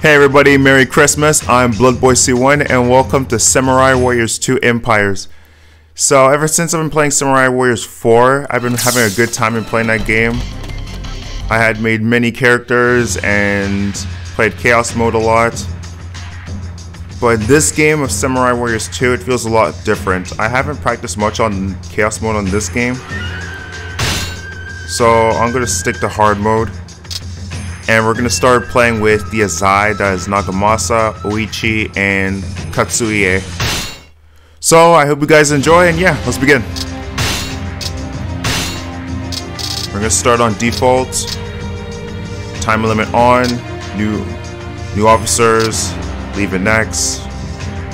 Hey everybody, Merry Christmas. I'm Bloodboy C1 and welcome to Samurai Warriors 2 Empires. So ever since I've been playing Samurai Warriors 4, I've been having a good time in playing that game. I had made many characters and played Chaos Mode a lot. But this game of Samurai Warriors 2, it feels a lot different. I haven't practiced much on Chaos Mode on this game. So I'm going to stick to hard mode. And we're to start playing with the Azai, that is Nagamasa, Oichi, and Katsuie. So I hope you guys enjoy, and yeah, let's begin. We're to start on default. Time limit on. New, new officers. Leave it next.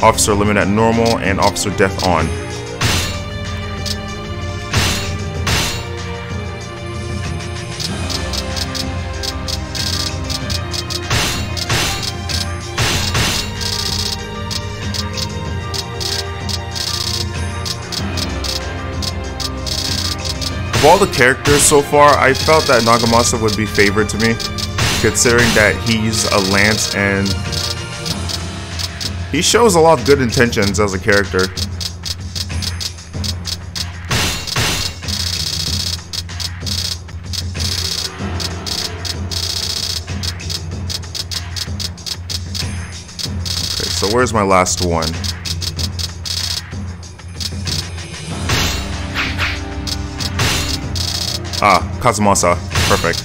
Officer limit at normal, and officer death on. All the characters so far, I felt that Nagamasa would be favored to me, considering that he's a lance and he shows a lot of good intentions as a character. Okay, so where's my last one? Kazumasa. Perfect.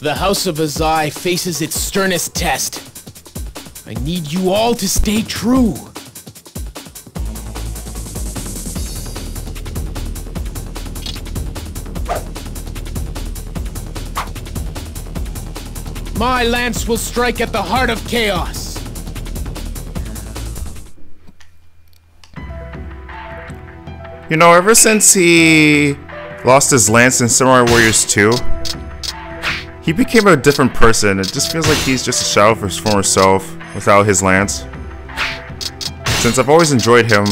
The House of Azai faces its sternest test. I need you all to stay true. My lance will strike at the heart of chaos. You know, ever since he lost his lance in Samurai Warriors 2, he became a different person. It just feels like he's just a shadow of his former self without his lance. Since I've always enjoyed him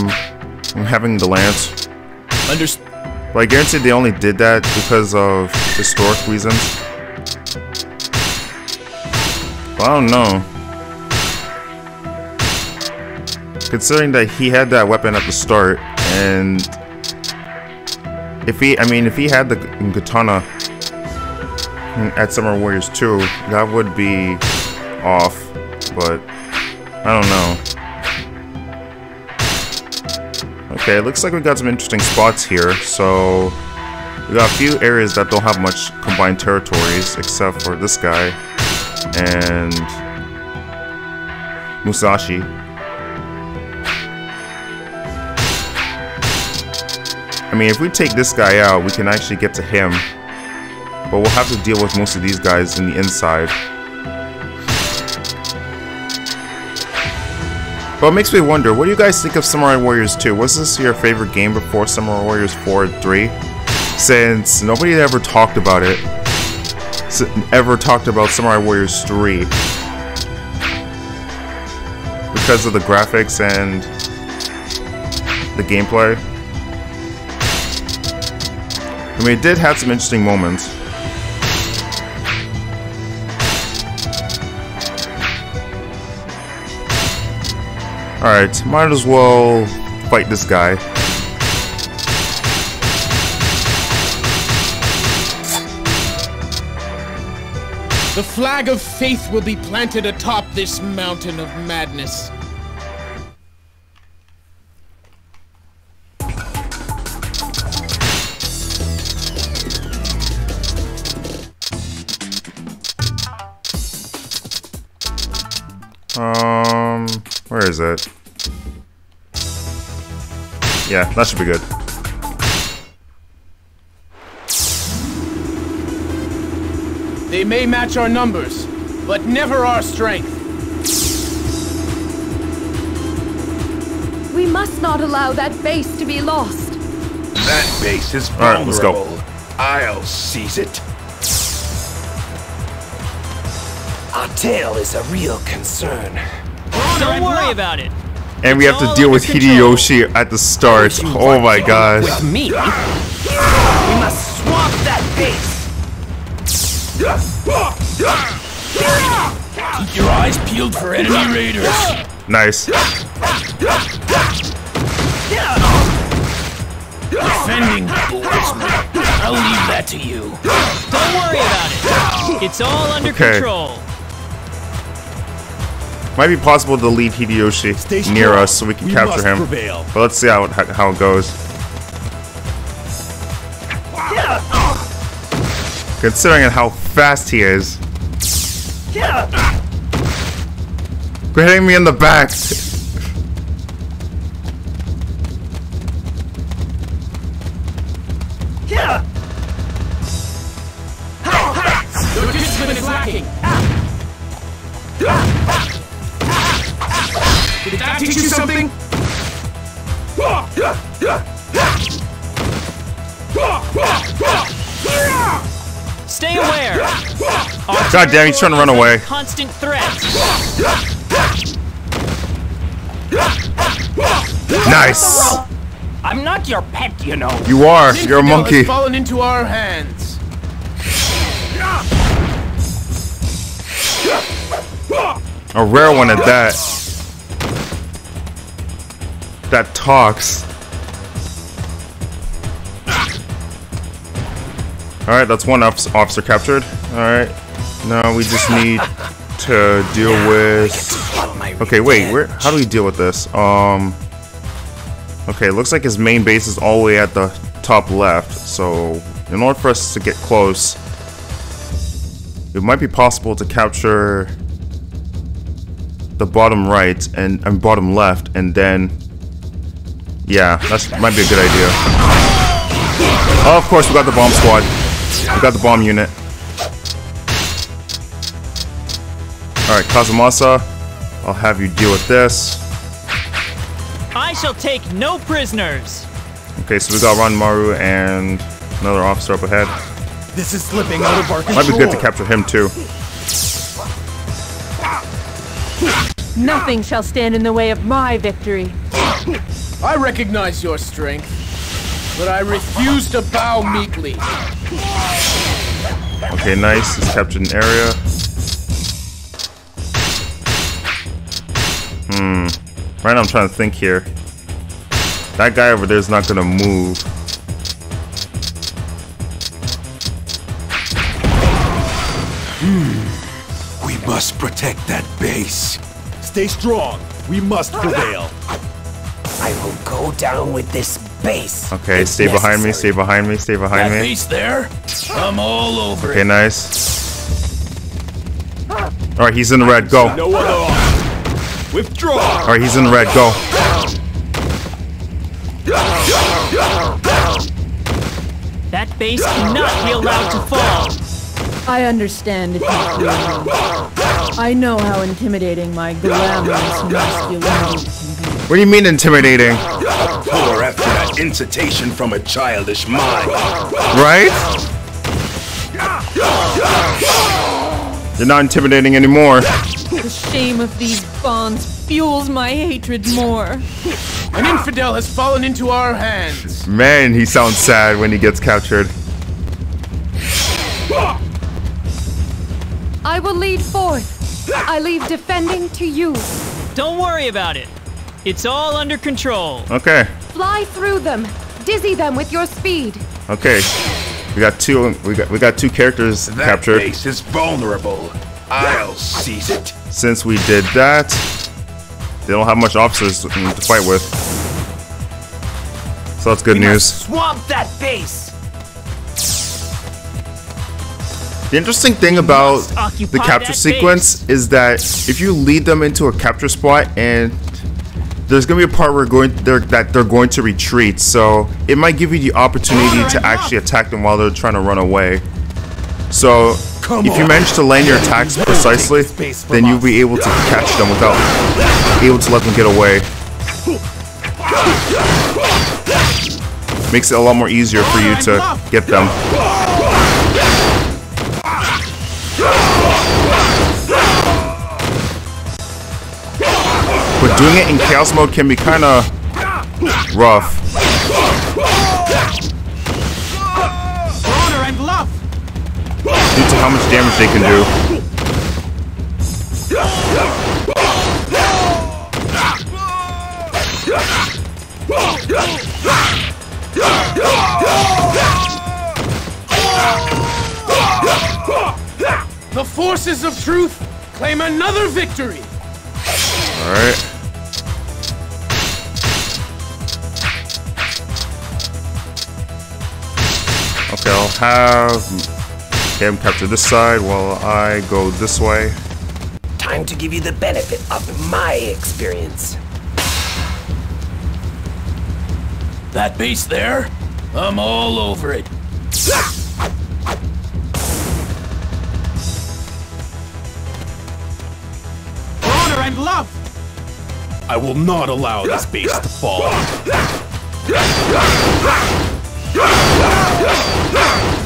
having the lance. Underst But I guarantee they only did that because of historic reasons. But I don't know. Considering that he had that weapon at the start, and if he, I mean, if he had the katana at Samurai Warriors 2, that would be off, but I don't know. Okay, it looks like we got some interesting spots here, so we got a few areas that don't have much combined territories, except for this guy and Musashi. I mean, if we take this guy out, we can actually get to him. But we'll have to deal with most of these guys in the inside. But it makes me wonder, what do you guys think of Samurai Warriors 2? Was this your favorite game before Samurai Warriors 4 and 3? Since nobody ever talked about it. Ever talked about Samurai Warriors 3. Because of the graphics and the gameplay. I mean, it did have some interesting moments. Alright, might as well fight this guy. The flag of faith will be planted atop this mountain of madness. Um, where is it? Yeah, that should be good. They may match our numbers, but never our strength. We must not allow that base to be lost. That base is right, let's go. vulnerable. I'll seize it. Our tail is a real concern. Don't worry about it. And we have to deal with. Hideyoshi at the start. Oh my gosh. With me, we must swamp that base. Keep your eyes peeled for enemy raiders. Nice. Defending bores. I'll leave that to you. Don't worry about it. It's all under Okay. control. Might be possible to leave Hideyoshi near us so we can capture him. But let's see how it, how it goes. Considering how fast he is. Quit hitting me in the back. God damn, he's trying to run away. Constant threat. Nice. I'm not your pet, you know. You are. The You're a monkey. Has fallen into our hands. A rare one at that. That talks. Alright, that's one officer captured. Alright. Now we just need to deal with... Okay, wait, where? how do we deal with this? Um... Okay, looks like his main base is all the way at the top left, so in order for us to get close, it might be possible to capture the bottom right and, and bottom left, and then yeah, that might be a good idea. Oh, of course, we got the bomb squad. We got the bomb unit. All right, Kazumasa, I'll have you deal with this. I shall take no prisoners. Okay, so we got Ranmaru and another officer up ahead. This is slipping out of our control. Might be good to capture him too. Nothing shall stand in the way of my victory. I recognize your strength, but I refuse to bow meekly. Okay, nice. He's captured an area. Hmm. Right now I'm trying to think here. That guy over there is not gonna move. We must protect that base. Stay strong. We must prevail. I will go down with this base. Okay, if stay behind me, stay behind me, stay behind That me. base there? I'm all over Okay, it. nice. Alright, he's in the red, go. No other option. Withdraw. Alright, he's in red, go. That base cannot be allowed to fall. I understand if you. I know how intimidating my glamorous masculinity can What do you mean intimidating? Poor after that incitation from a childish mind. Right? You're not intimidating anymore. Be. The shame of these bonds fuels my hatred more. An infidel has fallen into our hands. Man, he sounds sad when he gets captured. I will lead forth. I leave defending to you. Don't worry about it. It's all under control. Okay, Fly through them. Dizzy them with your speed. okay. We got two. We got we got two characters That captured. base is vulnerable. I'll seize it. Since we did that, they don't have much officers to fight with. So that's good We news. swamp that base. The interesting thing about the capture sequence is that if you lead them into a capture spot and there's gonna be a part where going they're, that they're going to retreat, so it might give you the opportunity to actually attack them while they're trying to run away. So if you manage to land your attacks precisely, then you'll be able to catch them without able to let them get away. Makes it a lot more easier for you to get them. But doing it in chaos mode can be kind of rough. Due to how much damage they can do. The forces of truth claim another victory! Alright. Okay, I'll have him capture this side while I go this way. Time to give you the benefit of my experience. That base there? I'm all over it. Honor and love! I will not allow this base to fall.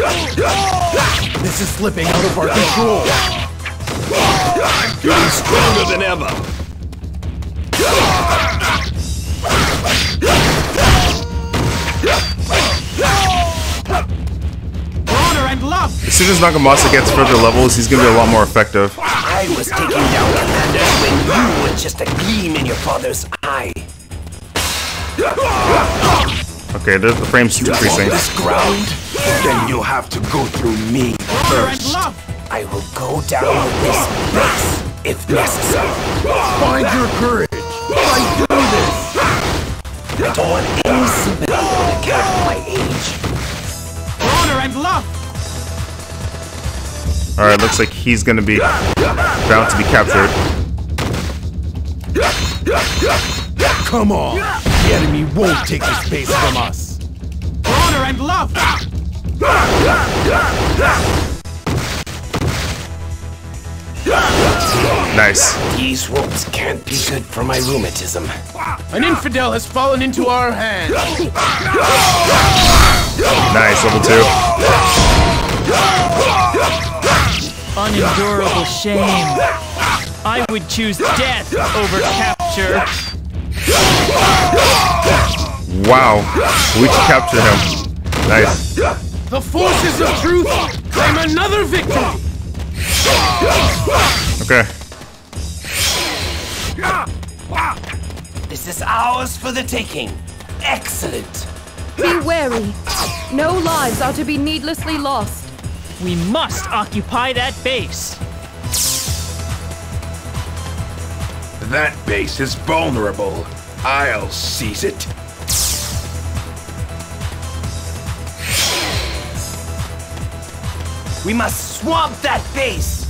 This is slipping out of our control. Getting stronger than ever. Honor and love! As soon as Nagamasa gets further levels, he's gonna be a lot more effective. I was taking down commanders when you were just a gleam in your father's eye. Okay, the, the frame's decreasing. This ground, Then you'll have to go through me Honor and first. love! I will go down with this base if necessary. Find your courage. I do this. I don't want any sympathy on account of my age. Honor and love! Alright, looks like he's gonna be bound to be captured. Come on. The enemy won't take this base from us. Honor and love! Nice. These ropes can't be good for my rheumatism. An infidel has fallen into our hands. Nice, level two. Unendurable shame. I would choose death over capture. Wow. We captured him. Nice. The forces of truth claim another victory! Okay. This is ours for the taking. Excellent. Be wary. No lives are to be needlessly lost. We must occupy that base. That base is vulnerable. I'll seize it. We must swamp that base.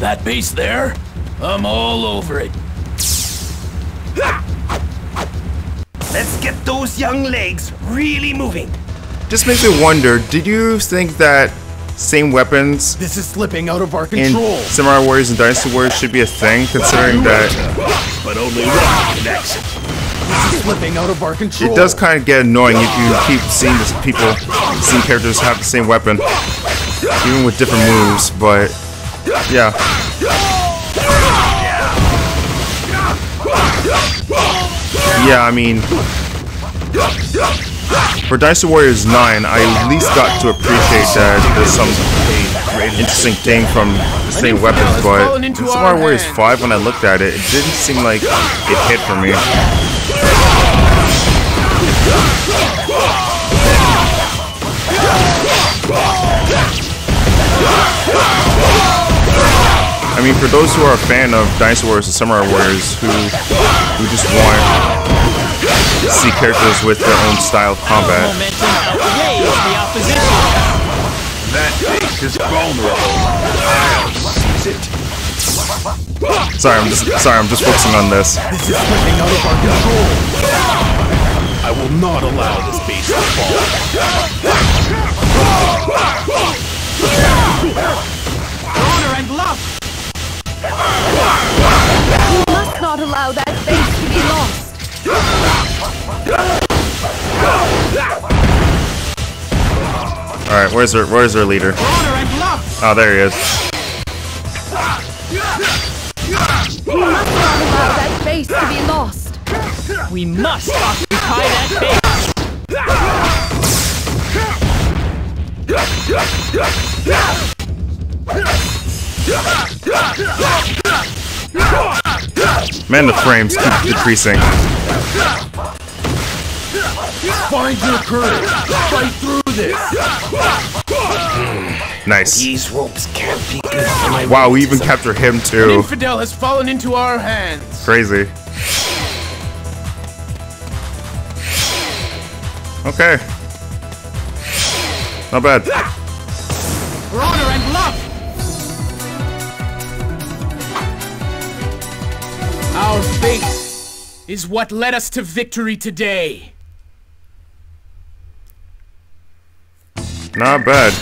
That base there? I'm all over it. Let's get those young legs really moving. Just makes me wonder, did you think that same weapons This is slipping out of our in control. Samurai Warriors and Dynasty Warriors should be a thing, considering that But only one can exit. This is slipping out of our control. it does kind of get annoying if you keep seeing this people, seeing characters have the same weapon, even with different moves, but yeah. Yeah, I mean, for Dynasty Warriors 9, I at least got to appreciate that there's some interesting thing from the same weapons, but in Samurai Warriors 5, when I looked at it, it didn't seem like it hit for me. I mean, for those who are a fan of Dynasty Warriors and Samurai Warriors, who who just want see characters with their own style of combat, Momentum outweighs the opposition. That base is vulnerable. I'll seize it. sorry, I'm just sorry, I'm just focusing on this. This is slipping out of our control. I will not allow this base to fall. Honor and love! We must not allow that base to be lost. All right, where's our where's our leader? Oh, there he is. We must not allow that base to be lost. We must occupy that base. Man, the frames keep decreasing. Find your courage. Fight through this. Nice. These ropes can't be good for my Wow, we even capture him An too. infidel has fallen into our hands. Crazy. Okay. Not bad. For honor and love. Our faith is what led us to victory today. Not bad.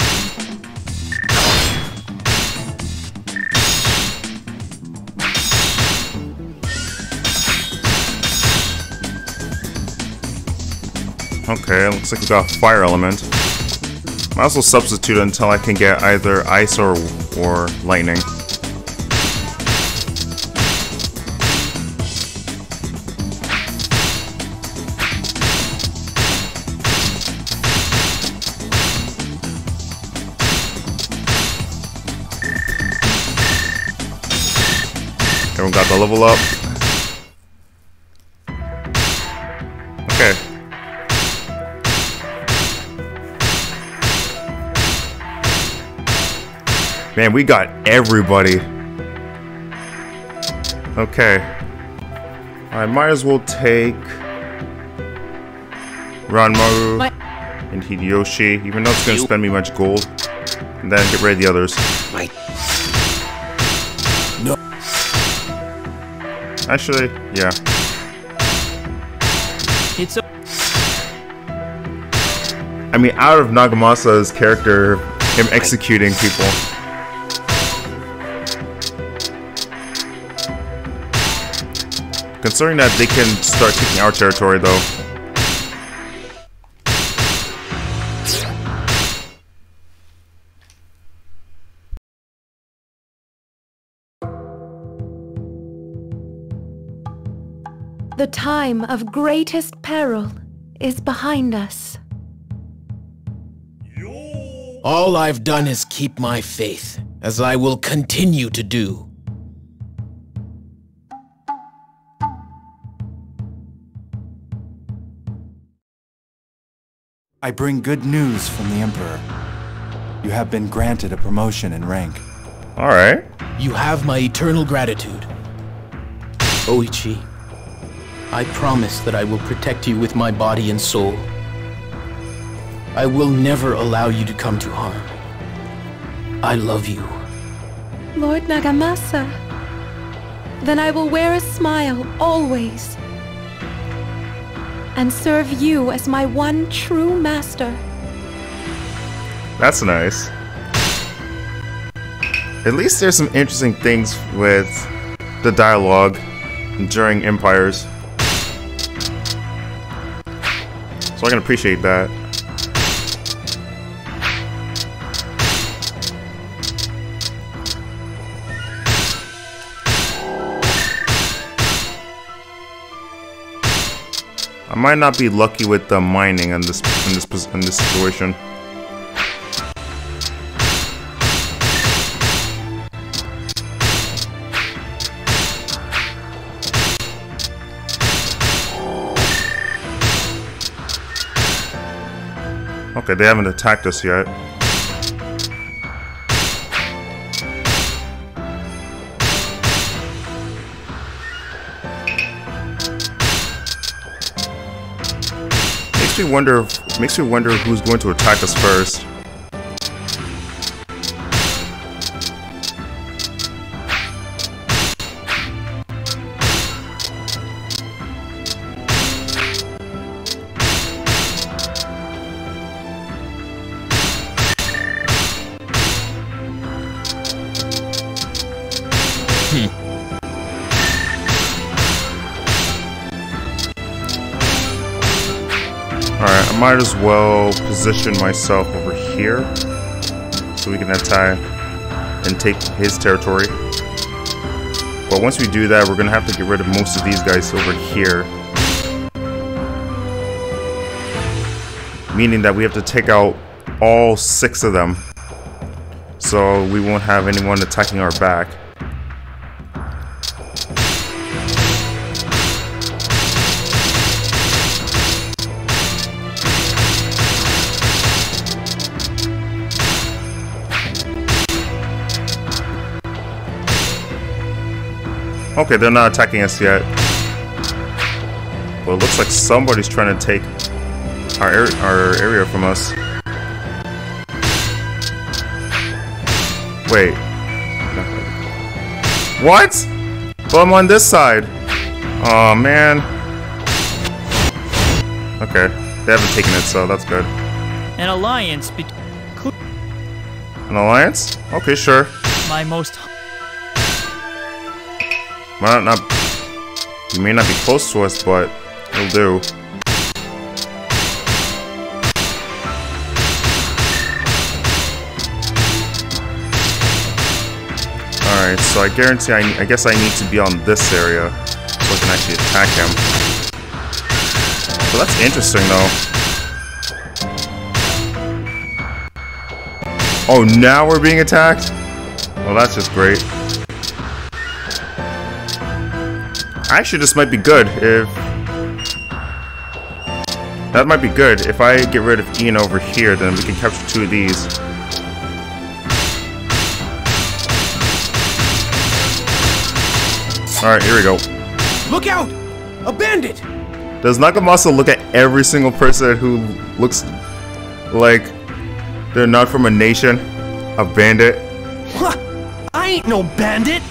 Okay, looks like we got a fire element. Might as well substitute until I can get either ice or or lightning. Level up. Okay. Man, we got everybody. Okay. I might as well take Ranmaru My- and Hideyoshi, even though it's gonna spend me much gold. And then get rid of the others. My Actually, yeah. It's I mean, out of Nagamasa's character, him executing people. Considering that they can start taking our territory, though. The time of greatest peril is behind us. All I've done is keep my faith, as I will continue to do. I bring good news from the Emperor. You have been granted a promotion in rank. Alright. You have my eternal gratitude. Oichi, I promise that I will protect you with my body and soul. I will never allow you to come to harm. I love you. Lord Nagamasa, then I will wear a smile always and serve you as my one true master. That's nice. At least there's some interesting things with the dialogue during Empires. So I can appreciate that. I might not be lucky with the mining in this in this in this situation. They haven't attacked us yet. Makes me wonder. Makes me wonder who's going to attack us first. Well position myself over here so we can attack. and take his territory. But once we do that, we're gonna have to get rid of most of these guys over here. Meaning that we have to take out all six of them. So we won't have anyone attacking our back. Okay, they're not attacking us yet. Well, it looks like somebody's trying to take our, our area from us. Wait. What? But I'm on this side. Oh man. Okay. They haven't taken it, so that's good. An alliance between An alliance? Okay, sure. my most Might not, you may not be close to us, but it'll do. Alright, so I guarantee, I, I guess I need to be on this area so I can actually attack him. So that's interesting though. Oh, now we're being attacked? Well, that's just great. Actually, this might be good if... That might be good. If I get rid of Ian over here, then we can capture two of these. Alright, here we go. Look out! A bandit! Does Nagamasa look at every single person who looks like they're not from a nation? A bandit? Huh, I ain't no bandit!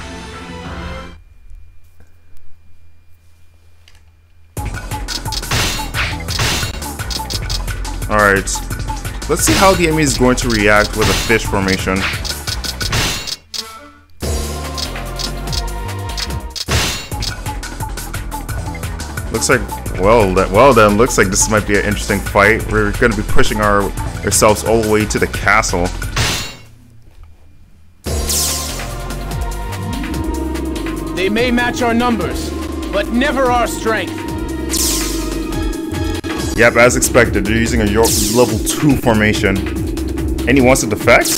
Let's see how the enemy is going to react with a fish formation. Looks like, well, that, well then, looks like this might be an interesting fight. We're going to be pushing our ourselves all the way to the castle. They may match our numbers, but never our strength. Yep, as expected, they're using a York level 2 formation. And he wants to defect?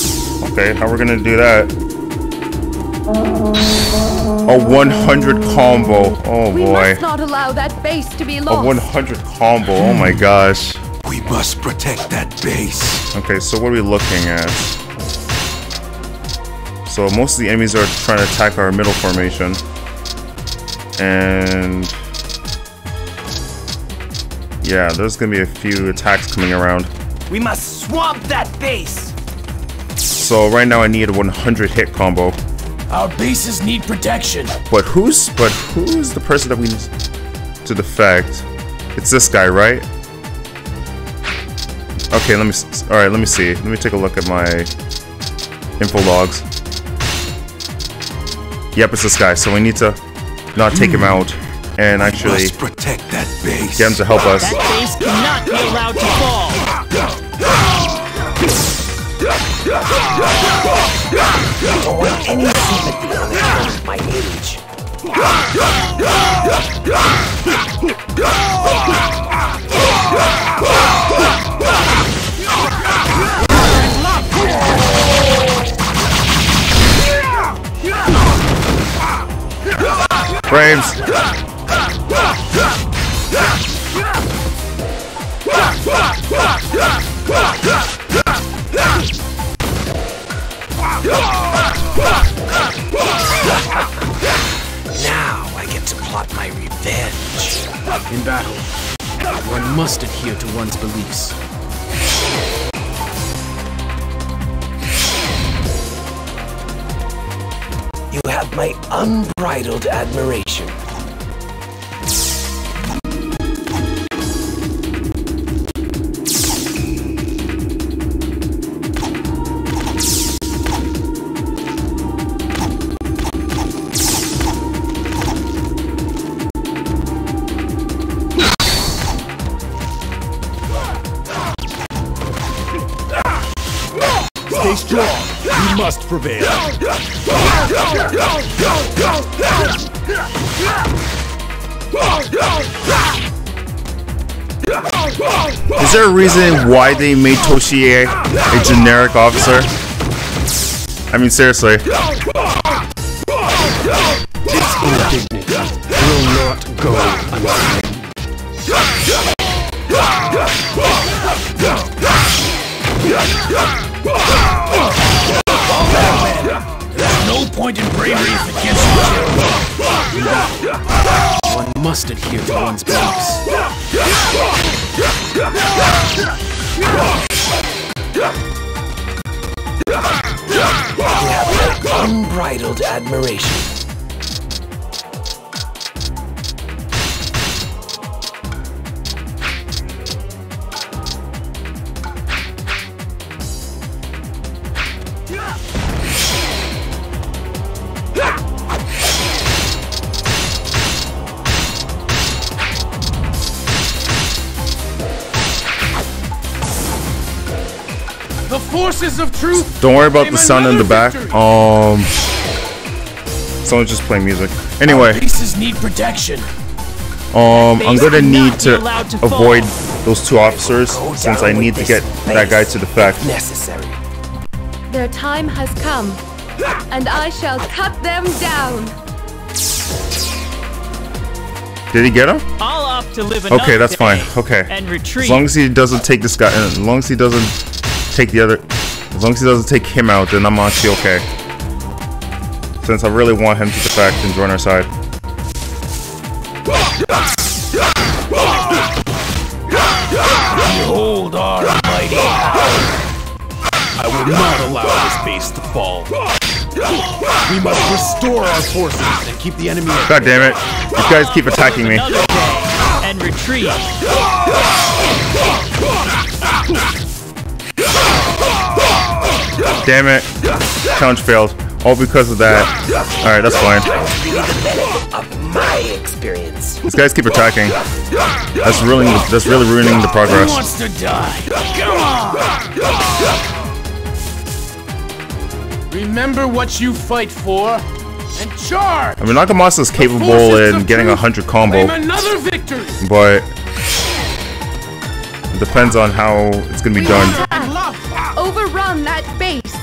Okay, how we're gonna do that? A 100 combo. Oh boy. We boy. must not allow that base to be lost. A 100 combo. Oh my gosh. We must protect that base. Okay, so what are we looking at? So most of the enemies are trying to attack our middle formation. And yeah, there's gonna be a few attacks coming around. We must swamp that base! So right now I need a 100 hit combo. Our bases need protection. But who's but who's the person that we need to defect? It's this guy, right? Okay, let me. All right, let me see. Let me take a look at my info logs. Yep, it's this guy. So we need to not take him hmm. out and actually protect that base. get him to help us. that base cannot be allowed to fall. Don't any sympathy on account of my age. Frames. In battle, one must adhere to one's beliefs. You have my unbridled admiration. Prevail. Is there a reason why they made Toshiie a generic officer? I mean, seriously. This indignity will not go unpunished. No point in bravery if it gets you killed. One must adhere to one's beliefs. Unbridled admiration. The forces of truth. Don't worry about the sound in the back. victory. Um, someone's just playing music. Anyway, Pieces need protection. um, I'm gonna need to to avoid those two officers since I need to get that guy to the defect. Necessary. Their time has come, and I shall cut them down. Did he get him? I'll opt to live another Okay, that's fine. Okay. And retreat. As long as he doesn't take this guy, uh, as long as he doesn't take the other, as long as he doesn't take him out, then I'm actually okay. Since I really want him to defect and join our side. Behold our mighty I will not allow this base to fall. We must restore our forces and keep the enemy God damn it! These guys keep attacking me. And retreat. Damn it! Challenge failed. All because of that. All right, that's fine. Of my experience. These guys keep attacking. That's ruining. That's really ruining the Who progress. wants to die? Come on! Remember what you fight for, and charge! I mean, Nagamasa is capable in getting a hundred combo, another victory! but it depends on how it's gonna be done. Overrun that base.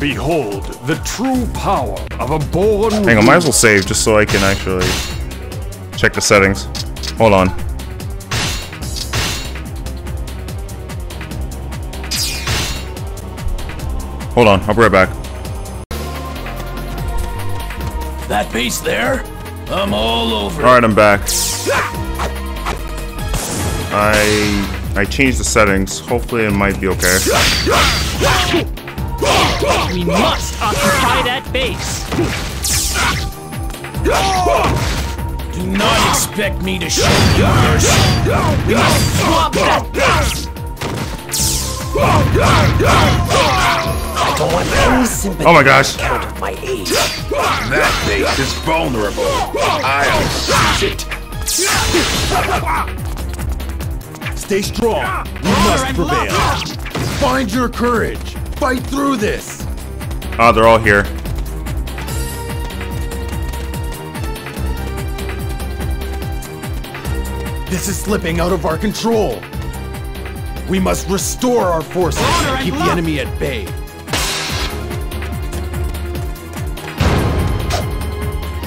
Behold the true power of a born Hang on, might as well save just so I can actually check the settings. Hold on. Hold on, I'll be right back. That base there? I'm all over. Alright, I'm back. I I changed the settings. Hopefully it might be okay. We must occupy that base. Do not expect me to show you mercy. We must swap that base. I don't want any sympathy Oh my gosh. on account of my age. That base is vulnerable. I'll seize it. Stay strong. We must prevail. Find your courage. Fight through this. Ah, they're all here. This is slipping out of our control. We must restore our forces and keep the enemy at bay.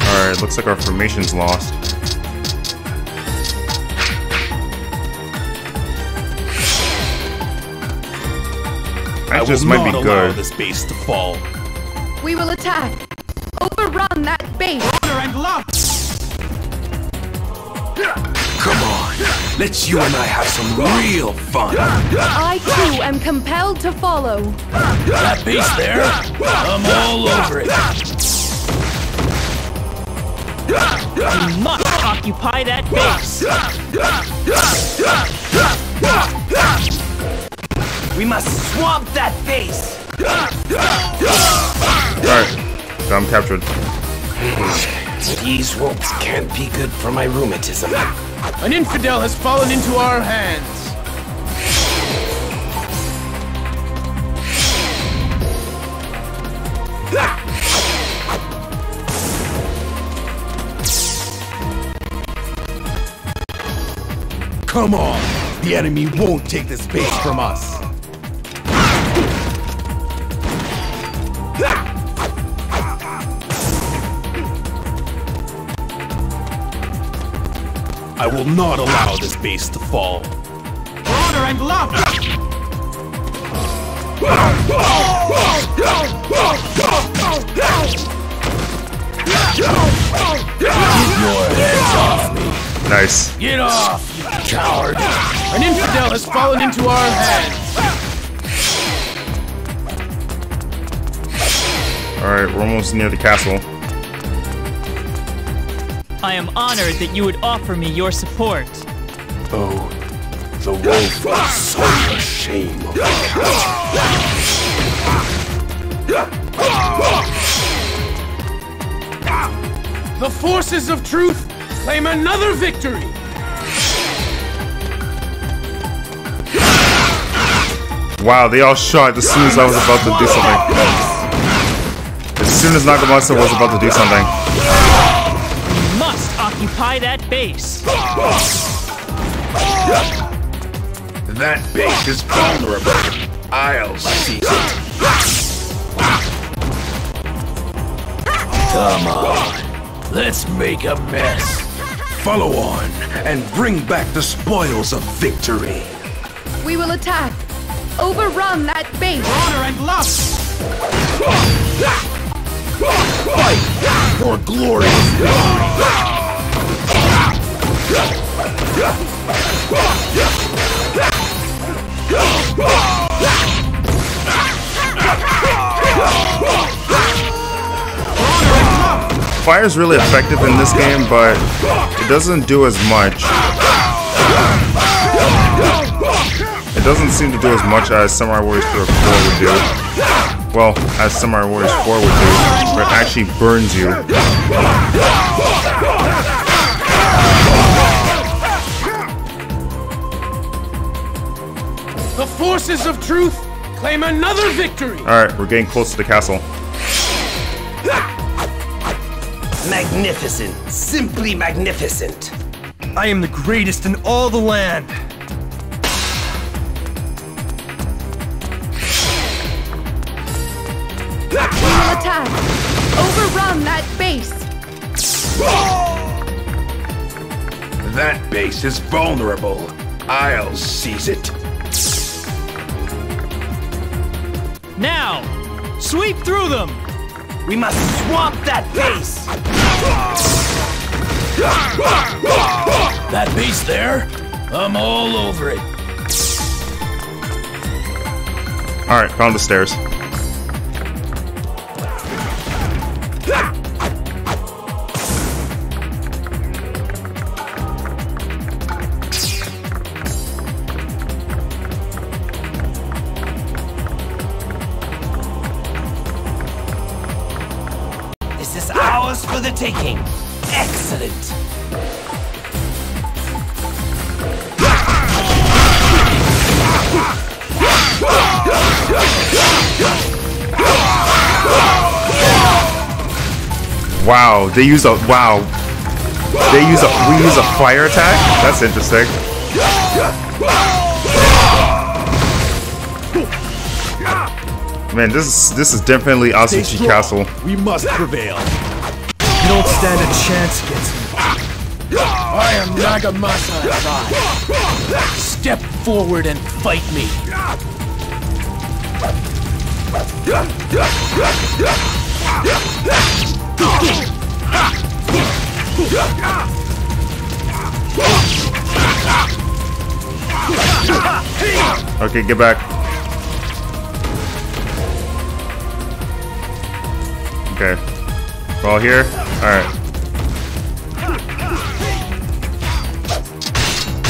Alright, looks like our formation's lost. I That just might not be allow good. this base to fall. We will attack. Overrun that base. Come on. Let's you and I have some real fun. I too am compelled to follow. That base there? I'm all over it. We must occupy that base. We must swamp that base! Alright. So I'm captured. These ropes can't be good for my rheumatism. An infidel has fallen into our hands. Come on! The enemy won't take this base from us! I will not allow this base to fall. Honor and love! Nice. Get off, you coward! An infidel has fallen into our hands! Alright, we're almost near the castle. I am honored that you would offer me your support. Oh, the wolf is so ashamed of The forces of truth claim another victory! Wow, they all shot as soon as I was about to do something. As soon as Nagamasa was about to do something. You must occupy that base. That base is vulnerable. I'll seize it. Come on. Let's make a mess. Follow on and bring back the spoils of victory. We will attack. Overrun that base. Honor and love! Fight for glorious is really effective in this game, but it doesn't do as much. It doesn't seem to do as much as Samurai Warriors 4 would do. Well, as Samurai Warriors 4 would do, where it actually burns you. Forces of truth claim another victory! Alright, we're getting close to the castle. Magnificent. Simply magnificent. I am the greatest in all the land. We will attack. Overrun that base. That base is vulnerable. I'll seize it. Now, sweep through them! We must swamp that base. That base there? I'm all over it. Alright, found the stairs. Wow, they use a wow. They use a we use a fire attack? That's interesting. Man, this is this is definitely Azuchi strong. Castle. We must prevail. You don't stand a chance against me. I am Nagamasa. Step forward and fight me. Okay, get back. Okay. We're all here? Alright.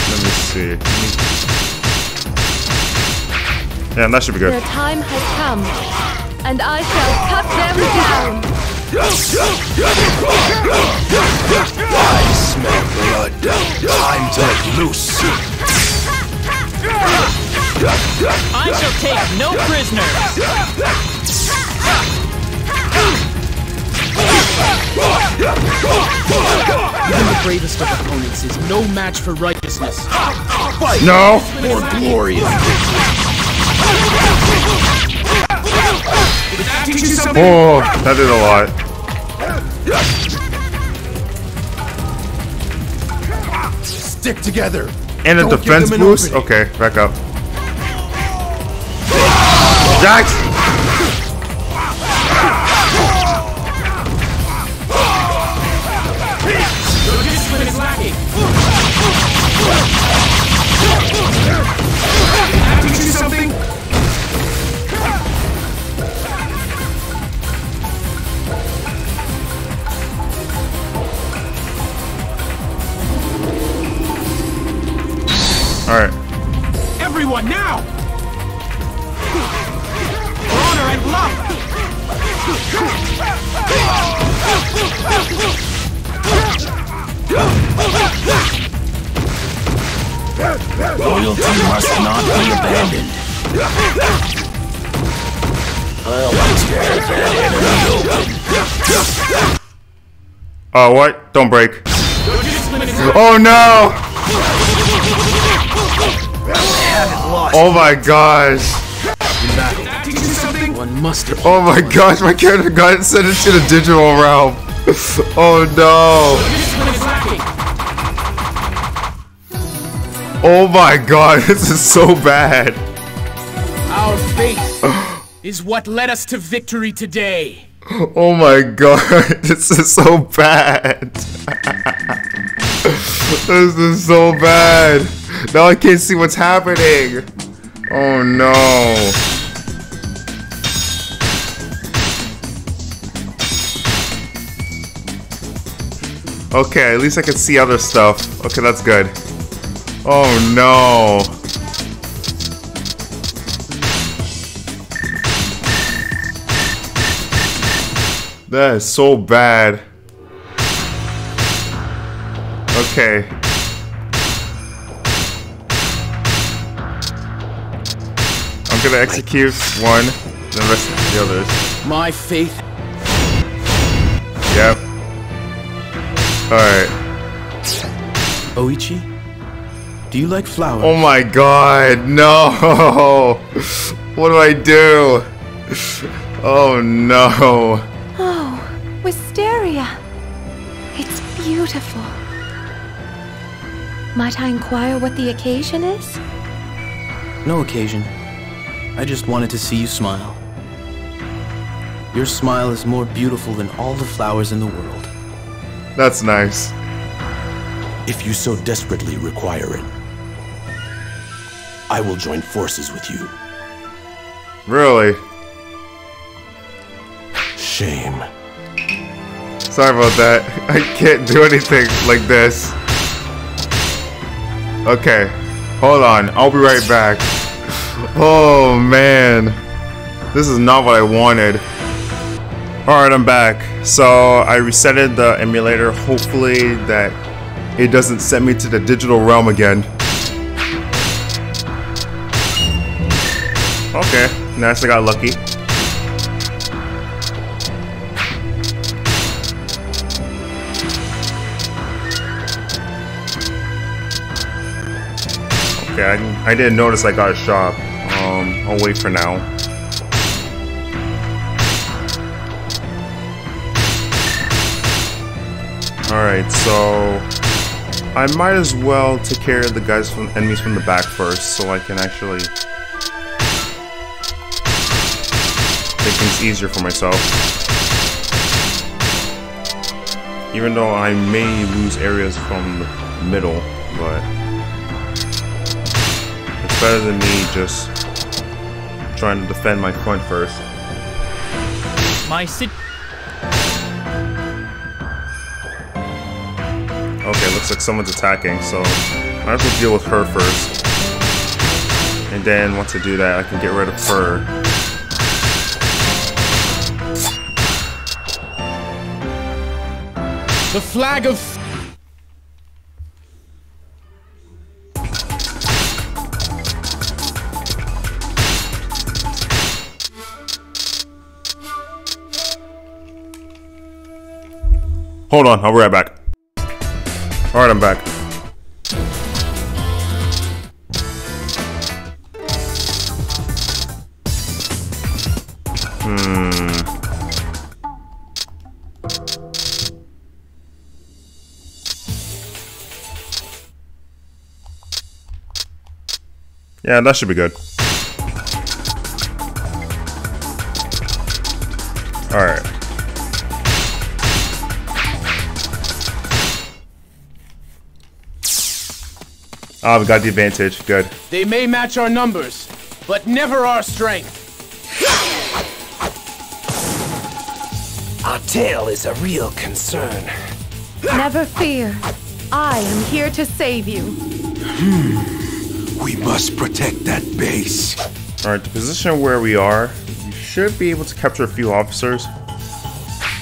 Let me see. Yeah, that should be The good. time has come, and I shall cut them down. I smell blood. Time to loose. I shall take no prisoners! Even the bravest of opponents is no match for righteousness. Fight No. for glorious Oh, that did a lot. Stick together. And a Don't defense boost? Okay, back up. Jax! Everyone now! For honor and love! Loyalty must not be abandoned. I'll tear that enemy open. Uh, what? Don't break. Oh no! Oh my gosh. Teach you something? One must Oh my gosh, my character got sent into the digital realm. Oh no. discipline is lacking. Oh my god, this is so bad. Our faith is what led us to victory today. Oh my god, this is so bad. this is so bad. Now I can't see what's happening. Oh no. Okay, at least I can see other stuff. Okay, that's good. Oh no. That is so bad. Okay. Gonna execute one, then rest of the others. My faith Yep. Alright. Oichi, do you like flowers? Oh my god, no! What do I do? Oh no. Oh, wisteria. It's beautiful. Might I inquire what the occasion is? No occasion. I just wanted to see you smile. Your smile is more beautiful than all the flowers in the world. That's nice. If you so desperately require it, I will join forces with you. Really? Shame. Sorry about that. I can't do anything like this. Okay. Hold on. I'll be right back. Oh, man. This is not what I wanted. Alright, I'm back. So, I resetted the emulator. Hopefully that it doesn't send me to the digital realm again. Okay. Nice, I got lucky. Okay, I, didn't- I didn't notice I got a shop. Um, I'll wait for now. Alright, so... I might as well take care of the guys from enemies from the back first, so I can actually... Make things easier for myself. Even though I may lose areas from the middle, but... Better than me just trying to defend my front first. My sit. Okay, looks like someone's attacking, so I have to deal with her first. And then once I do that, I can get rid of her. The flag of Hold on, I'll be right back. Alright, I'm back. Hmm. Yeah, that should be good. Ah, we got the advantage. Good. They may match our numbers, but never our strength. Our tail is a real concern. Never fear. I am here to save you. We must protect that base. Alright, the position where we are, we should be able to capture a few officers.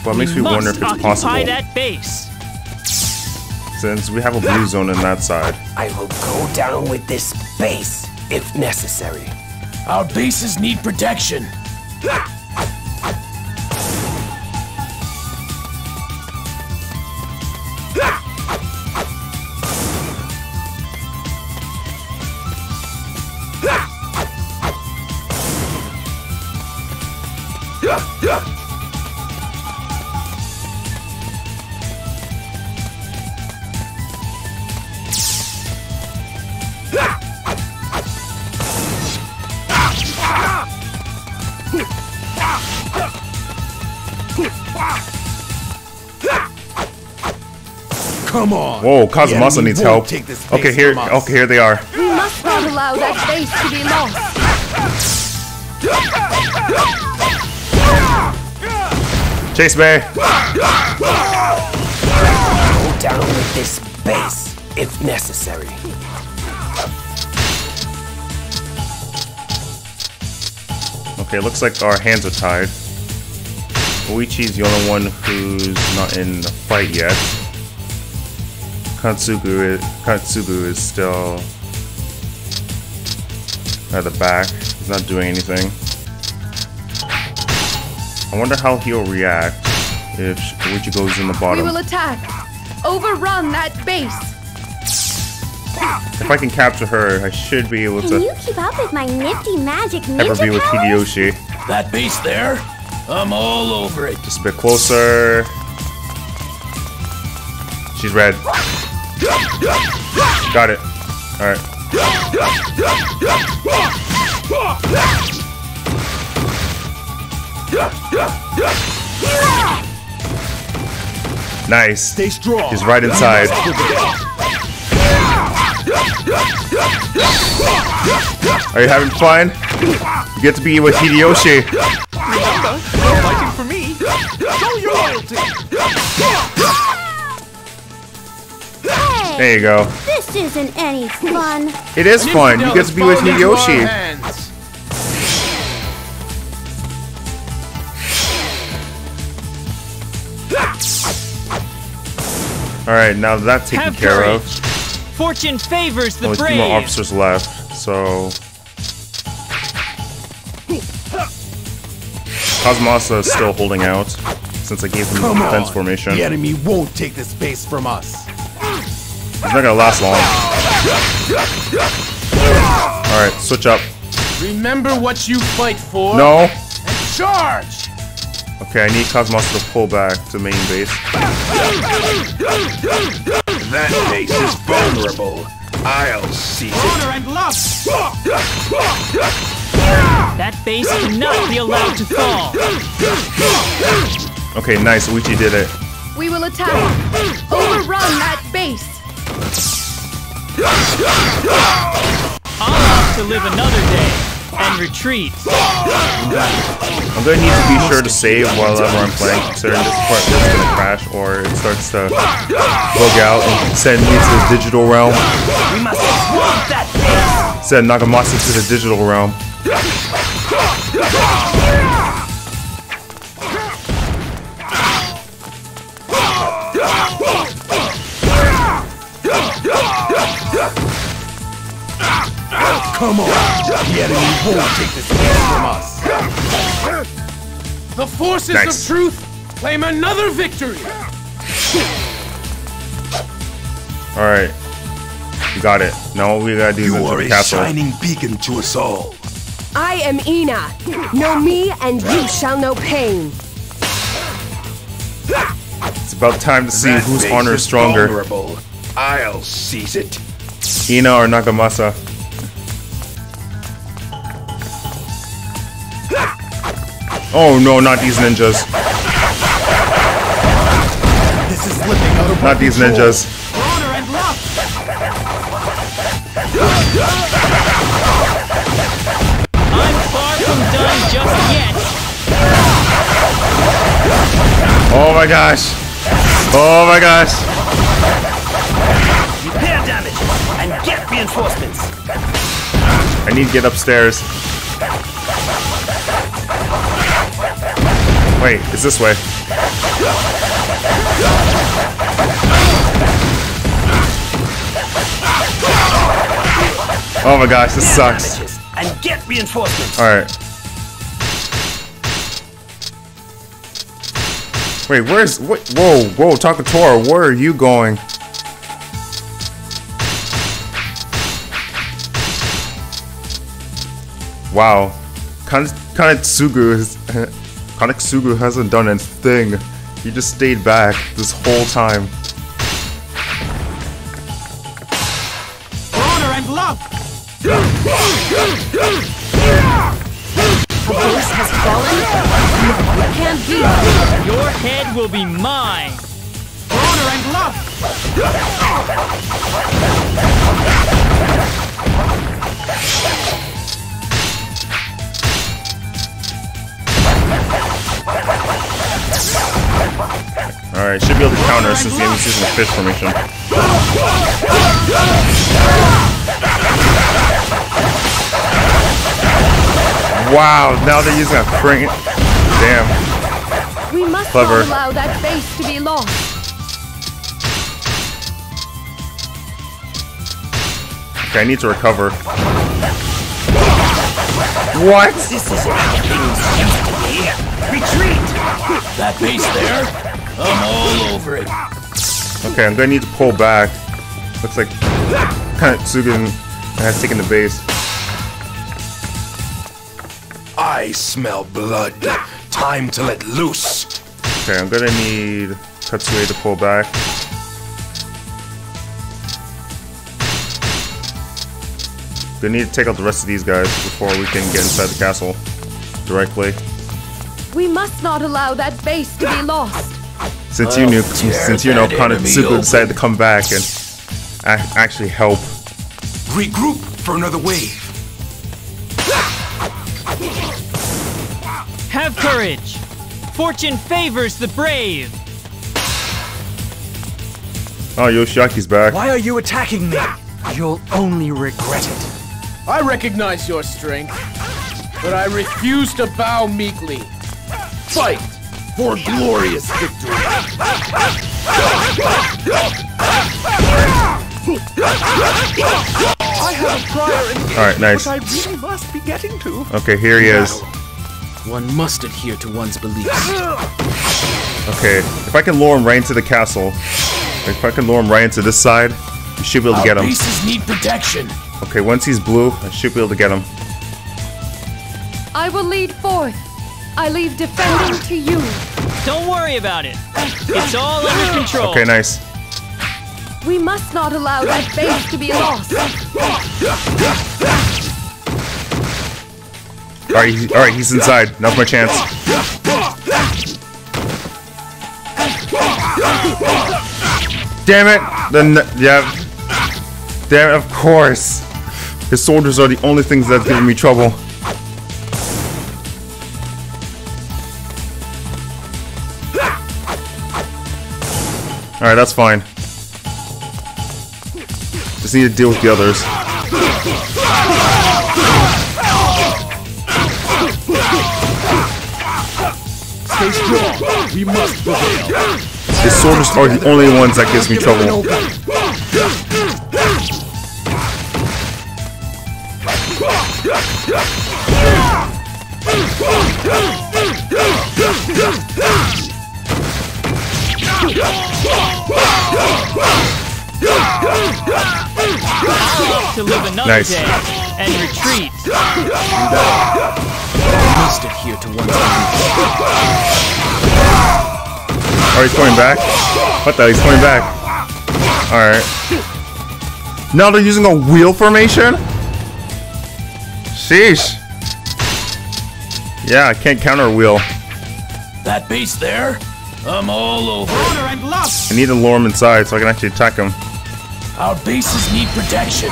But it makes me wonder if it's occupy possible. that base. Since we have a blue zone in that side. I will go down with this base if necessary. Our bases need protection. Whoa, The Kazumasa needs help. take this Okay, base here okay, here they are. We must not allow that base to be lost. Chase Bay. Go down with this base if necessary. Okay, looks like our hands are tied. Oichi's the only one who's not in the fight yet. Kanetsugu is, Kanetsugu is still at the back. He's not doing anything. I wonder how he'll react if Oichi goes in the We will attack. Overrun that base. If I can capture her, I should be able to. Can you keep up with my nifty magic have her ninja be with powers? Hideyoshi. That base there? I'm all over it. Just a bit closer. She's red. Got it. Alright. Nice. Stay strong. He's right inside. Are you having fun? You get to be with Hideyoshi. Fighting for me. Show your loyalty. Hey, There you go. this isn't any fun. It is fun. You get to be with Fall into our Hideyoshi. hands. Alright, now that's taken Have care courage. of. Fortune favors the Only two brave. more officers left, so. Kazumasa is still holding out since I gave him Come the defense on. formation. The enemy won't take this base from us. It's not gonna last long. Alright, switch up. Remember what you fight for. No! And charge. Okay, I need Cosmos to pull back to main base. That base is vulnerable. I'll seize it. Honor and love. That base cannot be allowed to fall. Okay, nice. Oichi did it. We will attack. Overrun that base. I'll have to live another day and retreat. I'm gonna need to be sure to save while I'm playing, considering this part is gonna crash or it starts to bug out and send me to the digital realm. We must that. Send Nagamasa to the digital realm. Come on. The enemy won't take this base from us. The forces Nice. of truth claim another victory. Alright. You got it. Now all we gotta do is You enter are the a castle. shining beacon to us all. I am Ina. Know me, and you shall know pain. It's about time to see That whose honor is stronger. vulnerable. I'll seize it. Ina or Nagamasa. Oh no, not these ninjas. This is out of Not these control. ninjas. Honor and love. I'm far from done just yet. Oh my gosh. Oh my gosh. Repair damage and get reinforcements. I need to get upstairs. Wait, it's this way. Oh my gosh, this sucks. And get reinforcements. Alright. Wait, where's what whoa, whoa, Takatora, where are you going? Wow. Kan Kanetsugu is Kanetsugu hasn't done a thing. He just stayed back this whole time. Honor and love. A base has fallen? No, it can't be. Your head will be mine. Honor and love. Alright, should be able to counter since the enemy's using the fish formation. Wow, now they're using a crane. Damn. We must Clever. allow that base to be lost. Okay, I need to recover. What? This is how things used to be. Retreat! That base there? I'm all over it. Okay, I'm gonna need to pull back. Looks like Kanetsugu has taken the base. I smell blood. Time to let loose. Okay, I'm gonna need Katsuie to pull back. Gonna need to take out the rest of these guys before we can get inside the castle directly. We must not allow that base to be lost. Since you oh, knew, tear since you know that enemy Kanetsugu open. decided to come back and ac actually help. Regroup for another wave. Have courage. Fortune favors the brave. Oh, Yoshiaki's back. Why are you attacking me? You'll only regret it. I recognize your strength, but I refuse to bow meekly. Fight for glorious victory. I have a prior engagement, All right, nice. really must be getting to. Okay, here he is. One must adhere to one's beliefs. Okay, if I can lure him right into the castle, if I can lure him right into this side, we should be able to get him. bases need protection. Okay, once he's blue, I should be able to get him. I will lead forth. I leave defending to you. Don't worry about it. It's all under control. Okay, nice. We must not allow that base to be lost. All right, he, all right, he's inside. Now's my chance. Damn it! Then yeah. Damn it! Of course. His soldiers are the only things that's giving me trouble. All right, that's fine. Just need to deal with the others. Stay strong. We must prevail. His soldiers are the only ones that gives me trouble. To live another Nice. day and retreat. must adhere to one's Oh, he's coming back? What the? He's coming back. Alright. Now they're using a wheel formation? Sheesh. Yeah, I can't counter a wheel. That base there? I'm all over. Honor and love. I need to lure him inside so I can actually attack him. Our bases need protection.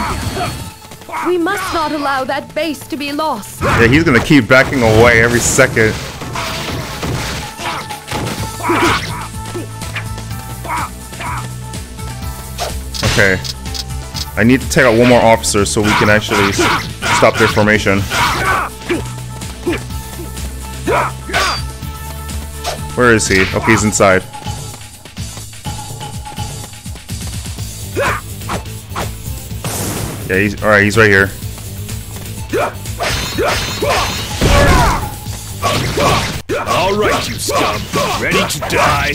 We must not allow that base to be lost. Yeah, he's gonna keep backing away every second. Okay. I need to take out one more officer so we can actually stop their formation. Where is he? Okay, he's inside. Yeah, he's alright, he's right here. All right, you scum. Ready to die?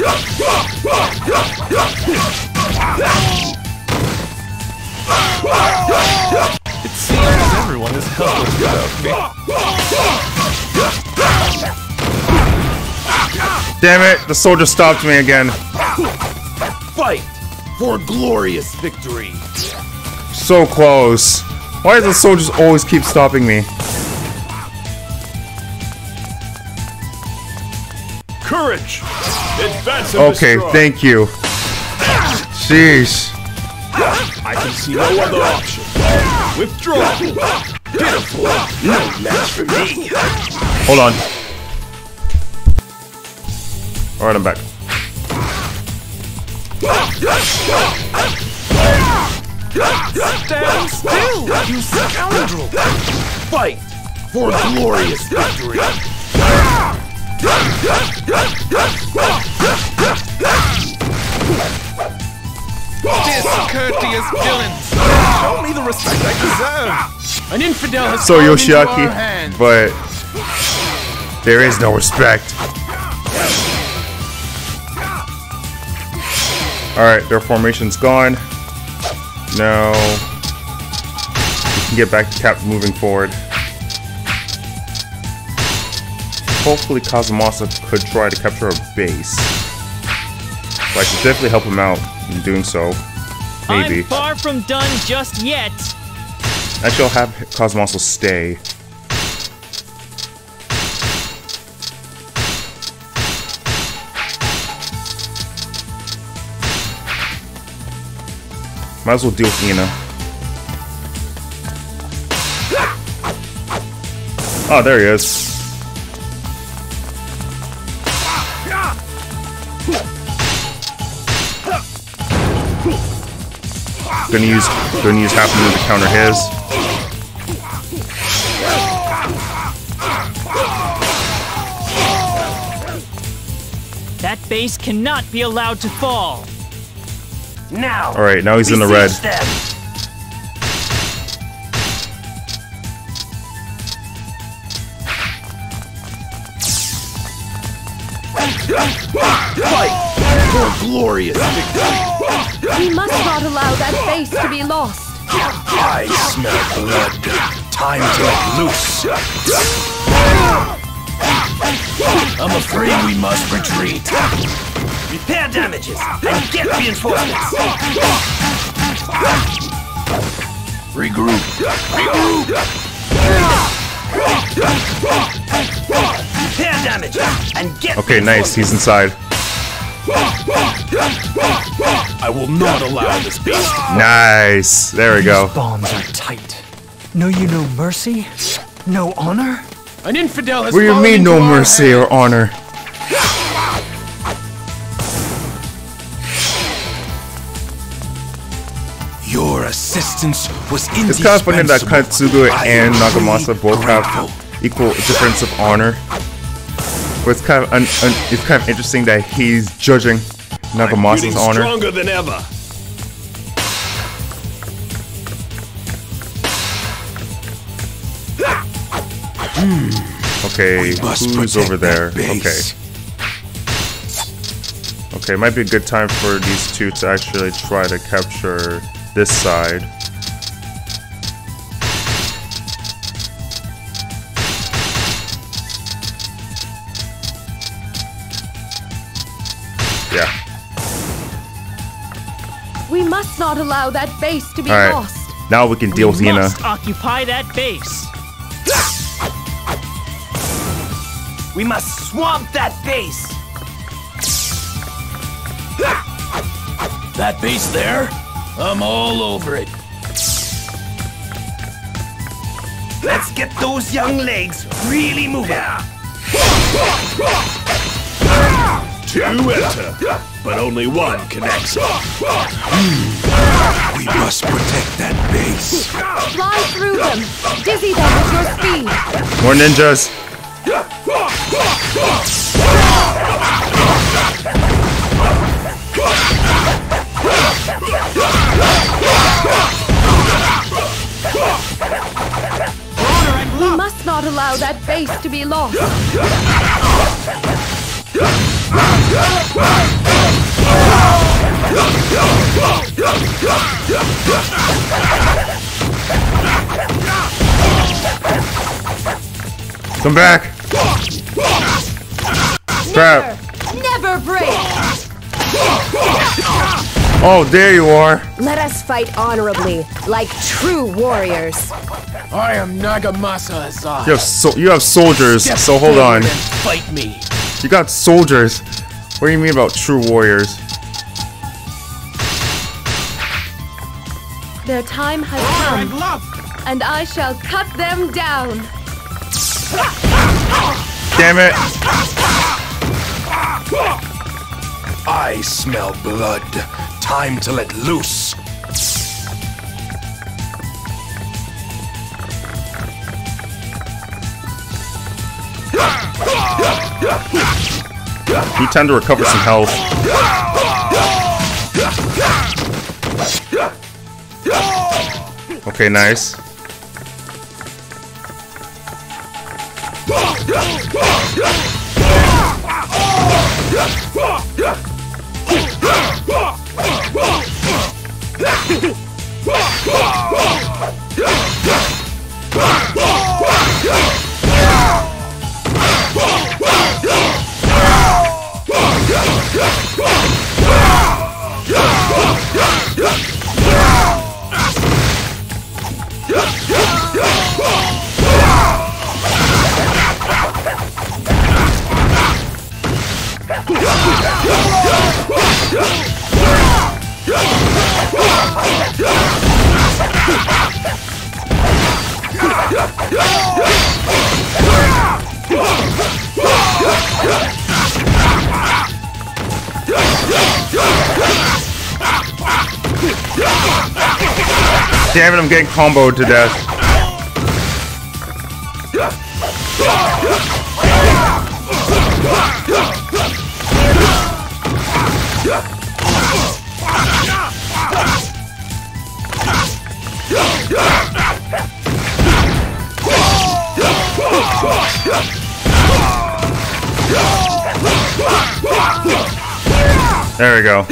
It seems everyone is helpless without me. Damn it, the soldier stopped me again. Fight for glorious victory. So close. Why do the soldiers always keep stopping me? Courage! Advance Okay, destroy. thank you. Sheesh. I can see no other option. Withdraw! Pitiful! No match for me! Hold on. Alright, I'm back. Stand still, you scoundrel! Fight for glorious victory. Discourteous villains! Show me the respect I deserve! An infidel has So fallen into our Yoshiaki, hands. but there is no respect. Alright, their formation's gone. Now We can get back to cap moving forward. Hopefully Kazumasa could try to capture a base. So I could definitely help him out in doing so. Maybe. I'm far from done just yet. Actually, I'll have Cosmos stay. Might as well deal with Ina. Oh, ah, there he is. Gonna use gonna use half a minute to counter his. That base cannot be allowed to fall. Now. Alright, now he's in the red. them. Fight for glorious victory. We must not allow that base to be lost. I smell blood. Time to let loose. I'm afraid we must retreat. Repair damages and get reinforcements. Regroup. Repair damages and get Okay, nice. He's inside. I will not allow this base to Nice. There we go. These Bonds are tight. No, you no mercy? No honor? An infidel has What do you fallen mean, no mercy or honor? Your assistance was indispensable. It's kind of funny that Kanetsugu and Nagamasa both have equal difference of honor. But it's kind of un, un, it's kind of interesting that he's judging Nagamasa's honor. Stronger than ever. Hmm. Okay, who's over there? Okay. Okay, it might be a good time for these two to actually try to capture this side. We must not allow that base to be Alright. lost. Now we can deal with we Yuna. must occupy that base. We must swamp that base. That base there? I'm all over it. Let's get those young legs really moving. Two enter, but only one connects. We must protect that base. Fly through them. Dizzy them with your speed. More ninjas. We must not allow that base to be lost. Come back. Crap. Never break. Oh, there you are. Let us fight honorably, like true warriors. I am Nagamasa Azai. You have so you have soldiers. Step so hold on. Fight me. You got soldiers. What do you mean about true warriors? Their time has come, and I shall cut them down. Damn it. I smell blood. Time to let loose. Need tend to recover some health. Okay, nice. Yeah! Damn it, I'm getting comboed to death. There we go.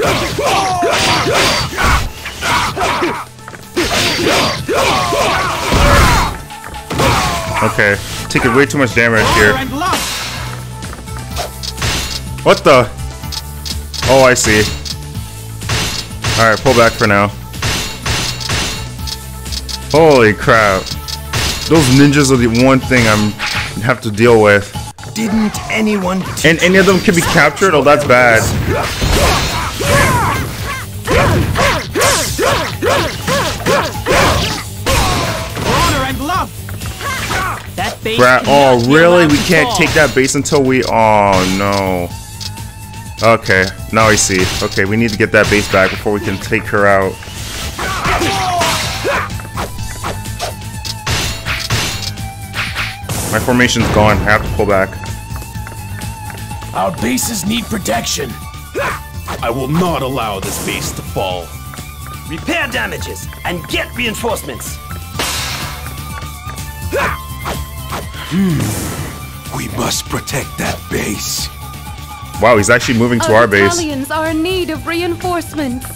Okay, taking way too much damage here. What the? Oh, I see. Alright, pull back for now. Holy crap. Those ninjas are the one thing I'm have to deal with. Didn't anyone And any of them can be captured? Oh, that's bad. Honor and love. That base Brat, oh really? We can't take that base until we. Oh no. Okay, now I see. Okay, we need to get that base back before we can take her out. My formation's gone. I have to pull back. Our bases need protection. I will not allow this base to fall. Repair damages and get reinforcements. Hmm. We must protect that base. Wow, he's actually moving to our base. battalions are in need of reinforcements.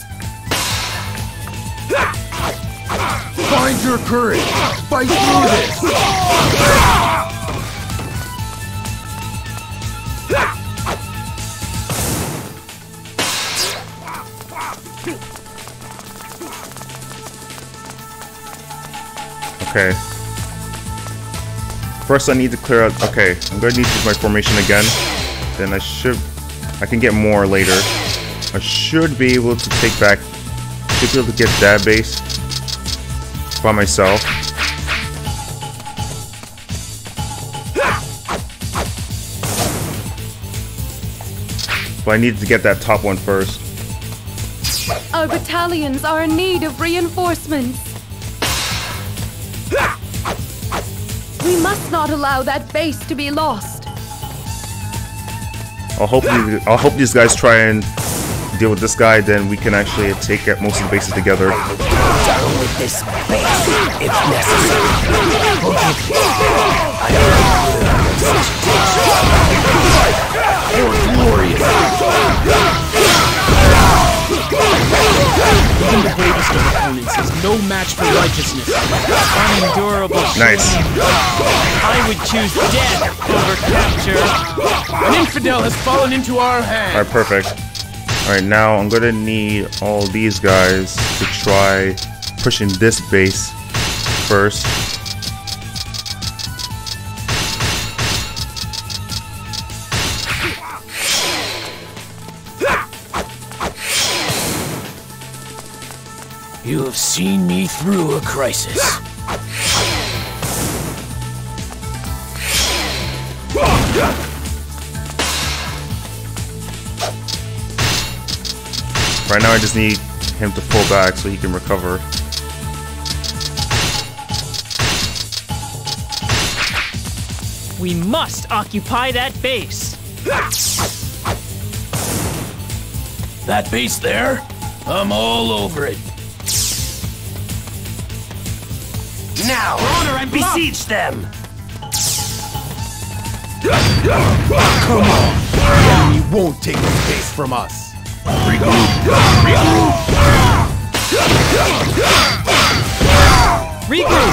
Find your courage. Fight through this. Okay. First I need to clear out... Okay, I'm going to need to use my formation again. Then I should... I can get more later. I should be able to take back... Should be able to get that base by myself. But I need to get that top one first. Our battalions are in need of reinforcements. We must not allow that base to be lost. I'll hope these, I'll hope these guys try and deal with this guy. Then we can actually take out most of the bases together. Down with this base, if necessary. Forgive me. I More glorious. Even the bravest of opponents is no match for righteousness. Unendurable. Nice. I would choose death over capture. An infidel has fallen into our hands. Alright, perfect. Alright, now I'm gonna need all these guys to try pushing this base first. You have seen me through a crisis. Right now I just need him to pull back so he can recover. We must occupy that base. That base there? I'm all over it. Now, Honor and besiege them. Come on. The enemy won't take this base from us. Regroup!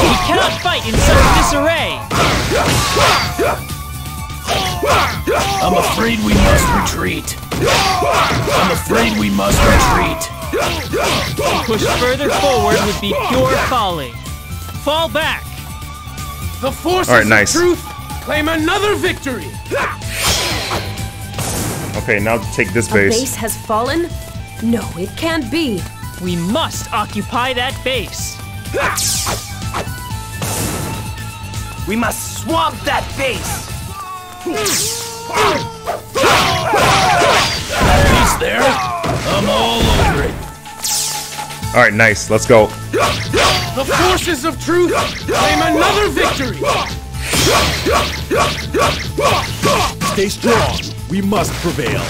We cannot fight in such disarray! I'm afraid we must retreat. I'm afraid we must retreat. To push further forward would be pure folly. Fall back! The forces Alright, nice. of truth claim another victory. Okay, now take this A base. base has fallen? No, it can't be. We must occupy that base. We must swamp that base. Base there? I'm all over it. Alright, nice. Let's go. The forces of truth claim another victory. Stay strong. We must prevail.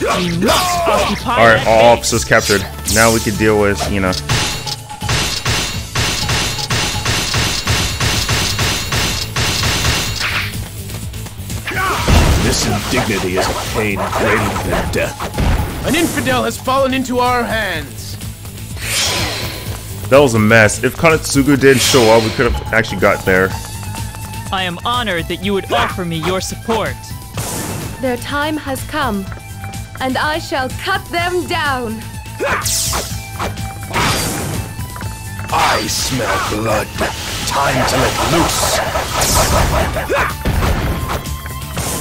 We must occupy Alright, all base. officers captured. Now we can deal with, you know. This indignity is a pain greater than death. An infidel has fallen into our hands. That was a mess. If Kanetsugu didn't show up, we could have actually got there. I am honored that you would offer me your support. Their time has come, and I shall cut them down. I smell blood. Time to let loose.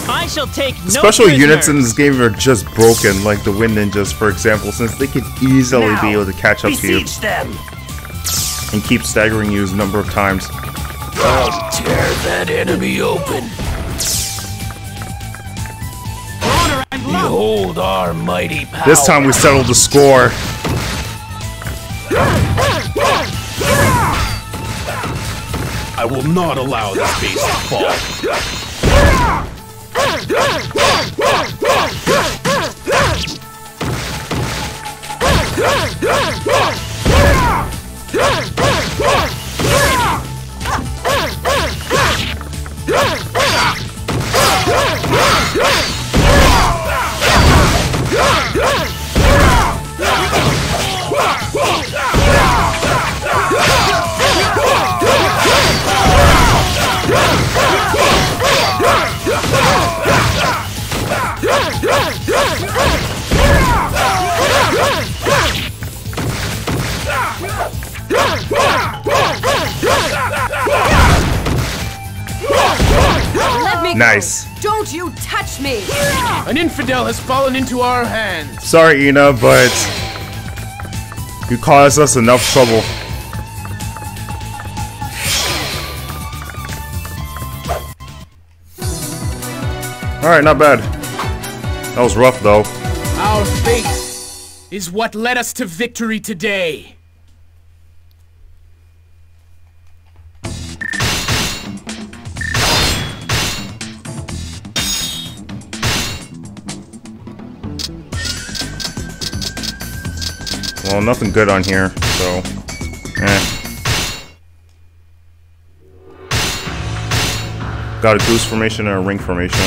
I shall take no Special prisoner. units in this game are just broken, like the Wind Ninjas, for example, since they can easily Now, be able to catch up to you Besiege them. And keep staggering you a number of times. I'll tear that enemy open. Behold our mighty power. This time we settled the score. I will not allow this beast to fall. Me Nice. Don't you touch me! An infidel has fallen into our hands. Sorry, Ina, but you caused us enough trouble. Alright, not bad. That was rough, though. Our fate is what led us to victory today. Well, nothing good on here, so... Eh. Got a goose formation and a ring formation.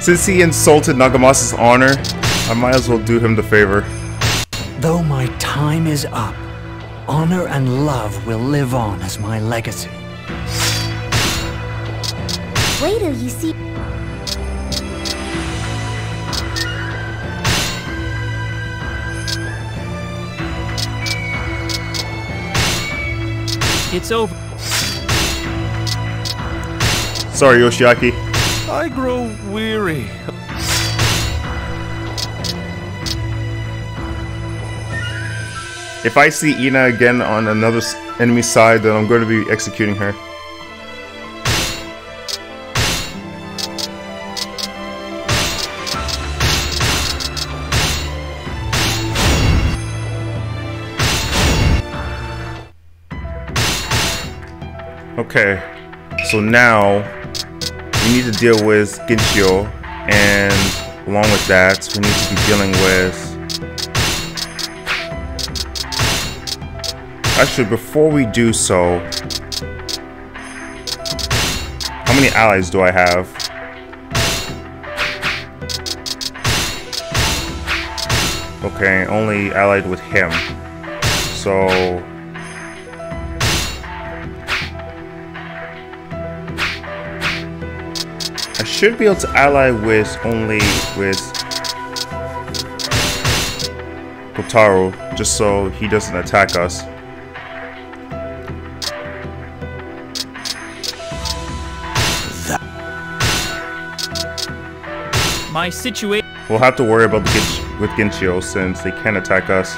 Since he insulted Nagamasa's honor, I might as well do him the favor. Though my time is up, honor and love will live on as my legacy. Wait till you see. It's over. Sorry, Yoshiaki. I grow weary. If I see Ina again on another enemy side, then I'm going to be executing her. Okay, so now we need to deal with Ginchiyo, and along with that, we need to be dealing with Actually, before we do so, how many allies do I have? Okay, only allied with him. So... I should be able to ally with only with Kotaro, just so he doesn't attack us. My situation. We'll have to worry about the Ginch with Ginchiyo since they can attack us.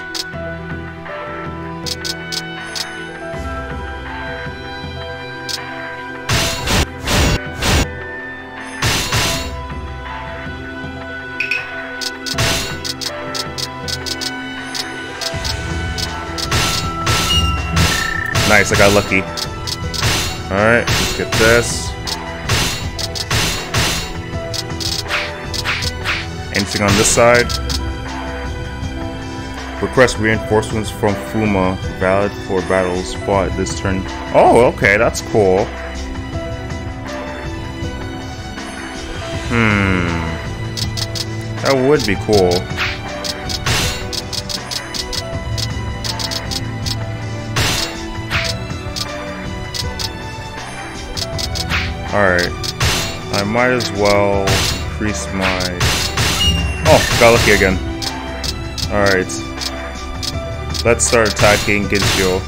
Nice, I got lucky. Alright, let's get this. Anything on this side? Request reinforcements from Fuma, valid for battles fought this turn. Oh, okay, that's cool. Hmm. That would be cool. Alright. I might as well increase my... Oh, got lucky again. Alright. Let's start attacking Ginchiyo.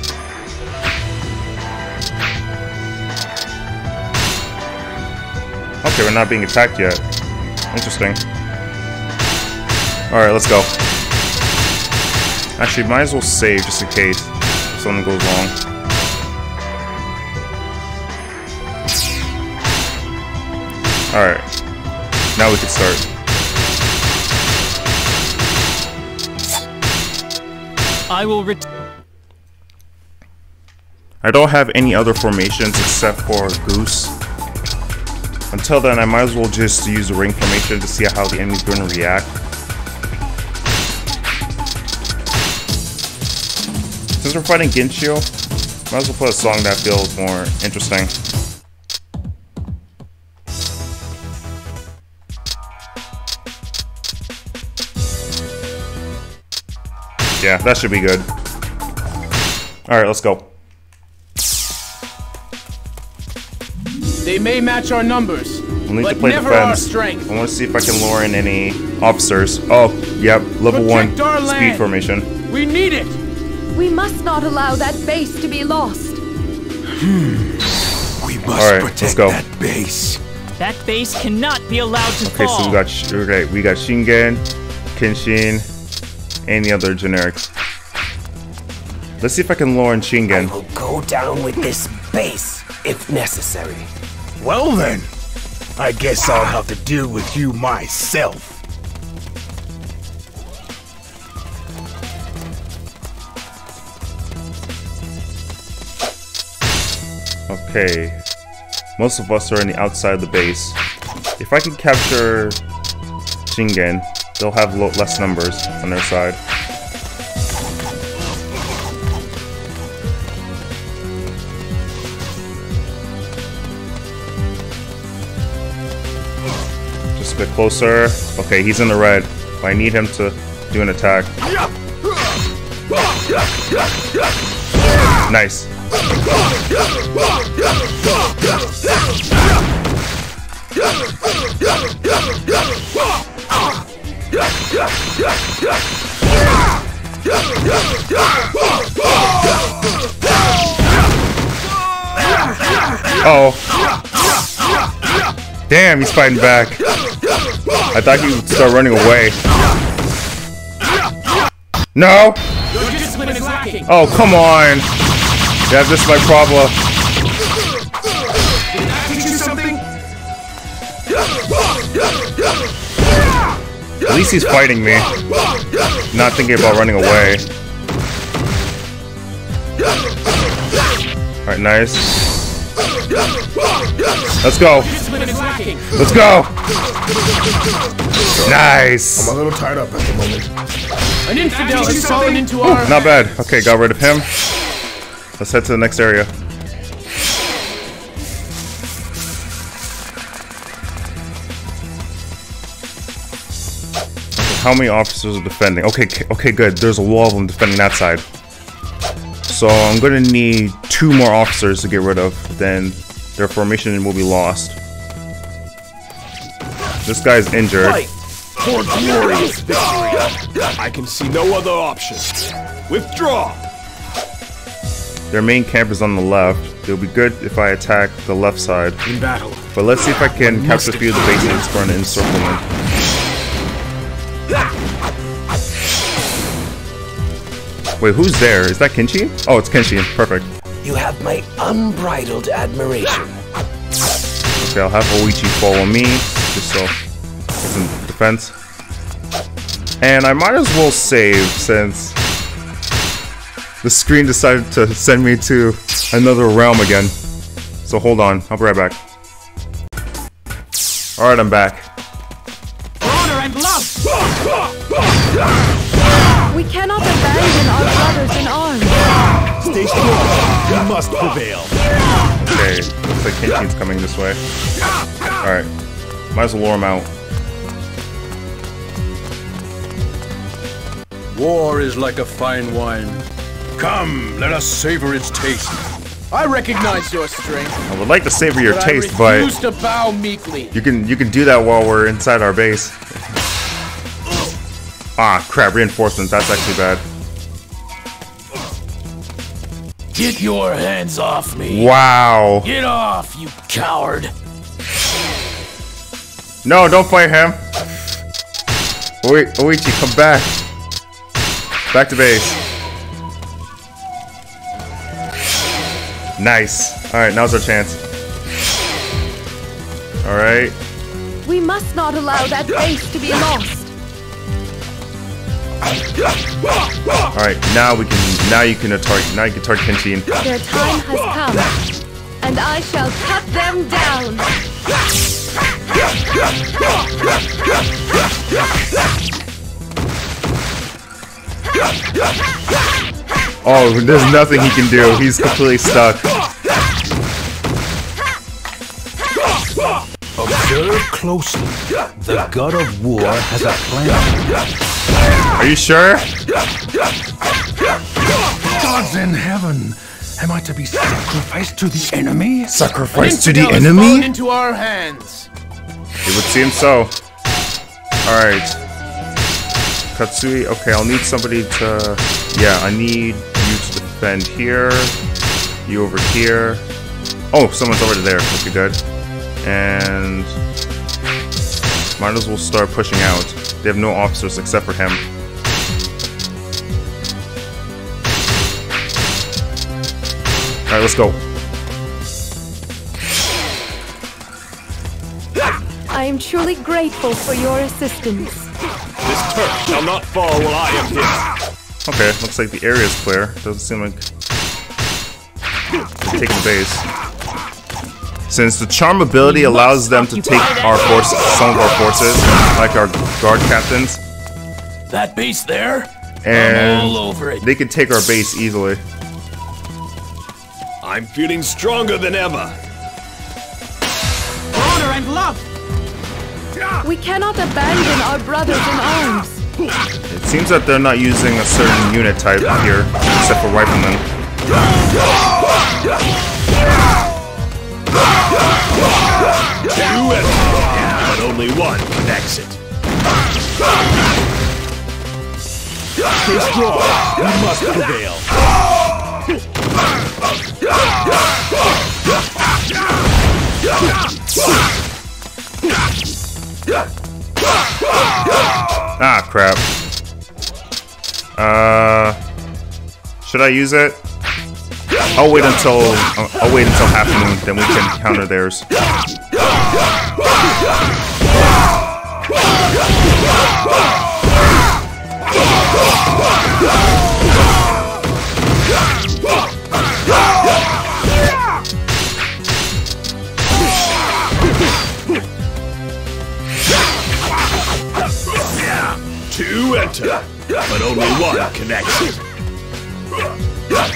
Okay, we're not being attacked yet. Interesting. Alright, let's go. Actually, might as well save just in case something goes wrong. Alright. Now we can start. I will ret- I don't have any other formations except for Goose. Until then, I might as well just use the ring formation to see how the enemy's going to react. Since we're fighting Ginchiyo, might as well put a song that feels more interesting. Yeah, that should be good. Alright, let's go. They may match our numbers, We'll need but to play never our defense. strength. I want to see if I can lure in any officers. Oh, yep, level one Protect our speed land. formation. We need it! We must not allow that base to be lost. Hmm. We must All right, protect let's go. that base. That base cannot be allowed to Okay, fall. so we got Sh- okay, we got Shingen, Kenshin, and the other generics. Let's see if I can lure in Shingen. I will go down with this base if necessary. Well then, I guess I'll have to deal with you myself. Okay. Most of us are on the outside of the base. If I can capture Shingen, they'll have less numbers on their side. Just a bit closer. Okay, he's in the red. I need him to do an attack. Nice. Oh. Damn, he's fighting back. I thought he would start running away. No! Your discipline is lacking! Oh, come on! Yeah, this is my problem. At least he's fighting me. Not thinking about running away. Alright, nice. Let's go. Discipline is lacking! Let's go. Nice. I'm a little tied up at the moment. An infidel has fallen into our Not bad. Okay, got rid of him. Let's head to the next area. How many officers are defending? Okay, okay, good. There's a wall of them defending that side. So I'm gonna need two more officers to get rid of. Then their formation will be lost. This guy's injured. Fight for glorious victory. I can see no other option. Withdraw. Their main camp is on the left. It'll be good if I attack the left side. In battle. But let's see if I can capture a few of the bases for an encirclement. Wait, who's there? Is that Kinchi? Oh, it's Kinchi. Perfect. You have my unbridled admiration. Okay, I'll have Oichi follow me, just so it's in defense. And I might as well save since the screen decided to send me to another realm again. So hold on, I'll be right back. Alright, I'm back. Stay strong. We must prevail. Okay, looks like Kenshi's coming this way. Alright, might as well lure him out. War is like a fine wine. Come, let us savor its taste. I recognize your strength. I would like to savor your but taste, I refuse but to bow meekly. you can you can do that while we're inside our base. Ah, crap, reinforcements, that's actually bad. Get your hands off me. Wow. Get off, you coward. No, don't fight him. Wait, Oichi, come back. Back to base. Nice. Alright, now's our chance. Alright. We must not allow that base to be lost. Alright, now we can now you can uh, attack. now you can attack Kenshin. Their time has come, and I shall cut them down. Oh, there's nothing he can do. He's completely stuck. Observe closely. The god of war has a plan. Are you sure? Gods in heaven! Am I to be sacrificed to the enemy? Sacrifice to the enemy? into our hands. It would seem so. Alright. Katsuie, okay, I'll need somebody to... Yeah, I need you to defend here. You over here. Oh, someone's already there. Okay, good. And... Might as well start pushing out. They have no officers except for him. Alright, let's go. I am truly grateful for your assistance. This turret shall not fall while I am here. Okay, looks like the area is clear. Doesn't seem like taking the base. Since the charm ability allows them to take our force, some of our forces, like our guard captains, That base there? and all over it. they can take our base easily. I'm feeling stronger than ever. Honor and love! We cannot abandon our brothers in arms. It seems that they're not using a certain unit type here, except for riflemen. Two enter, but only one can exit. Stay strong. We must prevail. Ah, crap. Uh, should I use it? I'll wait until I'll wait until half moon, then we can counter theirs. Two enter, but only one exit. This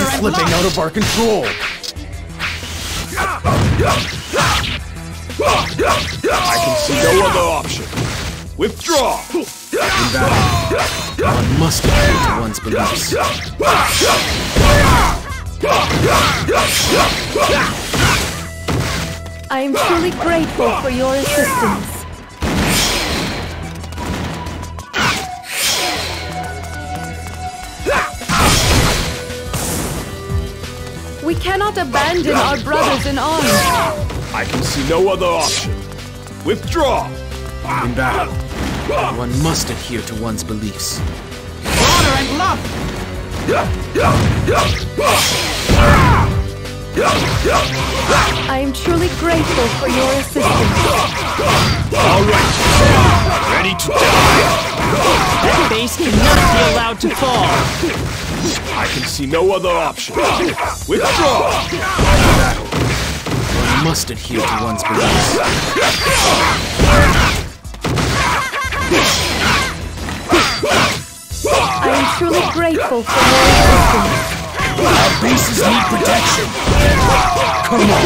is slipping out of our control. I can see no other option. Withdraw! In battle, one must adhere to one's beliefs. I am truly grateful for your assistance. We cannot abandon our brothers in arms. I can see no other option. Withdraw! In battle, one must adhere to one's beliefs. Honor and love! I am truly grateful for your assistance. All right, ready to die. That base cannot be allowed to fall! I can see no other option. Withdraw! One must adhere to one's beliefs. I am truly grateful for your assistance. Our bases need protection. Come on.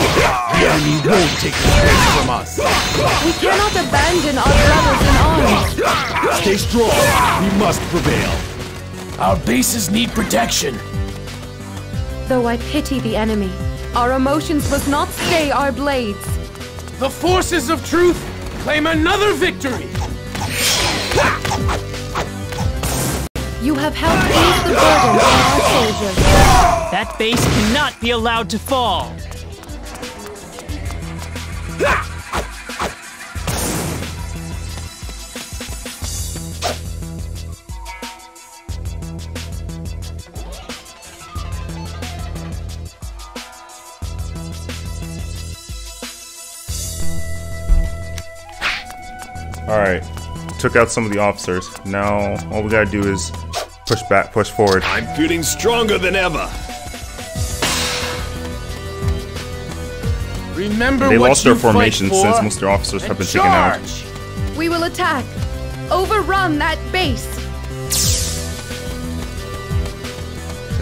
The enemy won't take this base from us. We cannot abandon our brothers in arms. Stay strong. We must prevail. Our bases need protection. Though I pity the enemy, our emotions must not stay our blades. The forces of truth claim another victory. You have helped ease the burden on our soldiers. That base cannot be allowed to fall! Alright. Took out some of the officers. Now all we gotta do is push back, push forward. I'm feeling stronger than ever. Remember They what lost their you fight formation since most of their officers have and been taken out. charge. We will attack. Overrun that base.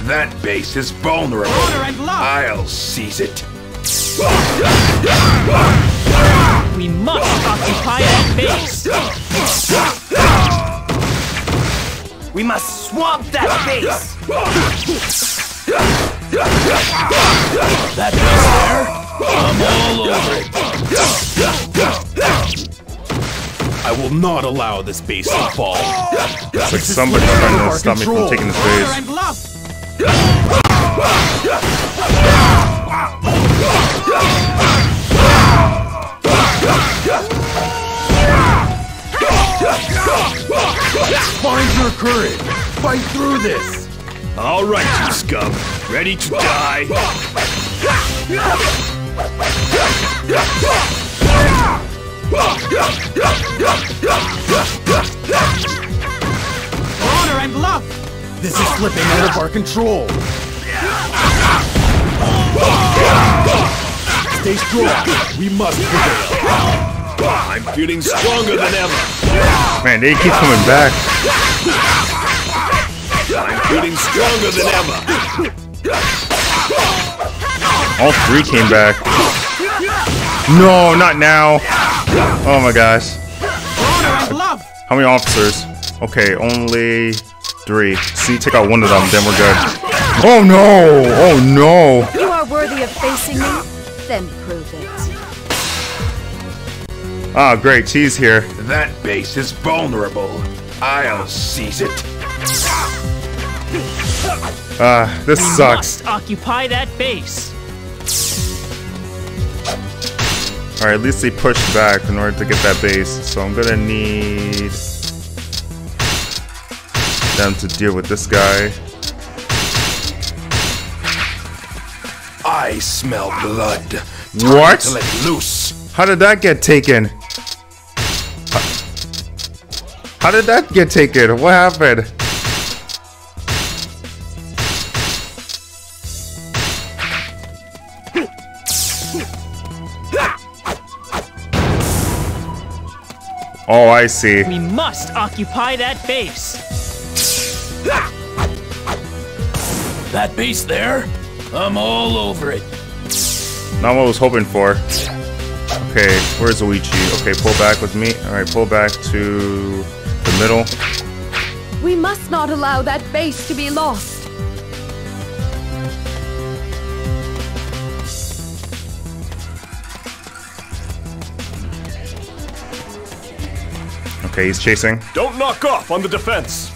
That base is vulnerable. Honor and love! I'll seize it. We must occupy that base! We must swamp that base! That base there? I'm all over it. I will not allow this base to fall. It's like somebody's trying to stop me from taking this base. Find your courage. Fight through this. All right, you scum. Ready to die? Honor and love! This is slipping out of our control. Stay strong. We must prevail. I'm feeling stronger than ever. Man, they keep coming back. I'm feeling stronger than ever. All three came back. No, not now. Oh my gosh. Honor and love! How many officers? Okay, only three. See, take out one of them, then we're good. Oh no! Oh no! You are worthy of facing me? Then prove it. Ah, great, she's here. That base is vulnerable. I'll seize it. Ah, this we sucks. must occupy that base. Alright, at least they pushed back in order to get that base. So I'm gonna need them to deal with this guy. I smell blood. Time What? To let loose. How did that get taken? How did that get taken? What happened? Oh, I see. We must occupy that base. That base there? I'm all over it. Not what I was hoping for. Okay, where's Oichi? Okay, pull back with me. Alright, pull back to the middle. We must not allow that base to be lost. Okay, he's chasing. Don't knock off on the defense.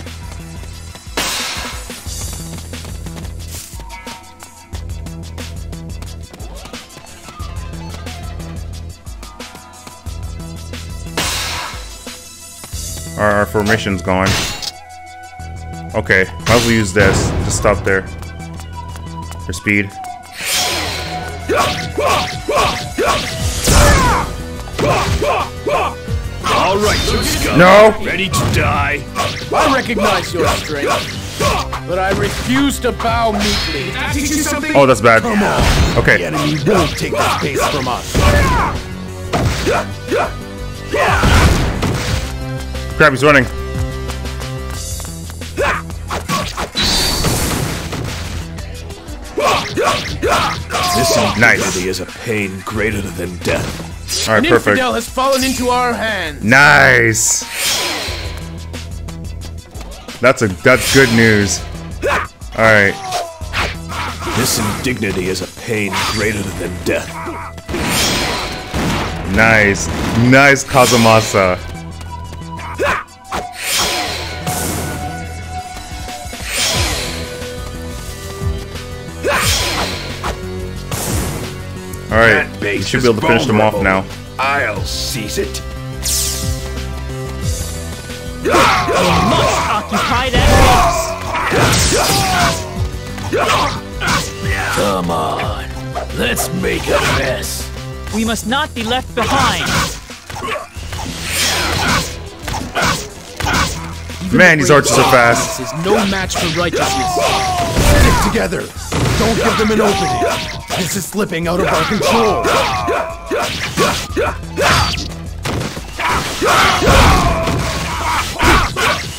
Our, our formation's gone. Okay, might as well use this. Just stop there. For speed. All right, you scum. No! Ready to die? I recognize your strength, but I refuse to bow meekly. Oh, that's bad. Come on. Okay. The enemy won't take this base from us. Crap, he's running. This Nice. indignity is a pain greater than death. Alright, perfect. infidel has fallen into our hands. Nice. That's a that's good news. All right. This indignity is a pain greater than death. Nice. Nice Kazumasa. All right. That You should be able to finish them off now. I'll seize it. We must occupy that Come on. Let's make a mess. We must not be left behind. Man, these archers are fast. This is no match for righteousness. Stick together. Don't give them an opening. This is slipping out of our control.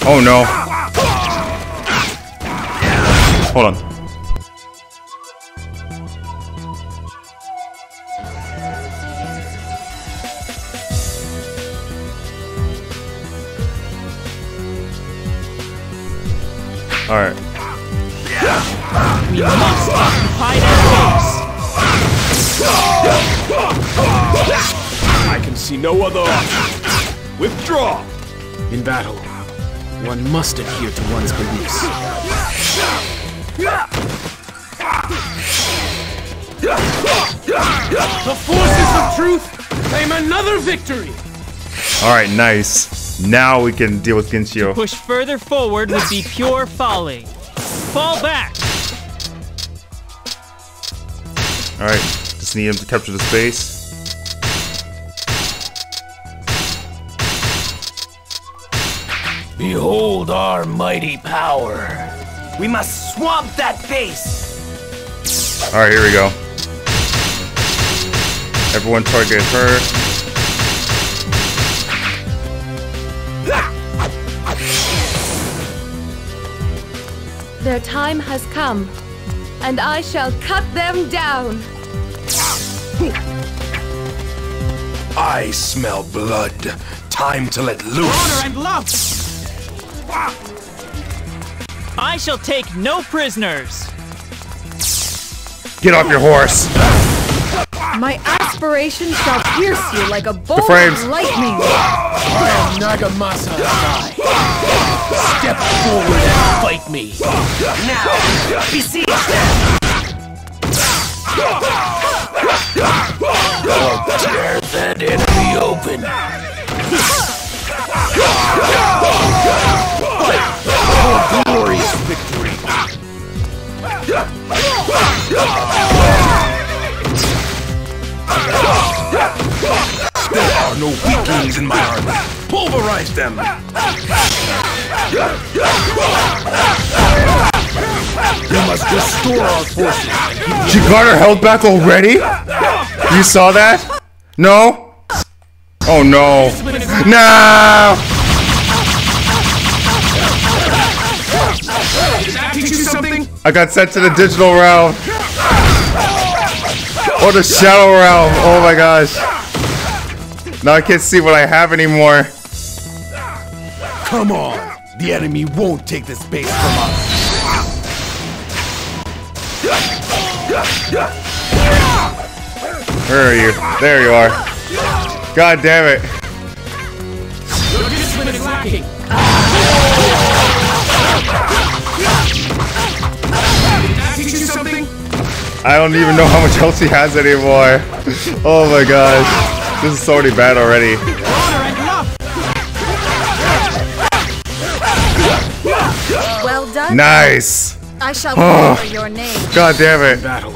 Oh no. Hold on. Alright. We must occupy their base. I can see no other option. Withdraw! In battle, one must adhere to one's beliefs. The forces of truth claim another victory! Alright, nice. Now we can deal with Ginchiyo. Push further forward would be pure folly. Fall back! Alright, just need him to capture the space. Behold our mighty power. We must swamp that base. Alright, here we go. Everyone target her. Their time has come, and I shall cut them down. I smell blood. Time to let loose. Honor and love! I shall take no prisoners. Get off your horse. My aspiration shall pierce you like a bolt of lightning. I am Nagamasa Azai. Step forward and fight me. Now, besiege them. I'll tear that enemy open. For glorious victory. Are no weaklings in my army. Pulverize them. We must restore our forces. She got her held back already? You saw that? No? Oh no. No! Does that teach you something? I got sent to the digital realm. Or the shadow realm. Oh my gosh. Now I can't see what I have anymore. Come on! The enemy won't take this base from us. Where are you? There you are. God damn it. Your discipline is lacking. Did that teach you something? I don't even know how much health he has anymore. Oh my gosh. This is already bad already. Honor and love! Well done. Nice. I shall Oh. remember your name. God damn it. Battle.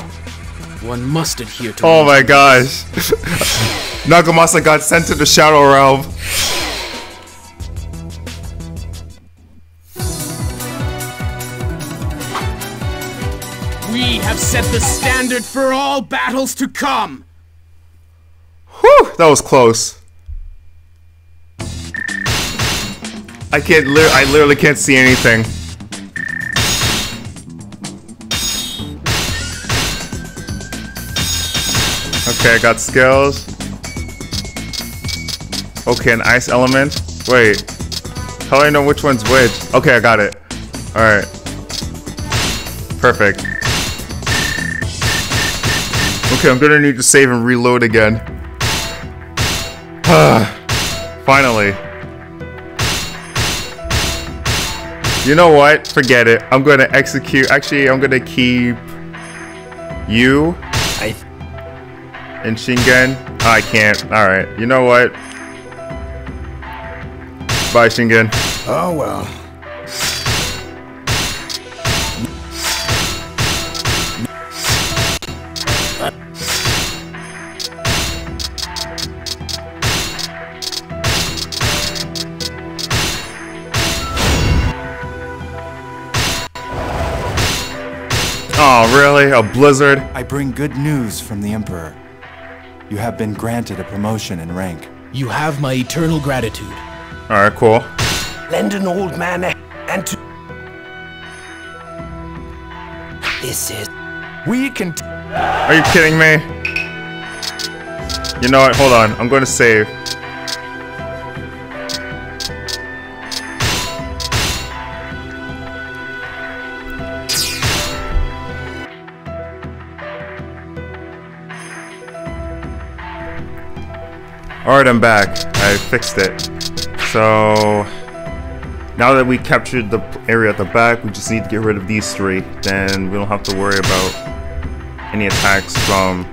One must adhere to Oh my gosh. Nagamasa got sent to the Shadow Realm. We have set the standard for all battles to come. Whew, that was close. I can't li I literally can't see anything. Okay, I got skills. Okay, an ice element. Wait. How do I know which one's which? Okay, I got it. Alright. Perfect. Okay, I'm gonna need to save and reload again. Finally. You know what? Forget it. I'm gonna execute. Actually, I'm gonna keep you and Shingen. I can't. All right. You know what? Bye, Shingen. Oh well. Oh, really? A blizzard? I bring good news from the Emperor. You have been granted a promotion in rank. You have my eternal gratitude. All right, cool. Lend an old man a and to. This is. We can. Are you kidding me? You know what? Hold on. I'm going to save. Alright, I'm back. I fixed it. So, now that we captured the area at the back, we just need to get rid of these three. Then we don't have to worry about any attacks from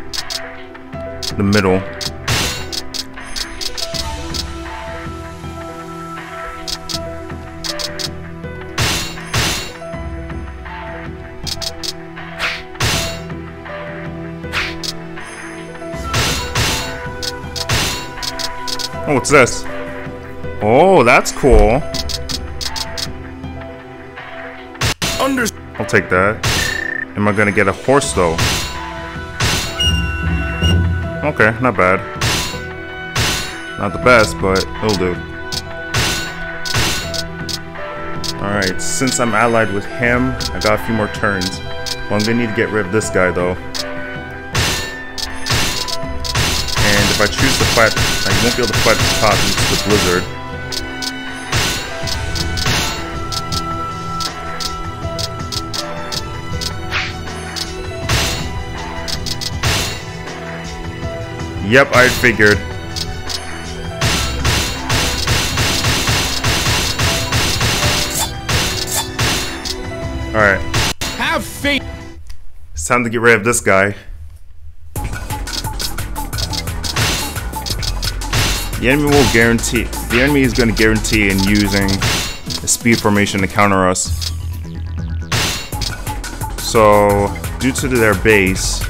the middle. What's this? Oh, that's cool. Under I'll take that. Am I gonna get a horse though? Okay, not bad. Not the best, but it'll do. Alright, since I'm allied with him, I got a few more turns. Well, I'm gonna need to get rid of this guy though. If I choose to fight, I won't be able to fight the top due to the blizzard. Yep, I figured. Alright. Have faith. It's time to get rid of this guy. The enemy will guarantee the enemy is going to guarantee in using a speed formation to counter us. So, due to their base,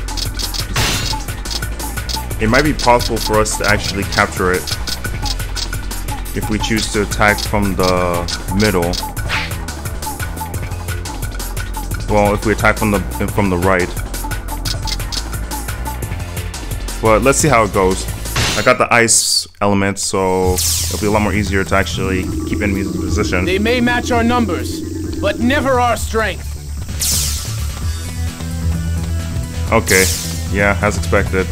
it might be possible for us to actually capture it if we choose to attack from the middle. Well, if we attack from the from the right. But let's see how it goes. I got the ice element, so it'll be a lot more easier to actually keep enemies in position. They may match our numbers, but never our strength. Okay, yeah, as expected.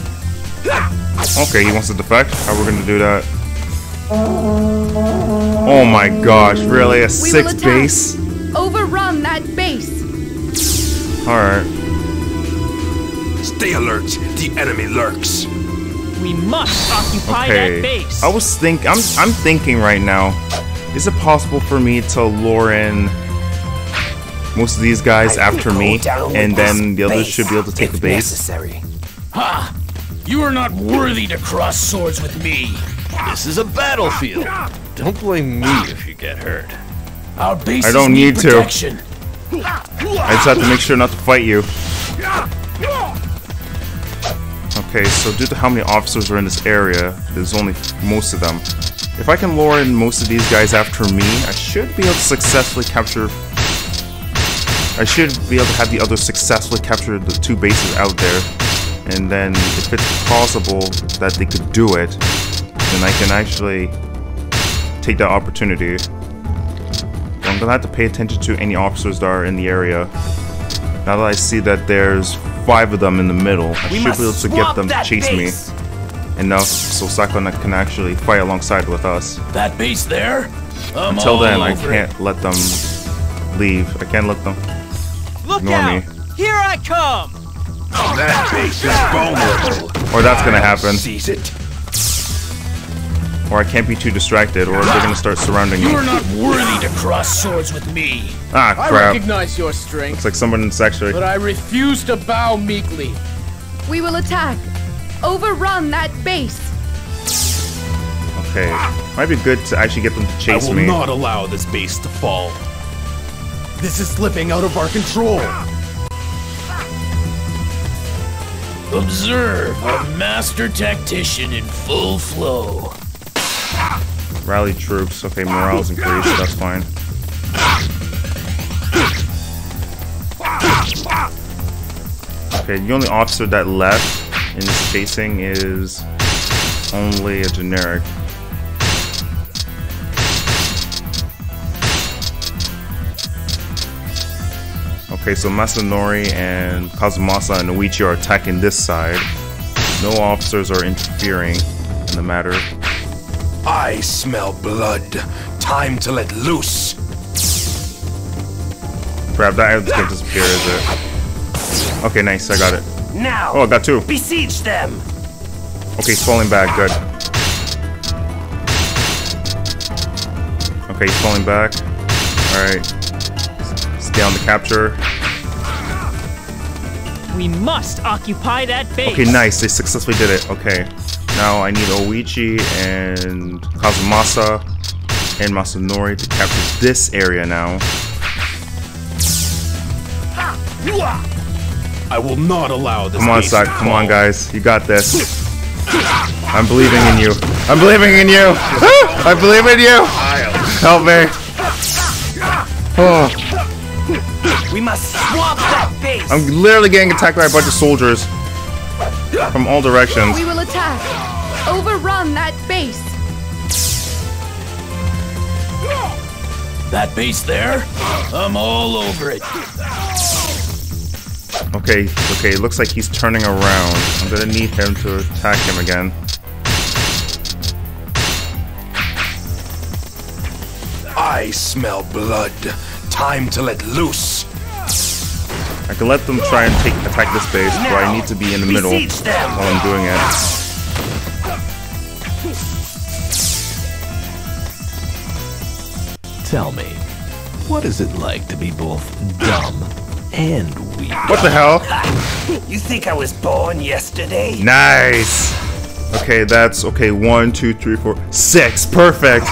Okay, he wants to defect. How we're gonna do that? Oh my gosh, really? A six base? Overrun that base. Alright. Stay alert. The enemy lurks. We must occupy Okay. that base. I was think I'm I'm thinking right now. Is it possible for me to lure in most of these guys after me, and then the others should be able to take the base? Necessary. Ha! You are not worthy to cross swords with me. This is a battlefield. Don't blame me if you get hurt. Our base I don't need need to. I just have to make sure not to fight you. Okay, so due to how many officers are in this area, there's only most of them. If I can lure in most of these guys after me, I should be able to successfully capture... I should be able to have the others successfully capture the two bases out there. And then, if it's possible that they could do it, then I can actually take that opportunity. I'm gonna have to pay attention to any officers that are in the area. Now that I see that there's five of them in the middle, I We should be able to get them to chase base. me enough so Sakon can actually fight alongside with us. That base there? I'm Until then, I can't let them leave. I can't let them Look ignore out! me. Here I come! That base is vulnerable. Or that's gonna happen. Seize it. Or I can't be too distracted, or they're gonna start surrounding me. You are not worthy to cross swords with me. Ah, I crap. recognize your strength, Looks like someone's actually... but I refuse to bow meekly. We will attack. Overrun that base. Okay. Might be good to actually get them to chase me. I chase will me. not allow this base to fall. This is slipping out of our control. Observe a master tactician in full flow. Rally troops. Okay, morale's increased. That's fine. Okay, the only officer that left in this chasing is only a generic. Okay, so Masanori and Kazumasa and Oichi are attacking this side. No officers are interfering in the matter. I smell blood. Time to let loose. Crap, that gonna disappear, is it? Okay, nice, I got it. Now Oh I got two. Besiege them. Okay, he's falling back, good. Okay, he's falling back. Alright. Stay on the capture. We must occupy that base. Okay, nice. They successfully did it. Okay. Now I need Oichi and Kazumasa and Masanori to capture this area now. I will not allow this. Come on, Sak. Come on, guys. You got this. I'm believing in you. I'm believing in you. I believe in you. Help me. Oh. We must swap that base. I'm literally getting attacked by a bunch of soldiers from all directions. We will attack. Overrun that base. That base there? I'm all over it. Okay, okay, it looks like he's turning around. I'm gonna need him to attack him again. I smell blood. Time to let loose. I can let them try and take attack this base, but I need to be in the middle while I'm doing it. Tell me, what is it like to be both dumb and weak? What the hell? You think I was born yesterday? Nice! Okay, that's okay. One, two, three, four, six. Perfect.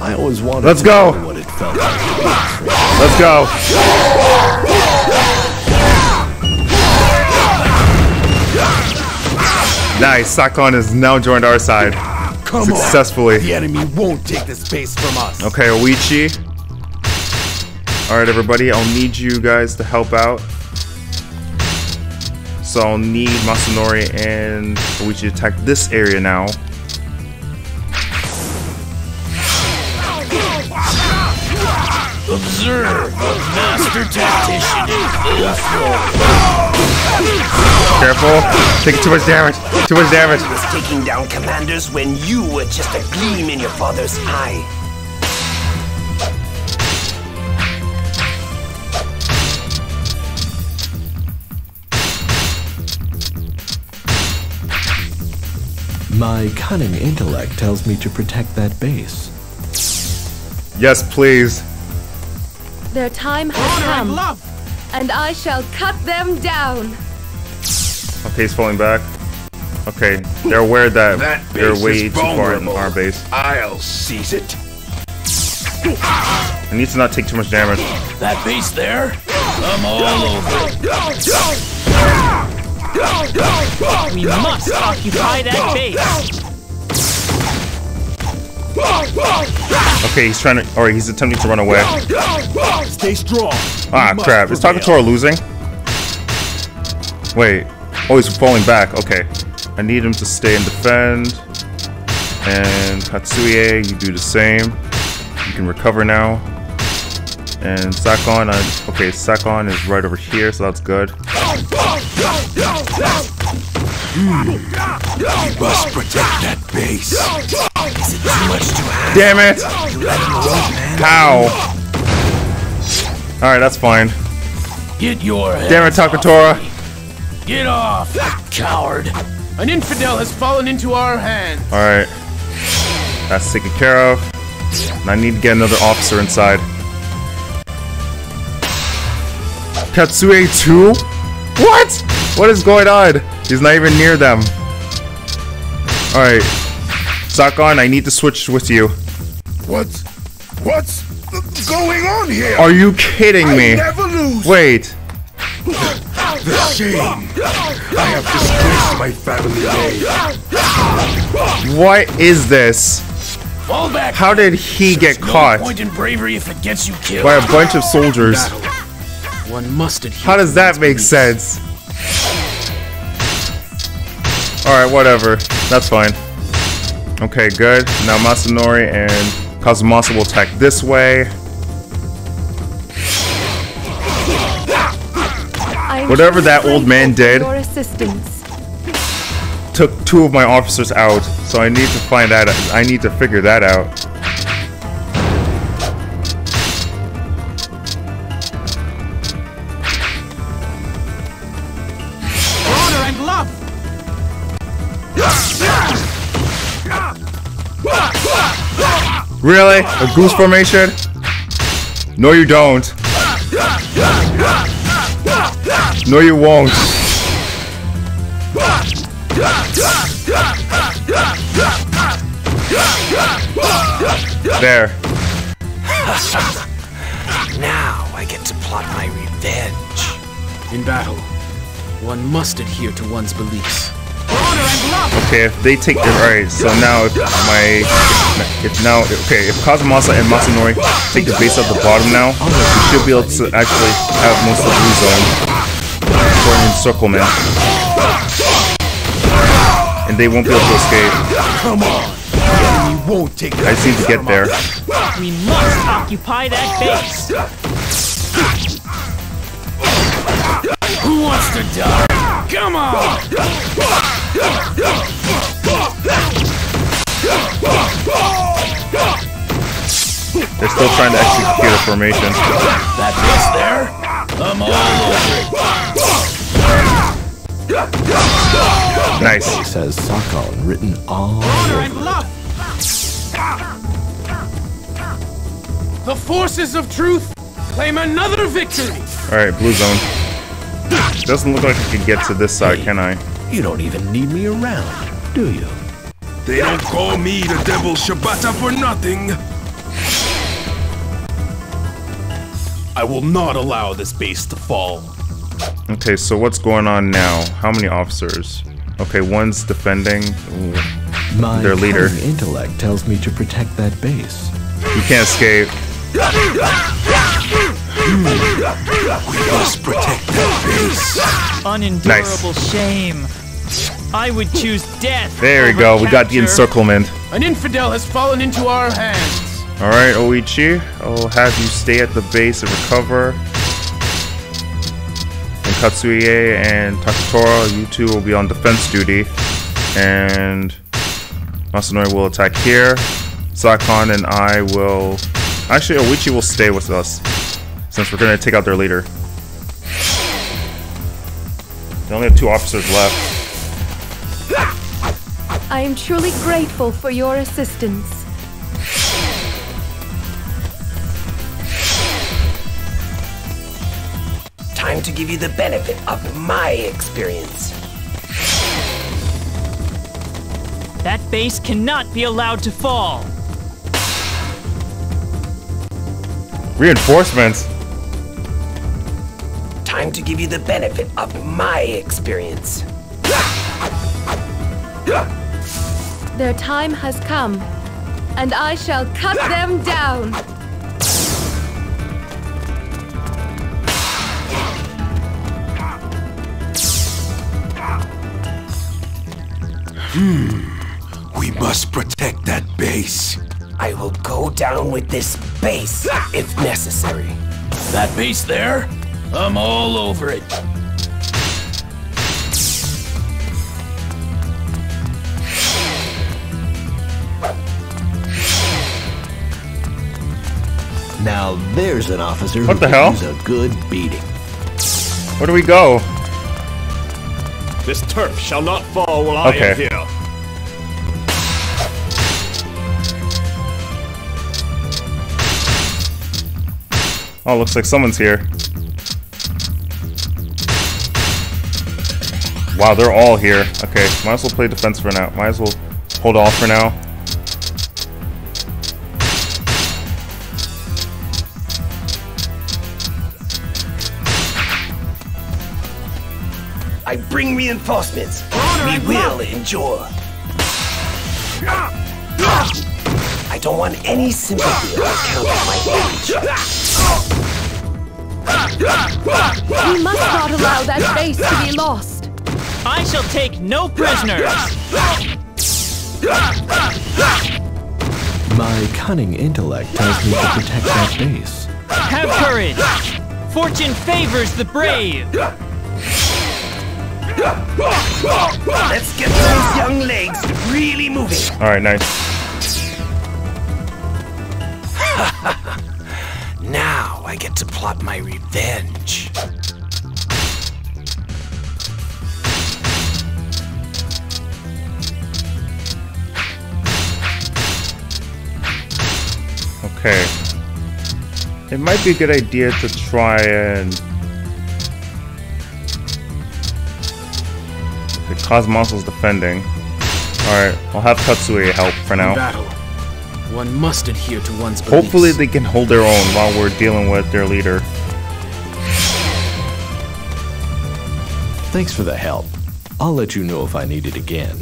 I always wanted Let's to go. know what it felt like. Let's go. Nice. Sakon has now joined our side. Come Successfully. on. The enemy won't take the space from us. Okay, Oichi. Alright, everybody, I'll need you guys to help out. So I'll need Masanori and Oichi to attack this area now. Observe the master tactician in full flow. Careful. Taking too much damage. Too much damage. I was taking down commanders when you were just a gleam in your father's eye. My cunning intellect tells me to protect that base. Yes, please. Their time has come. And I shall cut them down. Okay, he's falling back. Okay, they're aware that, That they're way too far in our base. I'll seize it. I need to not take too much damage. That base there? I'm all over it. We must occupy that base. Okay, he's trying to, or he's attempting to run away. Stay strong. Ah, crap. Is. Takatora losing? Wait. Oh, he's falling back. Okay. I need him to stay and defend. And Katsuie, you do the same. You can recover now. And Sakon, uh, okay, Sakon is right over here, so that's good. We must protect that base. Is it too much to ask? Damn it! You let him go, man. How? Alright, that's fine. Get your head. Damn it, Takatora. Get off, coward. An infidel has fallen into our hands. Alright. That's taken care of. And I need to get another officer inside. Katsuie 2? What? What is going on? He's not even near them. Alright. Sakon, I need to switch with you. What? what's going on here? Are you kidding I me? never lose. Wait. The shame. I have disgraced my family name. What is this? Fall back. How did he get No caught point in bravery if it gets you killed. by a bunch of soldiers? One must adhere How does that make beliefs. sense? Alright, whatever. That's fine. Okay, good. Now Masanori and Kazumasa will attack this way. Whatever that old man did. Took two of my officers out, so I need to find that. I need to figure that out. Really? A goose formation? No, you don't. No, you won't. There. now I get to plot my revenge. In battle, one must adhere to one's beliefs. Okay, if they take the right, so now if my if now okay, if Kazumasa and Masanori take the base of the bottom now, we should be able to actually have most of the blue zone for an encirclement. And they won't be able to escape. Come on. The won't take I just need to get there. We must occupy that base. Who wants to die? Come on! They're still trying to execute a formation. That base there? I'm all over it. Nice. It says Sakon written all over it. The forces of truth claim another victory. Alright, blue zone. Doesn't look like I can get to this side, can I? You don't even need me around, do you? They don't call me the Devil Shibata for nothing. I will not allow this base to fall. Okay, so what's going on now? How many officers? Okay, one's defending Ooh, My their leader. cunning intellect tells me to protect that base. You can't escape. We must protect that base. Unendurable shame. I would choose death. There we over go. We got the encirclement. An infidel has fallen into our hands. Alright, Oichi. I'll have you stay at the base and recover. And Katsuie and Takatora, you two will be on defense duty. And Masanori will attack here. Sakon and I will... Actually, Oichi will stay with us. Since we're going to take out their leader. They only have two officers left. I am truly grateful for your assistance. Time to give you the benefit of my experience. That base cannot be allowed to fall. Reinforcements. Time to give you the benefit of my experience. Their time has come, and I shall cut them down. Hmm. We must protect that base. I will go down with this base if necessary. That base there? I'm all over it. Now there's an officer What who the hell? a good beating. Where do we go? This turf shall not fall while I Okay. am here. Oh, looks like someone's here. Wow, they're all here. Okay, might as well play defense for now. Might as well hold off for now. I bring reinforcements. We will endure. I don't want any sympathy on account of my age. We must not allow that base to be lost. I shall take no prisoners. My cunning intellect tells me to protect that base. Have courage. Fortune favors the brave. Let's get those young legs really moving. Alright, nice. Now I get to plot my revenge. Okay. It might be a good idea to try and... The Cosmos defending. Alright, I'll have Katsuie help for now. Battle, one must adhere to one's beliefs. Hopefully they can hold their own while we're dealing with their leader. Thanks for the help. I'll let you know if I need it again.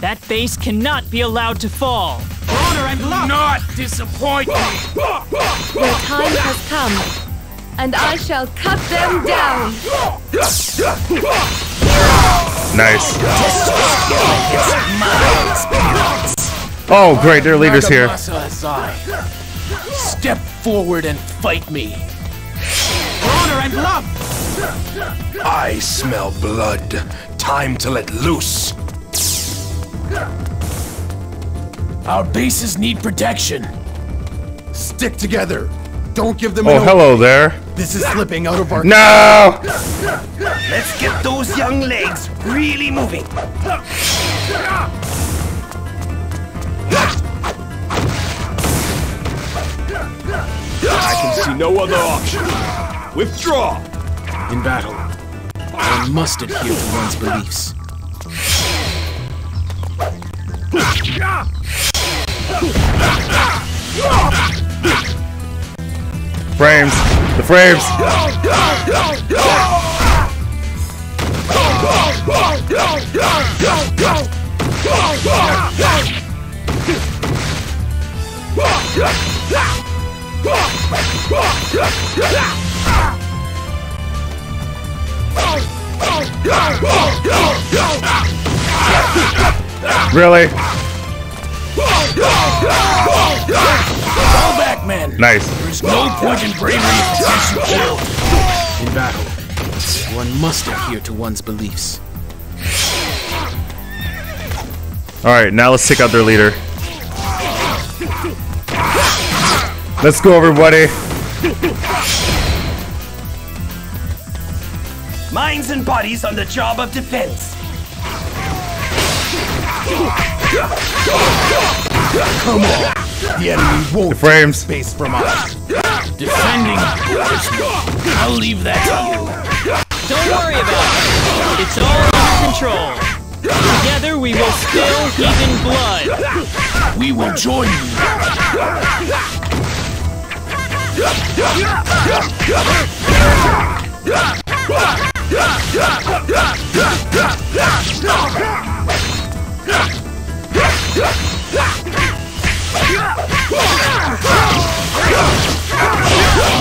That base cannot be allowed to fall. Honor and love! Do not disappoint me! Their time has come, and I shall cut them down! Nice. Oh, great, their leader's here. Step forward and fight me. Honor and love! I smell blood. Time to let loose. Our bases need protection. Stick together. Don't give them Oh, an hello there. This is slipping out of our No! Let's get those young legs really moving. I can see no other option. Withdraw! In battle, one must adhere to one's beliefs. Frames. The frames. Really? Fall back, men! Nice. There's no point in bravery if it gets you killed. In battle, one must adhere to one's beliefs. Alright, now let's take out their leader. Let's go, everybody. Minds and bodies on the job of defense. Come on. The enemy won't The frames. space from us. Defending bores. I'll leave that to you. Don't worry about it. It's all under control. Together we will spill heathen blood. We will join you.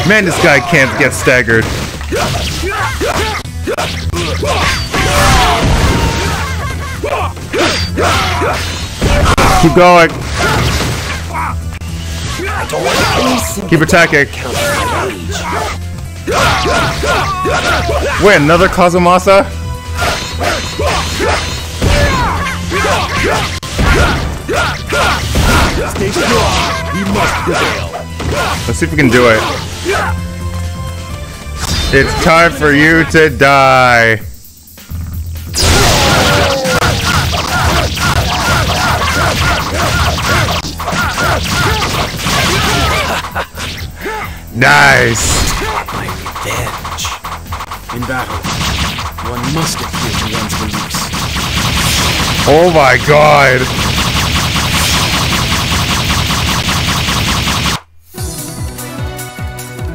Man, this guy can't get staggered. Keep going. Keep attacking. Wait, another Kazumasa? Stay strong. We must prevail. Let's see if we can do it. It's time for you to die. Nice. My revenge. In battle, one must adhere to one's beliefs. Oh my god.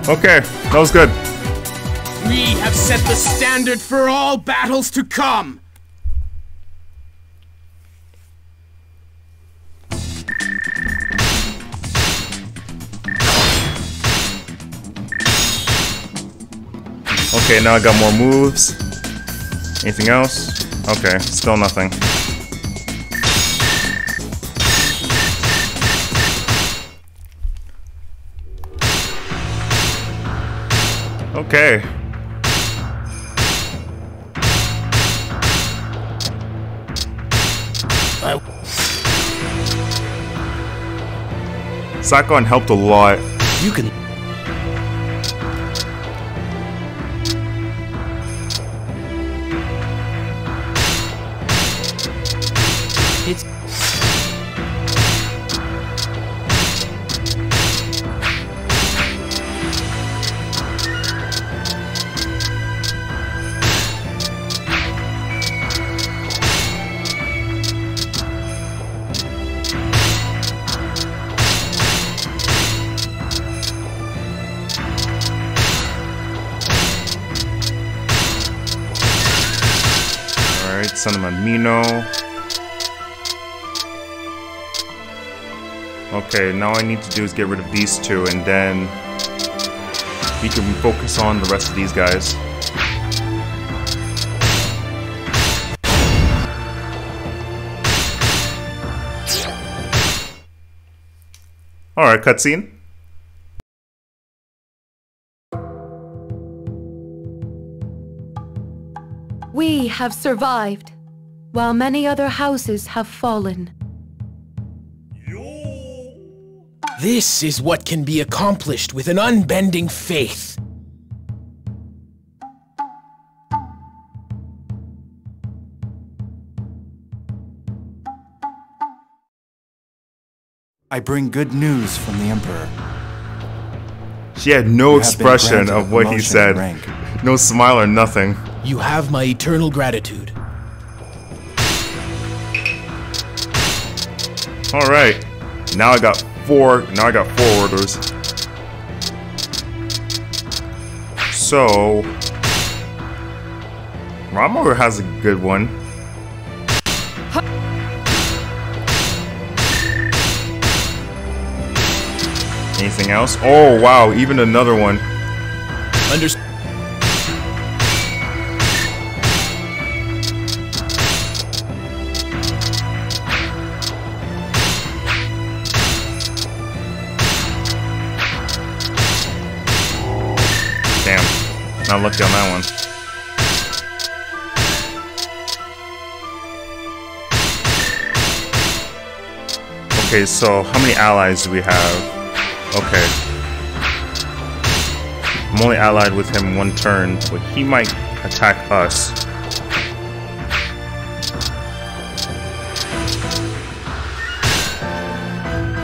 Okay, that was good. We have set the standard for all battles to come! Okay, now I got more moves. Anything else? Okay, still nothing. Okay. Sakon helped a lot. You can Send him a Mino. Okay, now I need to do is get rid of these two and then we can focus on the rest of these guys. Alright, cutscene. Have survived, while many other houses have fallen. This is what can be accomplished with an unbending faith. I bring good news from the Emperor. She had no You expression of what he said. rank. No smile or nothing. You have my eternal gratitude. Alright. Now I got four now I got four orders. So Ramour has a good one. Anything else? Oh wow, even another one. Understood. Not lucky on that one. Okay, so how many allies do we have? Okay. I'm only allied with him one turn, but he might attack us.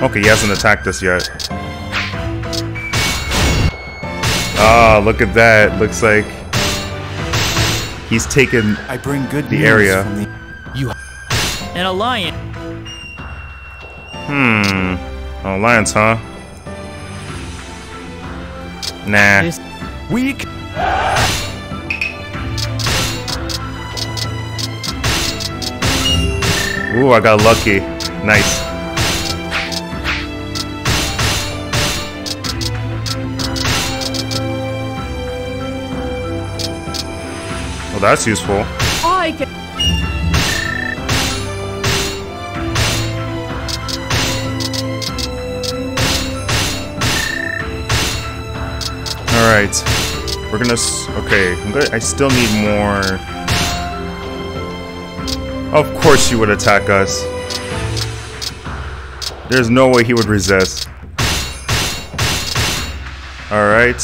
Okay, he hasn't attacked us yet. Ah, look at that. Looks like he's taken I bring good the news area. from the You An alliance. Hmm. Alliance, huh? Nah. This- weak. Ooh, I got lucky. Nice. Well, that's useful. I can. All right. We're gonna. s- Okay. I'm gonna. I still need more. Of course, you would attack us. There's no way he would resist. All right.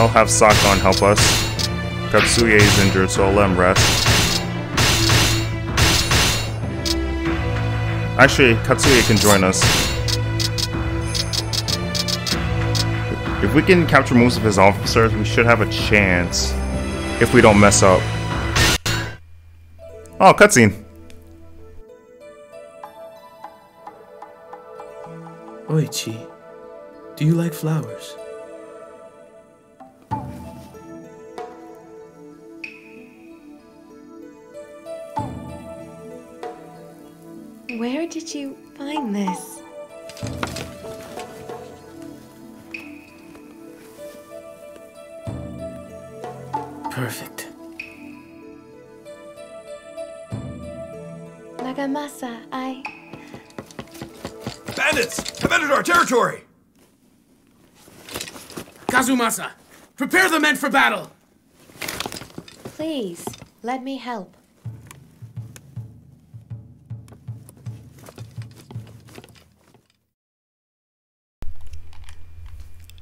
I'll have Sakon help us. Katsuie is injured, so I'll let him rest. Actually, Katsuie can join us. If we can capture most of his officers, we should have a chance. If we don't mess up. Oh, cutscene. Oichi, do you like flowers? Where did you find this? Perfect. Nagamasa, I. Bandits have entered our territory! Kazumasa, prepare the men for battle! Please, let me help.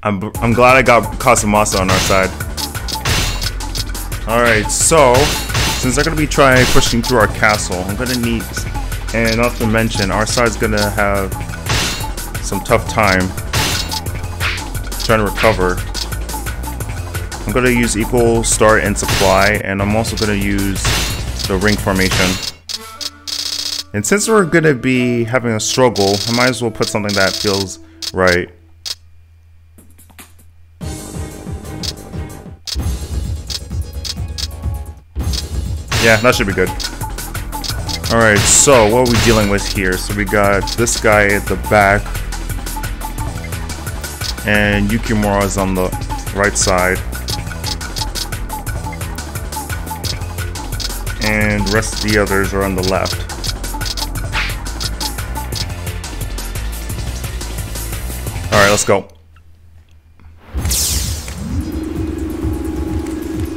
I'm, I'm glad I got Kazumasa on our side. Alright, so, since they're gonna be trying pushing through our castle, I'm gonna need, and not to mention, our side's gonna have some tough time trying to recover. I'm gonna use equal start and supply, and I'm also gonna use the ring formation. And since we're gonna be having a struggle, I might as well put something that feels right. Yeah, that should be good. Alright, so what are we dealing with here? So we got this guy at the back. And Yukimura is on the right side. And the rest of the others are on the left. Alright, let's go.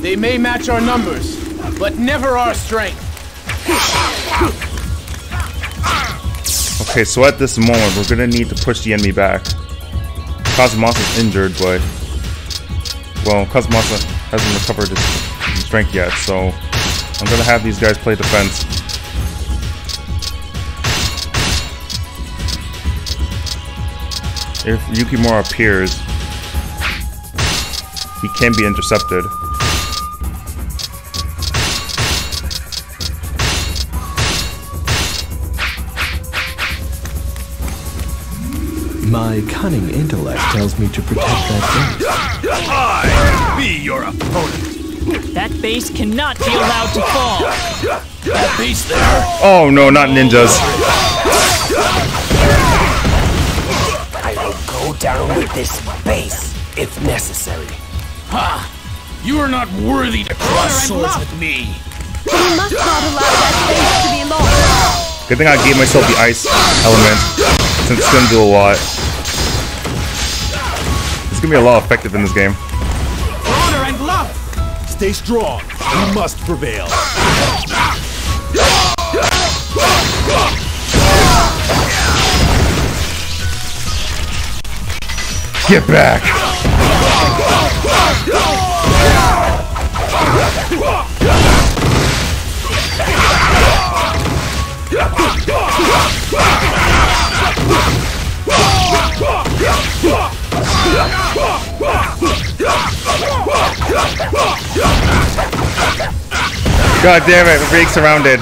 They may match our numbers, but never our strength. Okay, so at this moment, we're gonna need to push the enemy back. Kazumasa is injured, but... Well, Kazumasa hasn't recovered his strength yet, so... I'm gonna have these guys play defense. If Yukimura appears, he can be intercepted. My cunning intellect tells me to protect that base. I be your opponent. That base cannot be allowed to fall. That base there. Oh no, not ninjas. I will go down with this base if necessary. Ha! You are not worthy to cross swords with me. We must not allow that base to be lost. Good thing I gave myself the ice element, since it's gonna do a lot. It's gonna be a lot effective in this game. Honor and love. Stay strong. You must prevail. Get back! God damn it, we're being surrounded.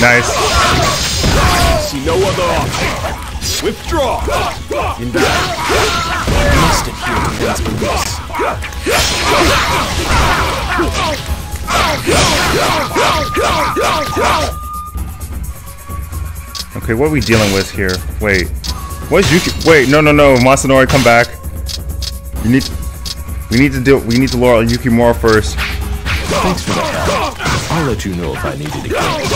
Nice. See no other option. Withdraw. In battle. Must adhere to one's beliefs. Okay, what are we dealing with here? Wait. What's Yuki? Wait, no, no, no. Masanori, come back. You need. We need to do. We need to lure Yukimura first. Thanks for the help. I'll let you know if I need it again. Working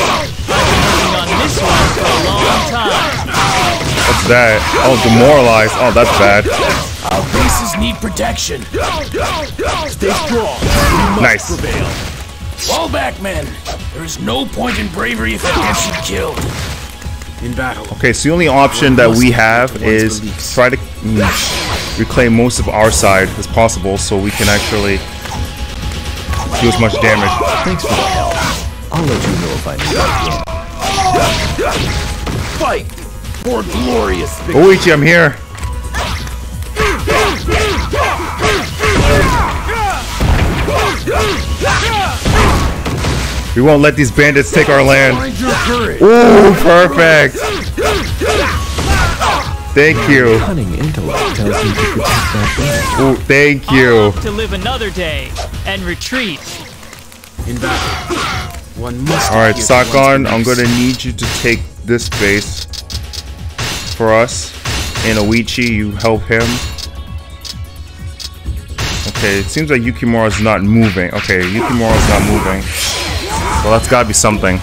on this one for a long time. What's that? Oh, demoralized. Oh, that's bad. Our bases need protection. Stay strong. We must Nice. prevail. Fall back, men. There is no point in bravery if it gets you killed. In battle. Okay, so the only option that we have is try to mm, reclaim most of our side as possible so we can actually do as much damage. Thanks for the help. I'll let you know if I need again. Fight for glorious victory. Oichi, I'm here. We won't let these bandits take our land. Find. Ooh, perfect. Thank you. Cunning intellect tells me to protect that base. Ooh, thank I'll you. to live another day and retreat. In battle. One must All right, adhere to one's Sakon, I'm gonna need you to take this base for us. And Oichi, you help him. Okay, it seems like Yukimura's not moving. Okay, Yukimura's not moving. Well, that's gotta be something.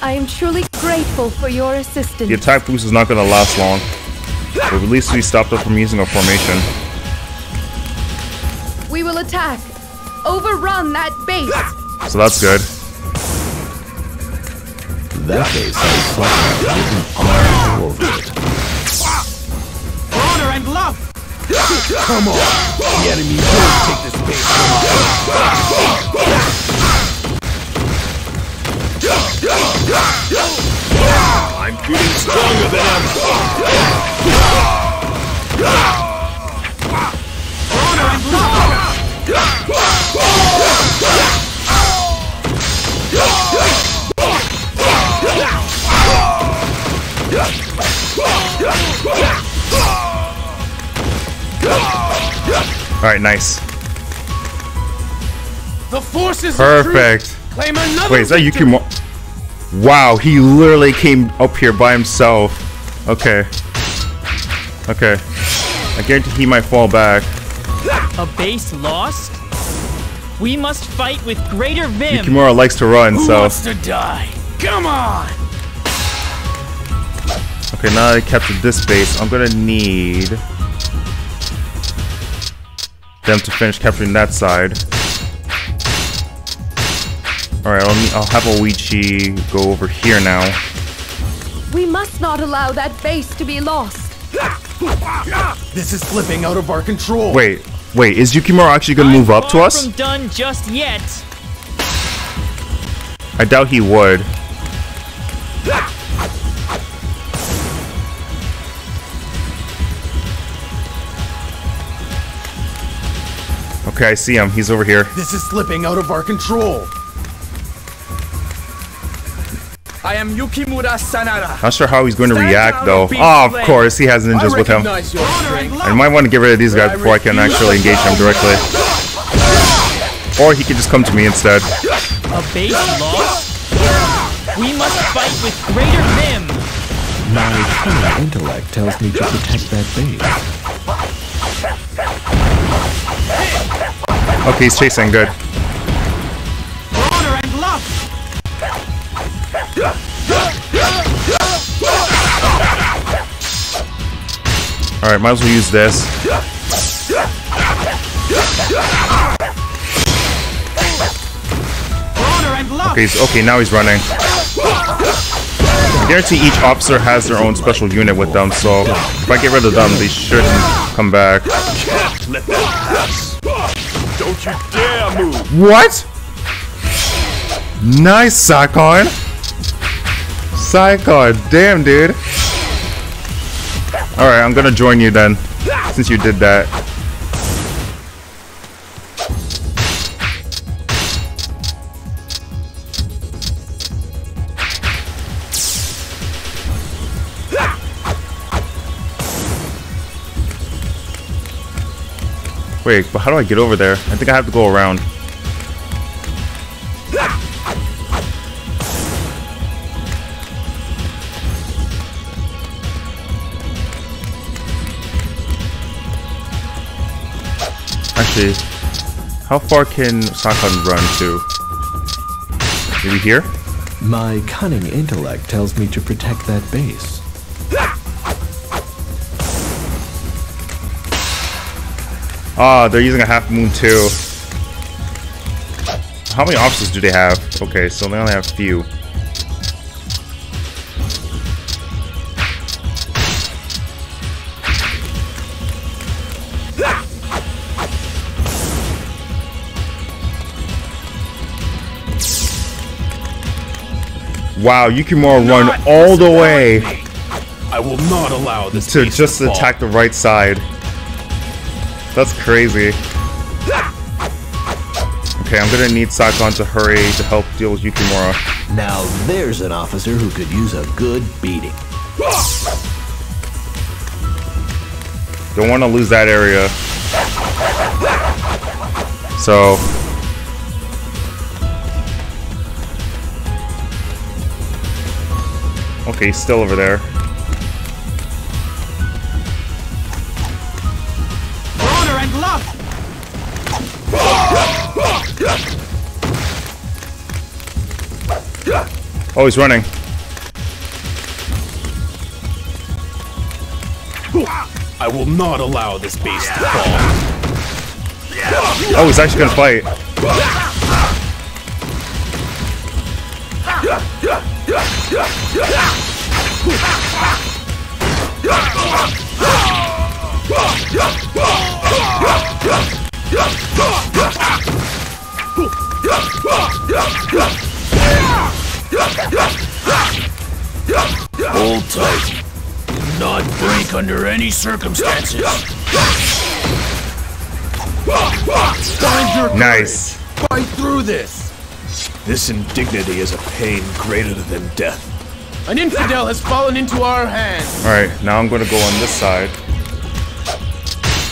I am truly grateful for your assistance. The attack boost is not gonna last long. But at least we stopped us from using a formation. We will attack. Overrun that base. So that's good. That base has flush written all over it. Honor and love. Come on. The enemy will take this base from us. I'm feeling stronger than ever. Honor and love. Alright, nice. The forces Perfect. Claim another Wait, is that victory. Yukimura? Wow, he literally came up here by himself. Okay. Okay. I guarantee he might fall back. A base lost? We must fight with greater vim. Yukimura likes to run, Who so. wants to die? Come on! Okay, now that I captured this base, I'm gonna need them to finish capturing that side. Alright, I'll, I'll have Oichi go over here now. We must not allow that base to be lost. This is slipping out of our control. Wait, wait, is Yukimura actually gonna move up to us? from done just yet. I doubt he would. Okay, I see him. He's over here. This is slipping out of our control. I am Yukimura Sanada. Not sure how he's going to react though. or Oh, ah, of slain. course, he has ninjas with him. recognize your strength. I might want to get rid of these guys before I can actually engage him directly. Or he could just come to me instead. A base lost? We must fight with greater vim. My cunning intellect tells me to protect that base. Okay, he's chasing. Good. Honor and love. All right, might as well use this. Honor and love. Okay, okay, now he's running. I guarantee each officer has their own special unit with them, so if I get rid of them, they shouldn't come back. Don't you dare move. What? Nice, Sakon. Sakon, damn, dude. Alright, I'm gonna join you then, since you did that. Wait, but how do I get over there? I think I have to go around. Actually, how far can Sakon run to? Maybe here? My cunning intellect tells me to protect that base. Ah, they're using a half moon too. How many officers do they have? Okay, so they only have a few. Wow, Yukimura run all the way I will not allow this to just fall. attack the right side. That's crazy. Okay, I'm gonna need Sakon to hurry to help deal with Yukimura. Now there's an officer who could use a good beating. Don't want to lose that area. So. Okay, he's still over there. Oh, he's running. I will not allow this base to fall. Oh, he's actually gonna fight. Hold tight. Do not break under any circumstances. Find your Nice. Fight through this. This indignity is a pain greater than death. An infidel has fallen into our hands. Alright, now I'm gonna go on this side.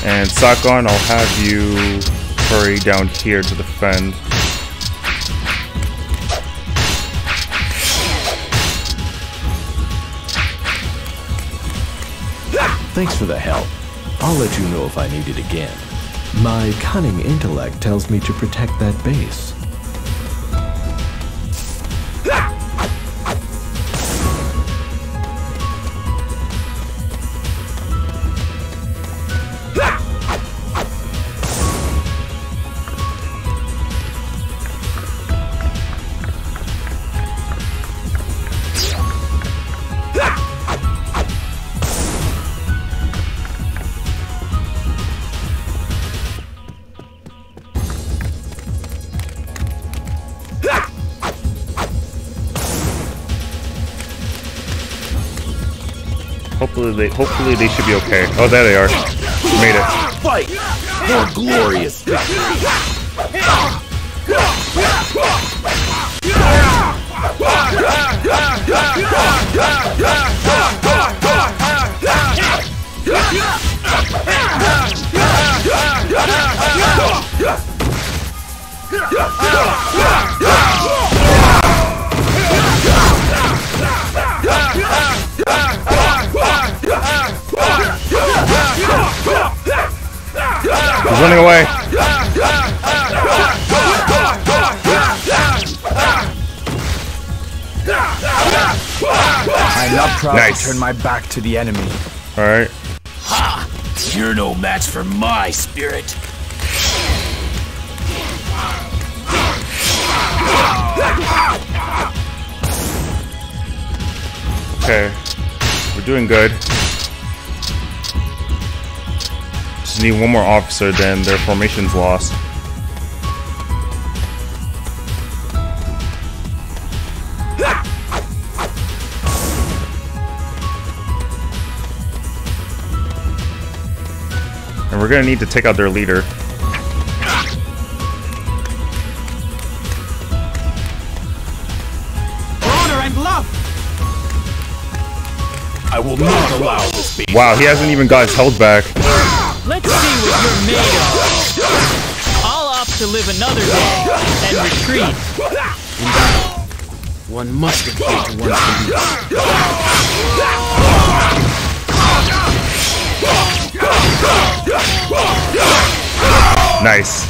And Sakon, I'll have you hurry down here to defend. Thanks for the help. I'll let you know if I need it again. My cunning intellect tells me to protect that base. They hopefully they should be okay. Oh there they are. Made it. Fight for glorious He's running away. I'm not proud Nice. to turn my back to the enemy. Alright. Ha! You're no match for my spirit. Okay. We're doing good. Just need one more officer, then their formation's lost. And we're gonna need to take out their leader. Honor and love! I will not allow this. Wow, he hasn't even got his health back. To live another day and retreat. One must adhere to one's beliefs. Nice.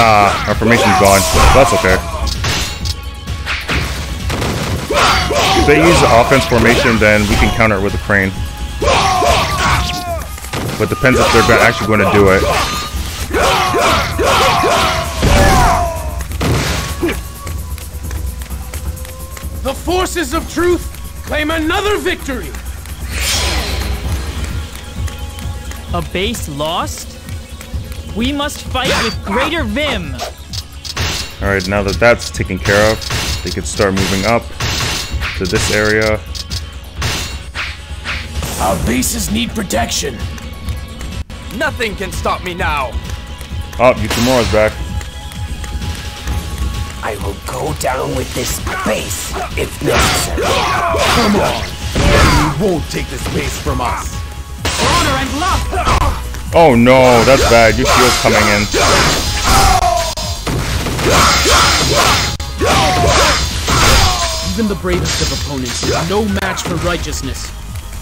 Ah, our formation's gone. That's okay. If they use the offense formation, then we can counter it with a crane. But depends if they're actually going to do it. The forces of truth claim another victory! A base lost? We must fight with greater vim. Alright, now that that's taken care of, they could start moving up to this area. Our bases need protection. Nothing can stop me now! Oh, Yukimura's back. I will go down with this base if necessary. Come on! You won't take this base from us. Honor and love! Oh no, that's bad. Yushio's coming in. Even the bravest of opponents is no match for righteousness.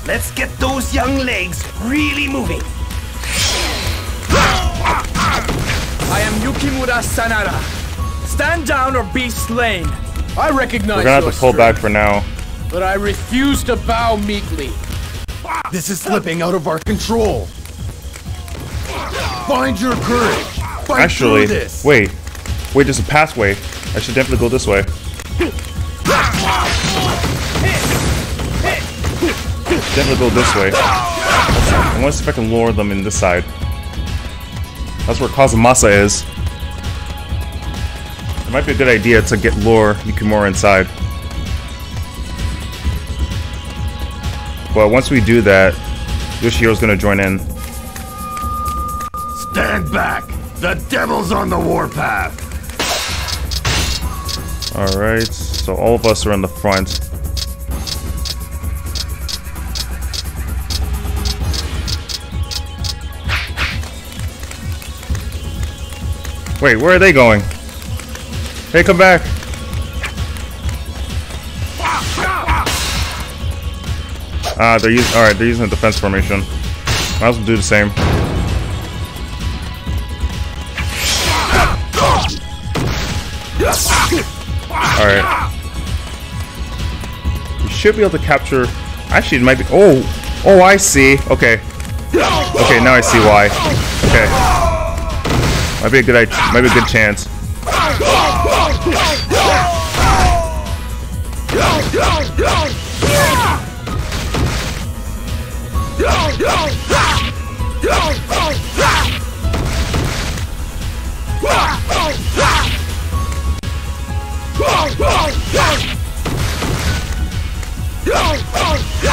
Let's get those young legs really moving. I am Yukimura Sanada. Stand down or be slain. I recognize We're gonna have your to pull back for now. but I refuse to bow meekly. This is slipping out of our control. Find your courage. Fight Actually, through this. wait. Wait, there's a pathway. I should definitely go this way. Definitely go this way. I want to see if I can lure them in this side. That's where Kazumasa is. It might be a good idea to get lure Yukimura inside. But once we do that, Yoshihiro's gonna join in. Stand back. The devil's on the warpath. Alright, so all of us are in the front. Wait, where are they going? Hey, come back. Ah, they're using. All right, they're using a defense formation. Might as well do the same. All right. You should be able to capture. Actually, it might be. Oh, oh, I see. Okay. Okay, now I see why. Okay. Might be a good. Might be a good chance.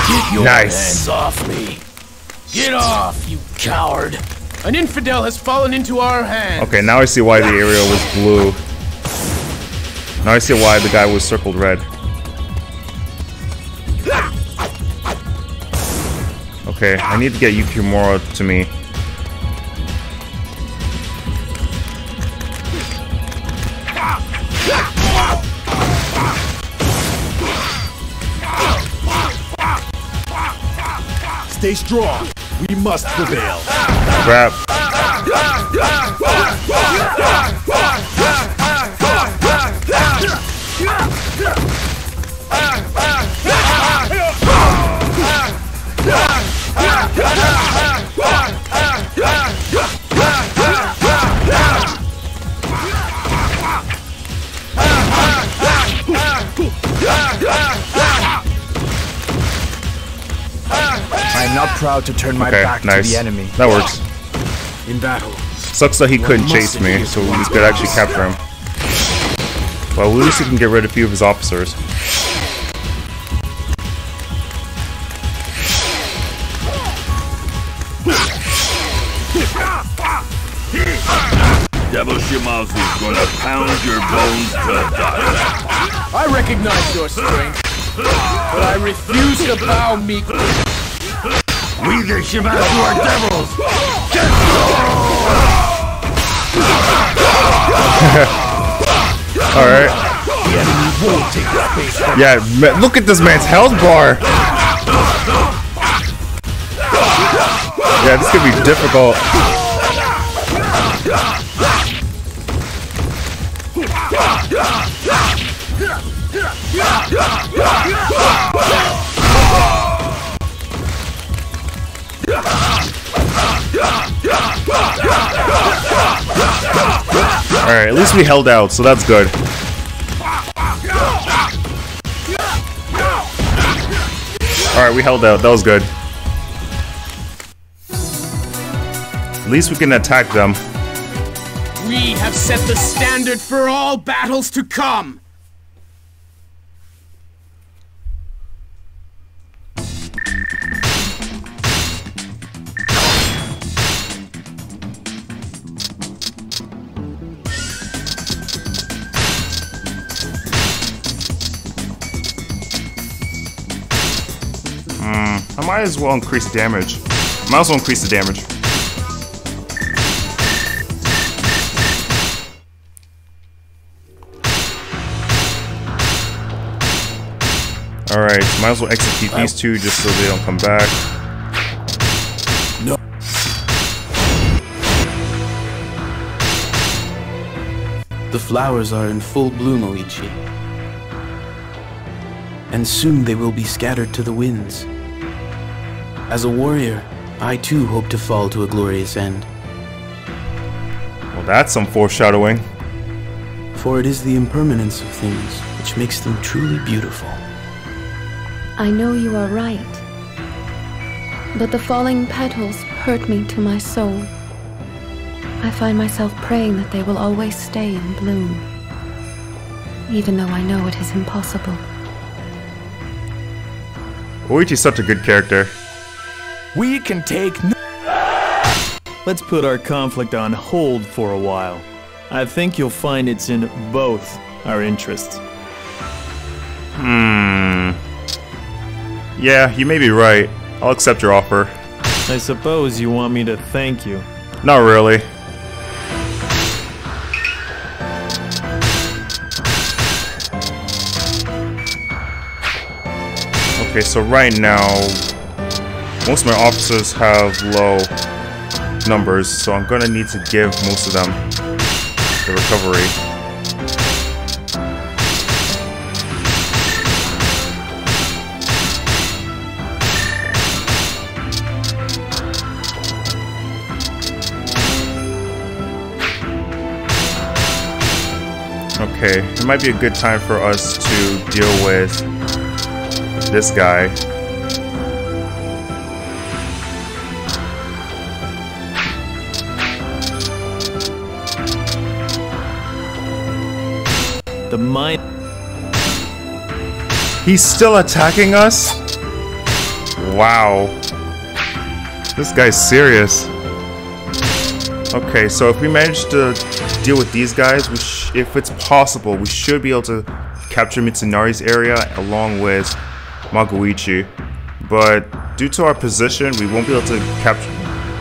Get your Nice. hands off me! Get off, you coward! An infidel has fallen into our hands! Okay, now I see why the area was blue. Now I see why the guy was circled red. Okay, I need to get Yukimura to me. Stay strong. We must prevail. Crap. I am not proud to turn my Okay, back nice. to the enemy. That works. In battle, Sucks that he couldn't chase me, so we could actually capture him. Well, at least we can get rid of a few of his officers. Devil Shimazu is gonna pound your bones to dust. I recognize your strength, but I refuse to bow meekly. We the Shimazu are devils! Alright. Yeah, look at this man's health bar! Yeah, this could be difficult. Alright, at least we held out, so that's good. Alright, we held out, that was good. At least we can attack them. We have set the standard for all battles to come. Might as well increase the damage. Might as well increase the damage. Alright, might as well execute these two just so they don't come back. No. The flowers are in full bloom, Oichi. And soon they will be scattered to the winds. As a warrior, I too hope to fall to a glorious end. Well, that's some foreshadowing. For it is the impermanence of things which makes them truly beautiful. I know you are right. But the falling petals hurt me to my soul. I find myself praying that they will always stay in bloom. Even though I know it is impossible. Oichi's such a good character. We can take no Let's put our conflict on hold for a while. I think you'll find it's in both our interests. Hmm. Yeah, you may be right. I'll accept your offer. I suppose you want me to thank you. Not really. Okay, so right now, most of my officers have low numbers, so I'm gonna need to give most of them the recovery. Okay, it might be a good time for us to deal with this guy. The mine. He's still attacking us? Wow. This guy's serious. Okay, so if we manage to deal with these guys, if it's possible, we should be able to capture Mitsunari's area along with Magoichi. But due to our position, we won't be able to capture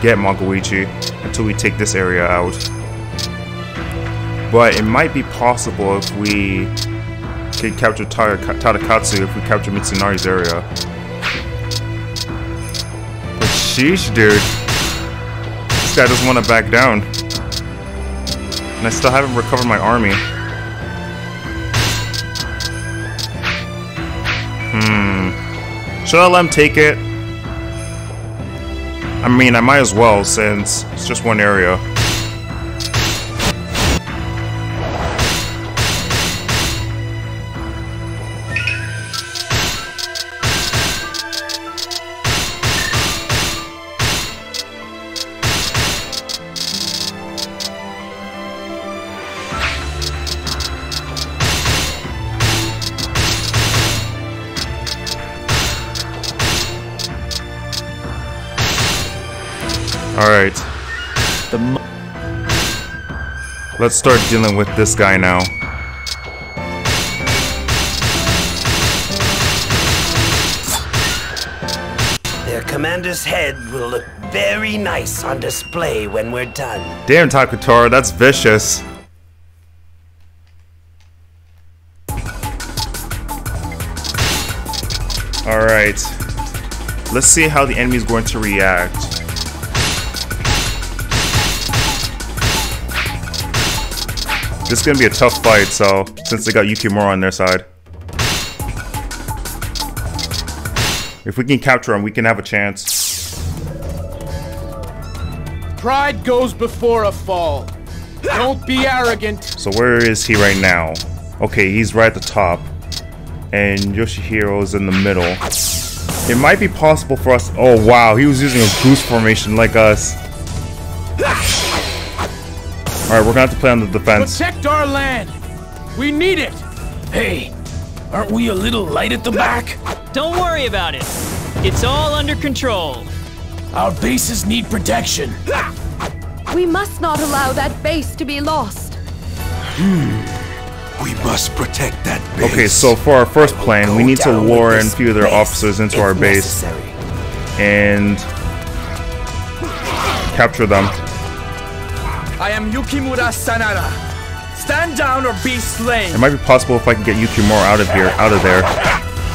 get Magoichi until we take this area out. But it might be possible if we could capture Tadakatsu if we capture Mitsunari's area. But sheesh, dude. This guy doesn't want to back down. And I still haven't recovered my army. Hmm. Should I let him take it? I mean, I might as well, since it's just one area. Let's start dealing with this guy now. Their commander's head will look very nice on display when we're done. Damn, Takutaro, that's vicious. Alright. Let's see how the enemy is going to react. This is gonna be a tough fight, so since they got Yukimura on their side. If we can capture him, we can have a chance. Pride goes before a fall. Don't be arrogant. So where is he right now? Okay, he's right at the top. And Yoshihiro's in the middle. It might be possible for us- Oh wow, he was using a goose formation like us. Alright, we're gonna have to play on the defense. Protect our land! We need it! Hey, aren't we a little light at the back? Don't worry about it. It's all under control. Our bases need protection. We must not allow that base to be lost. Hmm. We must protect that base. Okay, so for our first plan, we need to lure in a few of their officers into our base necessary. and capture them. I am Yukimura Sanada. Stand down or be slain. It might be possible if I can get Yukimura out of here, out of there.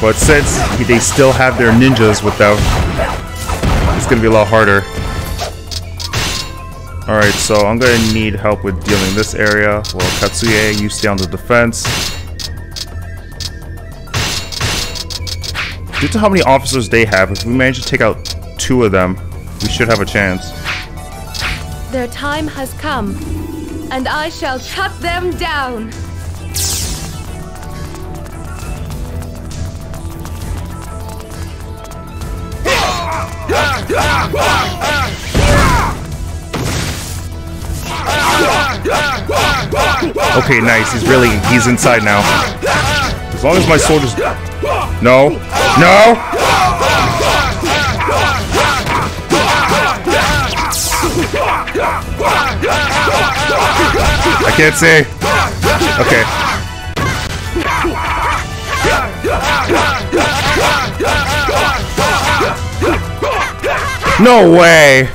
But since they still have their ninjas with them, it's gonna be a lot harder. Alright, so I'm gonna need help with dealing this area. Well, Katsuie, you stay on the defense. Due to how many officers they have, if we manage to take out two of them, we should have a chance. Their time has come, and I shall cut them down. Okay, nice. He's really, he's inside now. As long as my sword soldiers... No. No! I can't say. Okay. No way!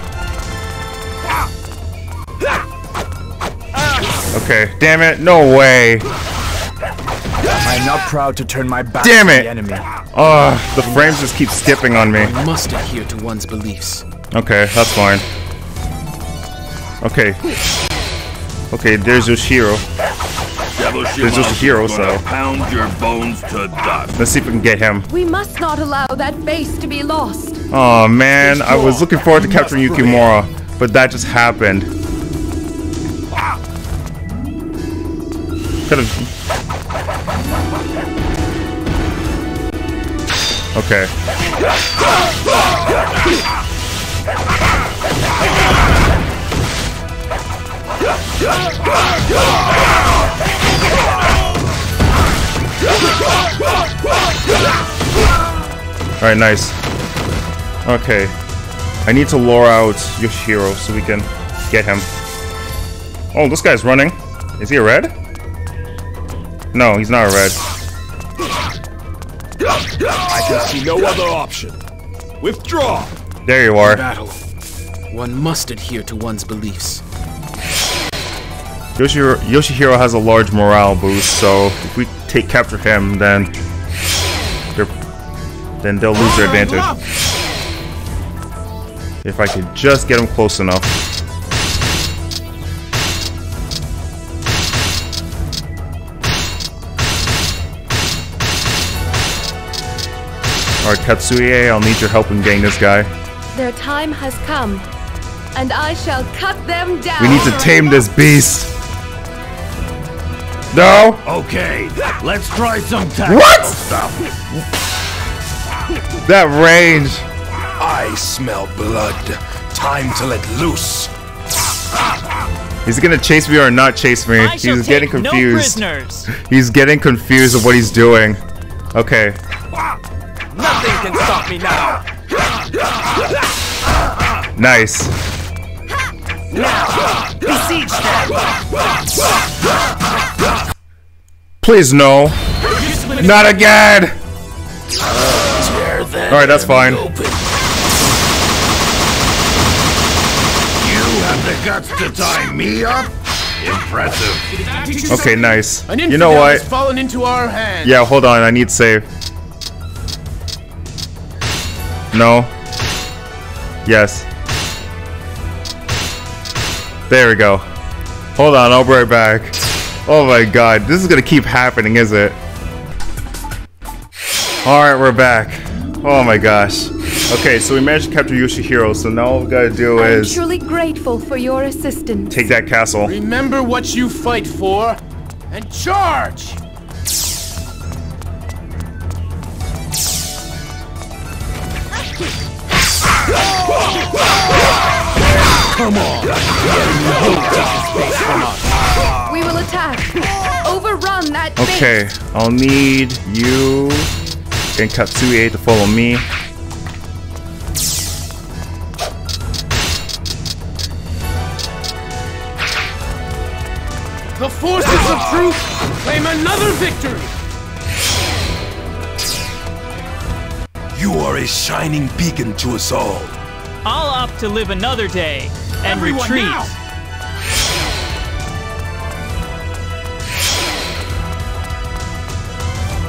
Okay, damn it, no way. I am not proud to turn my back Damn on it! the enemy. Oh, the frames just keep skipping on me. One must adhere to one's beliefs. Okay, that's fine. Okay. Okay, there's Yoshiro. There's Yoshiro, so. Pound your bones to dust. Let's see if we can get him. We must not allow that base to be lost. Oh man, I was looking forward to capturing Yukimura, but that just happened. Could have. Okay. Alright, nice. Okay. I need to lure out Yoshihiro so we can get him. Oh, this guy's running. Is he a red? No, he's not a red. I can see no other option. Withdraw. There you are. Battle. One must adhere to one's beliefs. Yoshihiro, Yoshihiro has a large morale boost, so if we take capture him, then they're, then they'll lose their advantage. If I could just get him close enough. Alright, Katsuie, I'll need your help in getting this guy. Their time has come, and I shall cut them down. We need to tame this beast. No! Okay, let's try some tactical What? stuff. That range! I smell blood. Time to let loose. He's gonna chase me or not chase me. I He's getting take no confused. He's getting confused of what he's doing. Okay. Nothing can stop me now. Nice. Now, besiege them! Please no. Not again! Alright, that's fine. You have the guts to tie me up? Impressive. Okay, nice. You know what? has fallen into our hands. Yeah, hold on. I need save. No. Yes. There we go. Hold on, I'll be right back. Oh my god, this is gonna keep happening, is it? Alright, we're back. Oh my gosh. Okay, so we managed to capture Yoshihiro, so now all we gotta do I am is truly grateful for your assistance. take that castle. Remember what you fight for, and charge! Come on! We will attack. Overrun that base. Okay, I'll need you and Katsuie to follow me. The forces of truth claim another victory! You are a shining beacon to us all. I'll opt to live another day and Everyone retreat. now!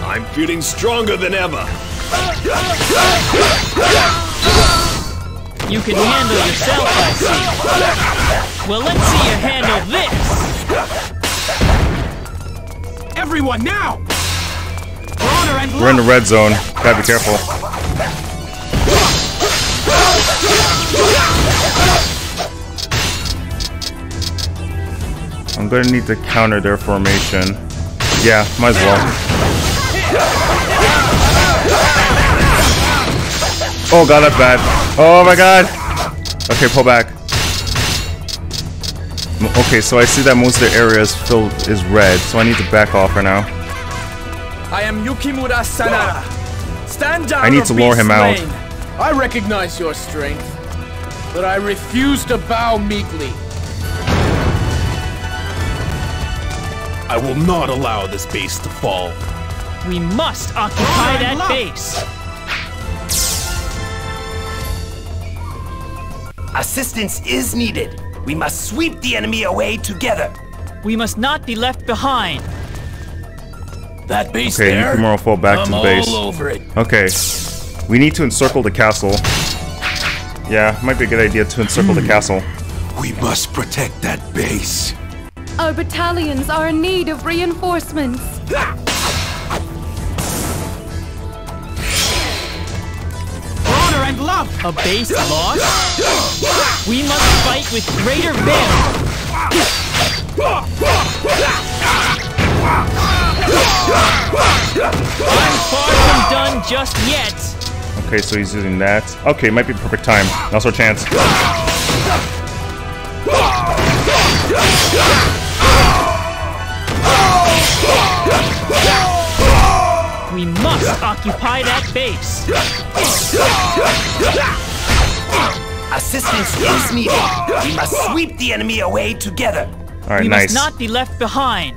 I'm feeling stronger than ever. You can handle yourself, I see. Well, let's see you handle this. Everyone now! For honor and We're in the red zone. Gotta be careful. I'm gonna need to counter their formation. Yeah, might as well. Oh god, that's bad. Oh my god! Okay, pull back. Okay, so I see that most of the area is filled is red, so I need to back off for now. I am Yukimura Sanada. Stand down I need to lure him out. I recognize your strength, but I refuse to bow meekly. I will not allow this base to fall. We must occupy that base. Assistance is needed. We must sweep the enemy away together. We must not be left behind. That base Okay, there? Yukimura will fall back to I'm the base. all over it. Okay. We need to encircle the castle. Yeah, might be a good idea to encircle the hmm. castle. We must protect that base. Our battalions are in need of reinforcements. Honor and love! A base lost? We must fight with greater vim! I'm far from done just yet! Okay, so he's using that. Okay, might be perfect time. Now's our chance. We must occupy that base! Assistance is needed. We must sweep the enemy away together. Alright, we nice. must not be left behind!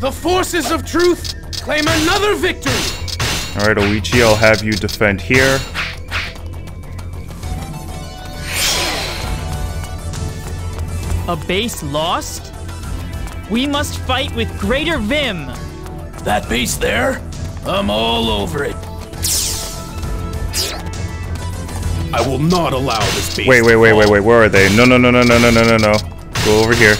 The forces of truth claim another victory. Alright, Oichi, I'll have you defend here. A base lost? We must fight with greater vim! That base there? I'm all over it. I will not allow this base Wait, to wait, wait, fall. wait, wait. Where are they? No, no, no, no, no, no, no, no, no. Go over here.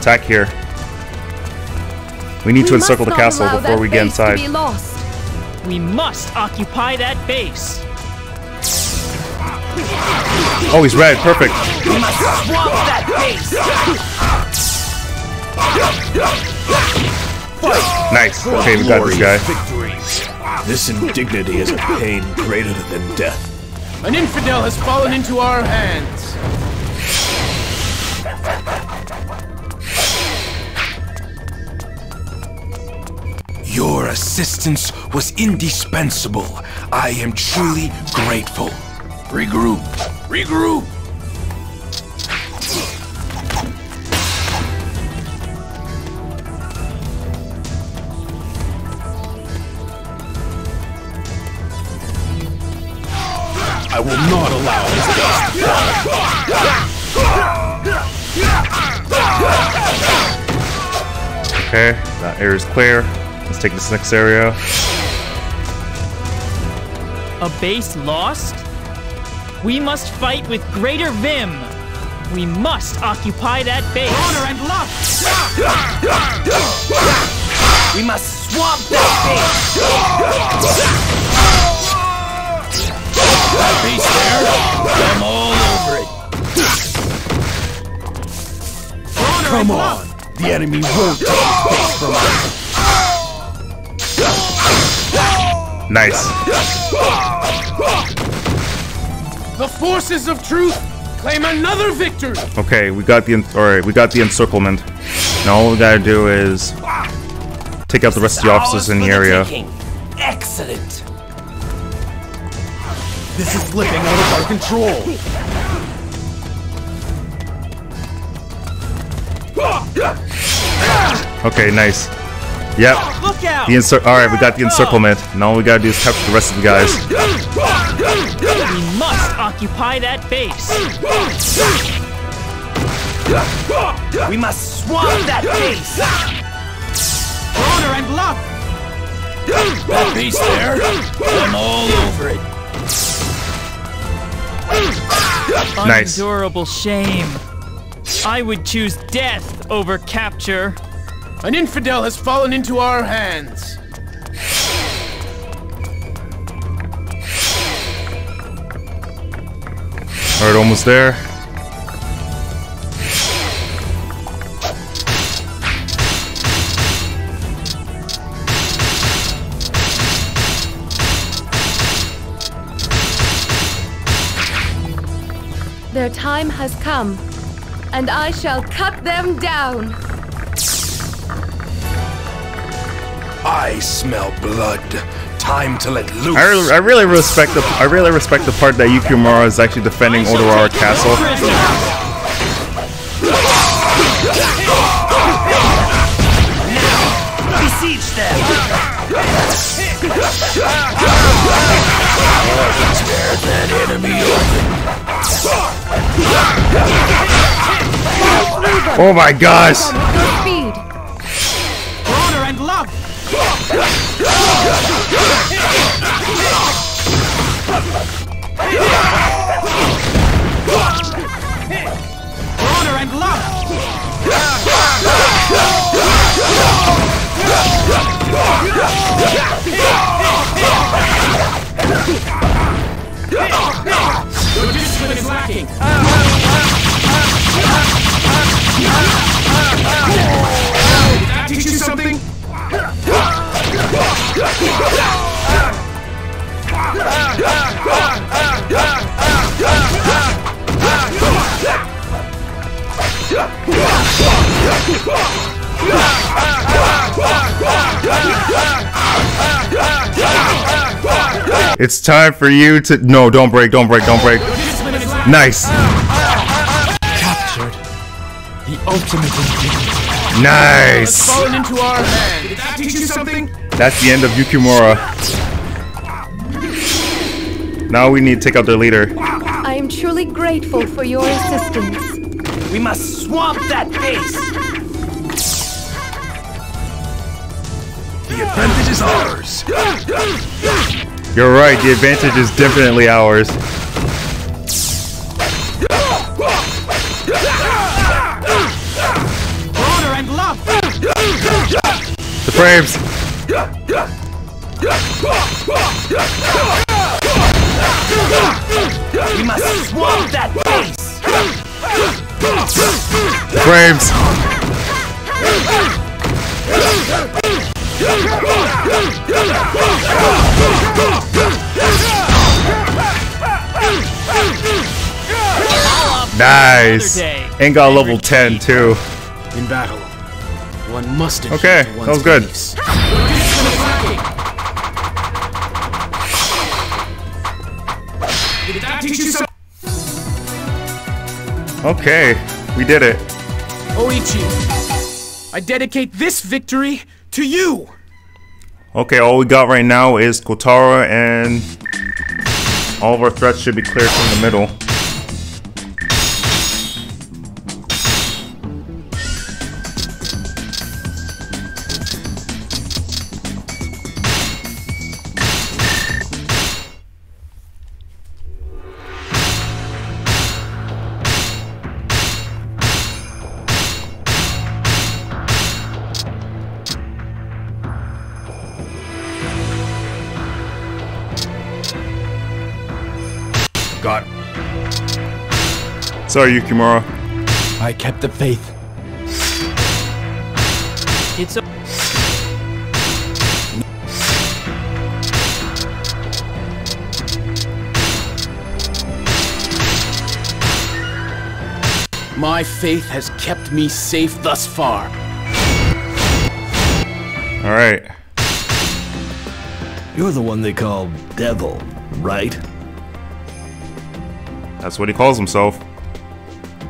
Attack here. We need to encircle the castle before we get base to inside. be lost. We must occupy that base! Oh, he's red. Perfect. We must swamp that base. Nice. Okay, we got this guy. Victory. This indignity is a pain greater than death. An infidel has fallen into our hands. Your assistance was indispensable. I am truly grateful. Regroup. Regroup. Okay, that area is clear. Let's take this next area. A base lost? We must fight with greater vim! We must occupy that base! Honor and love! We must swamp that base. That base there? I'm all over it. Come on. The enemy won't take this base from us. Nice. The forces of truth claim another victory. Okay, we got the all right. We got the encirclement. Now all we gotta do is take out the rest of the officers in the area. Excellent. This is slipping out of our control. Okay, nice. Yep. Look out! The encir- All right, we got the encirclement. Now all we gotta do is capture the rest of the guys. We must occupy that base! We must swamp that base. Honor and love! That base there? I'm all over it. Nice. Unendurable shame. I would choose death over capture. An infidel has fallen into our hands. All right, almost there. Their time has come, and I shall cut them down. I smell blood. Time to let loose. I really, I really respect the I really respect the part that Yukimura is actually defending Odawara Castle. Besiege them. Tear that enemy open. Oh my gosh! Honor and love. Your discipline is lacking. Did that It's time for you to. No, don't break, don't break, don't break. Nice! Captured. The ultimate in Nice! fallen into our hands. Did that teach you something? That's the end of Yukimura. Now we need to take out their leader. I am truly grateful for your assistance. We must swamp that base. The advantage is ours. You're right, the advantage is definitely ours. Frames! We must swamp that base. Frames! Nice! And got level 10 too. In battle, one must adhere Okay, to that was good. beliefs. Did that teach you something? Okay, we did it. Oichi, I dedicate this victory to you. Okay, all we got right now is Kotaro and all of our threats should be cleared from the middle. Sorry, Yukimura. I kept the faith. It's a My faith has kept me safe thus far. Alright. You're the one they call Devil, right? That's what he calls himself.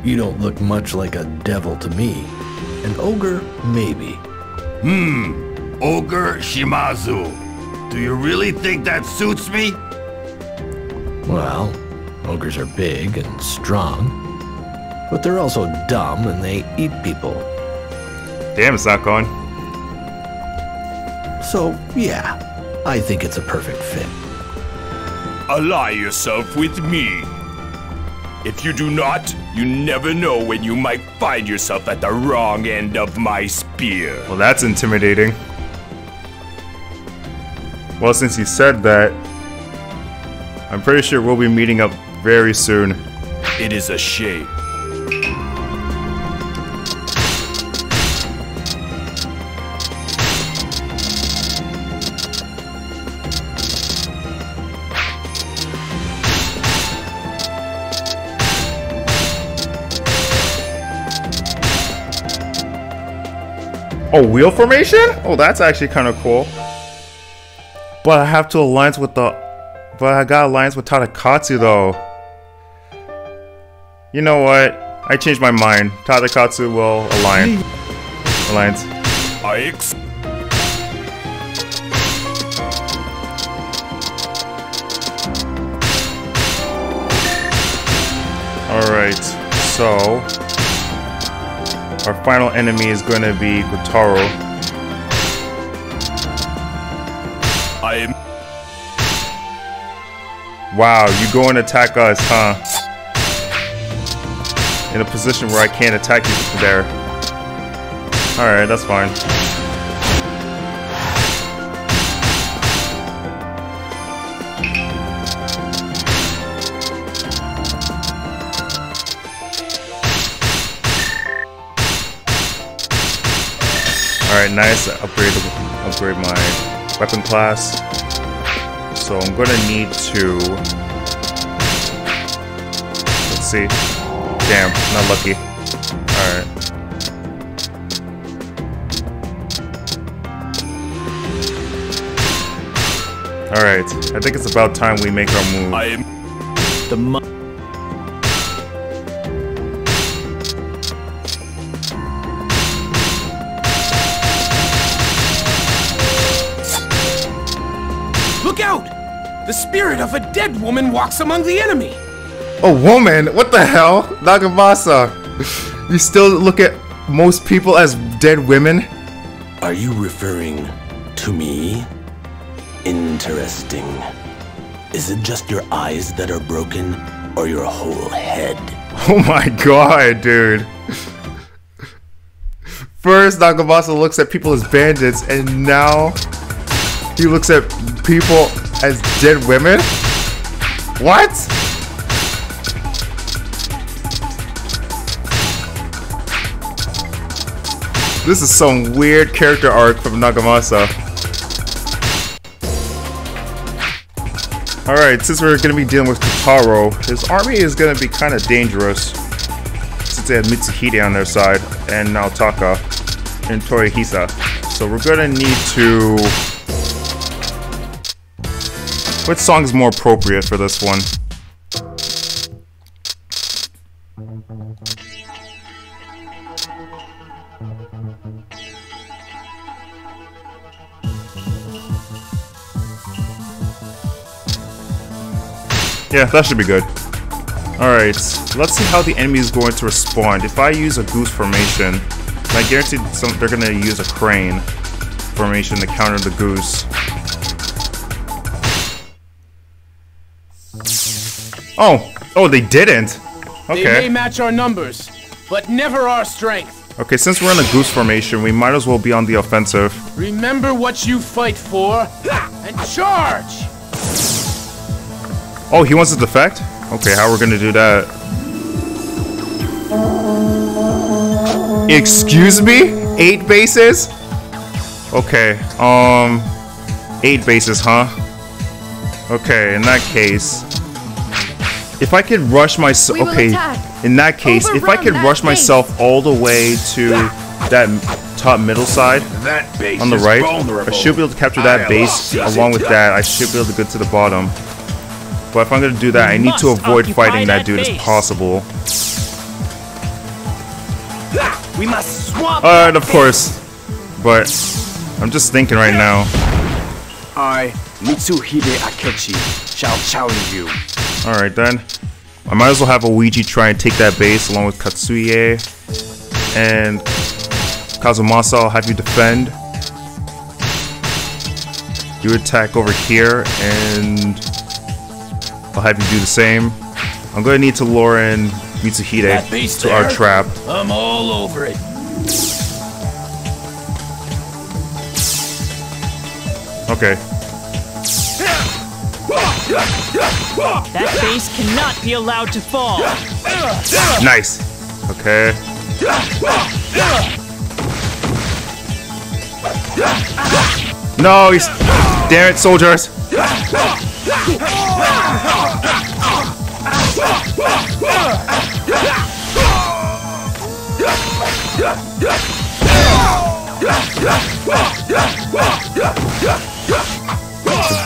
You don't look much like a devil to me. An ogre, maybe. Hmm. Ogre Shimazu. Do you really think that suits me? Well, ogres are big and strong, but they're also dumb and they eat people. Damn, it's not going. So, yeah, I think it's a perfect fit. Ally yourself with me. If you do not, you never know when you might find yourself at the wrong end of my spear. Well, that's intimidating. Well, since he said that, I'm pretty sure we'll be meeting up very soon. It is a shame. Oh, wheel formation? Oh, that's actually kind of cool. But I have to alliance with the... But I got alliance with Tadakatsu, though. You know what? I changed my mind. Tadakatsu will align. Alliance. I Alright, so... Our final enemy is going to be Kotaro. I am. Wow, you go and attack us, huh? In a position where I can't attack you from there. Alright, that's fine. Alright, nice. Upgrade upgrade my weapon class. So I'm gonna need to let's see. Damn, not lucky. Alright. Alright, I think it's about time we make our move. I am. The spirit of a dead woman walks among the enemy. A woman? What the hell? Nagamasa. You still look at most people as dead women? Are you referring to me? Interesting. Is it just your eyes that are broken, or your whole head? Oh my god, dude. First, Nagamasa looks at people as bandits, and now he looks at people as dead women? What? This is some weird character arc from Nagamasa. Alright, since we're gonna be dealing with Kotaro, his army is gonna be kind of dangerous. Since they have Mitsuhide on their side, and Naotaka, and Torihisa. So we're gonna need to... Which song is more appropriate for this one? Yeah, that should be good. Alright, let's see how the enemy is going to respond. If I use a goose formation, I guarantee some, they're going to use a crane formation to counter the goose. Oh, oh, they didn't. Okay. They may match our numbers, but never our strength. Okay, since we're in a goose formation, we might as well be on the offensive. Remember what you fight for, and charge! Oh, he wants to defect? Okay, how we're gonna do that? Excuse me? Eight bases? Okay, um... Eight bases, huh? Okay, in that case... If I could rush myself... Okay, attack. in that case, if I could rush base. myself all the way to that top middle side That base on the is right, I should be able to capture that I base. Along with that, I should be able to get to the bottom. But if I'm gonna do that, I need to avoid fighting that that dude as possible. We must swamp Uh, and of course. But I'm just thinking right now. I, Mitsuhide Akechi, shall challenge you. Alright then. I might as well have Oichi try and take that base along with Katsuie. And Kazumasa, I'll have you defend. You attack over here, and I'll have you do the same. I'm gonna need to lure in Mitsuhide That base to our trap. I'm all over it. Okay. That base cannot be allowed to fall. Nice. Okay. No, he's. Damn it, soldiers.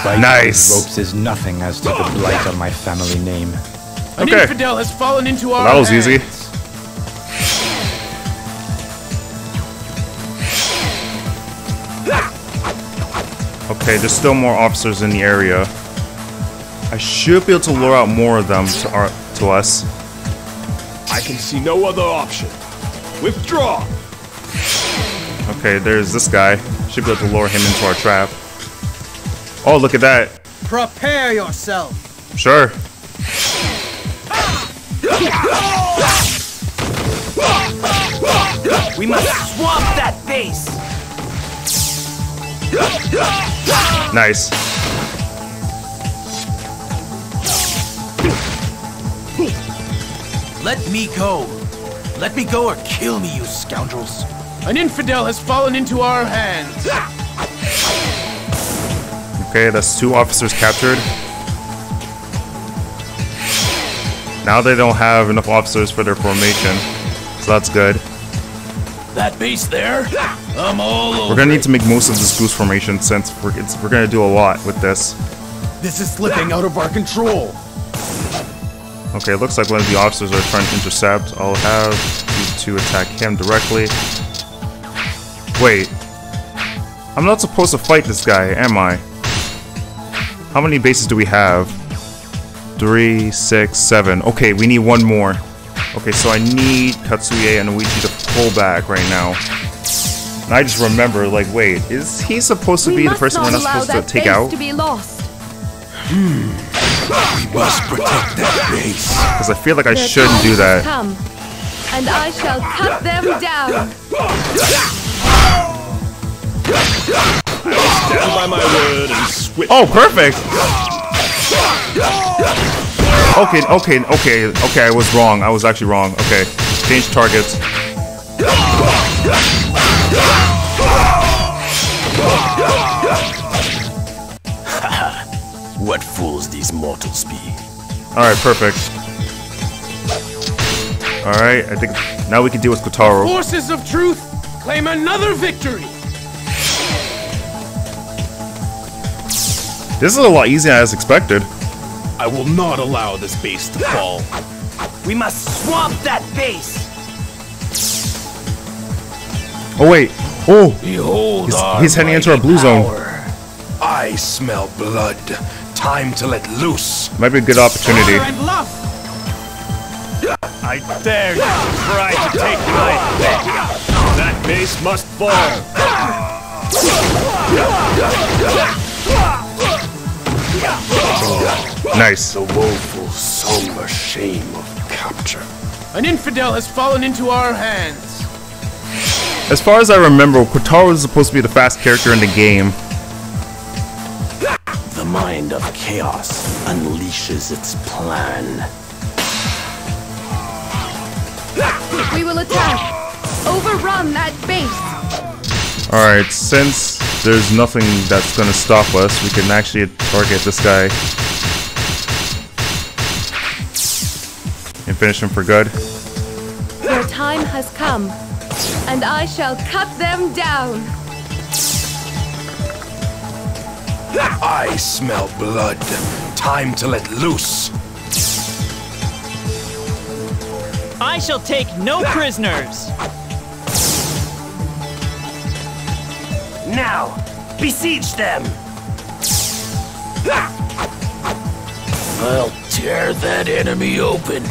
Bite Nice. on ropes is nothing as to the blight on my family name. An Okay. infidel has fallen into our That was hands. easy. Okay, there's still more officers in the area. I should be able to lure out more of them to our to us. I can see no other option. Withdraw! Okay, there's this guy. Should be able to lure him into our trap. Oh, look at that. Prepare yourself. Sure. We must swamp that base! Nice. Let me go. Let me go or kill me, you scoundrels. An infidel has fallen into our hands. Okay, that's two officers captured. Now they don't have enough officers for their formation, so that's good. That base there? I'm all over We're gonna need to make most of this goose formation since we're, it's, we're gonna do a lot with this. This is slipping out of our control. Okay, it looks like one of the officers are trying to intercept. I'll have you two attack him directly. Wait. I'm not supposed to fight this guy, am I? How many bases do we have? Three, six, seven. Okay, we need one more. Okay, so I need Katsuie and Oichi to pull back right now. And I just remember, like, wait, is he supposed to We be the person we're not supposed to that take base out? to be lost. Hmm. We must protect that base. Because I feel like I Their shouldn't do that. Come, and I shall cut them down. Stand by my word and switch. Oh, perfect! Okay, okay, okay, okay, I was wrong. I was actually wrong. Okay, change targets. What fools these mortals be. Alright, perfect. Alright, I think now we can deal with Kotaro. Forces of truth claim another victory. This is a lot easier as expected. I will not allow this base to fall. We must swamp that base! Oh, wait. Oh! Behold He's, he's heading into our mighty blue zone. I smell blood. Time to let loose. Might be a good opportunity. Honor and love. I dare you to try to take my base. That base must fall. Nice. The woeful, somber shame of capture. An infidel has fallen into our hands. As far as I remember, Kotaro is supposed to be the fast character in the game. The mind of chaos unleashes its plan. We will attack. Overrun that base. Alright, since there's nothing that's gonna stop us, we can actually target this guy. And finish him for good. Their time has come, and I shall cut them down. I smell blood. Time to let loose. I shall take no prisoners. Now, besiege them! I'll tear that enemy open.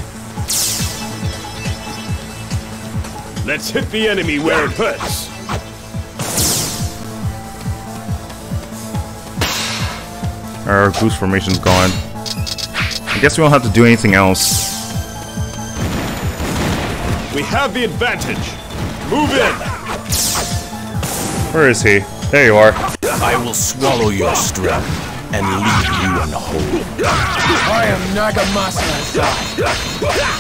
Let's hit the enemy where it hurts. Our goose formation's gone. I guess we don't have to do anything else. We have the advantage. Move in. Where is he? There you are. I will swallow your strength and leave you unwhole. I am Nagamasa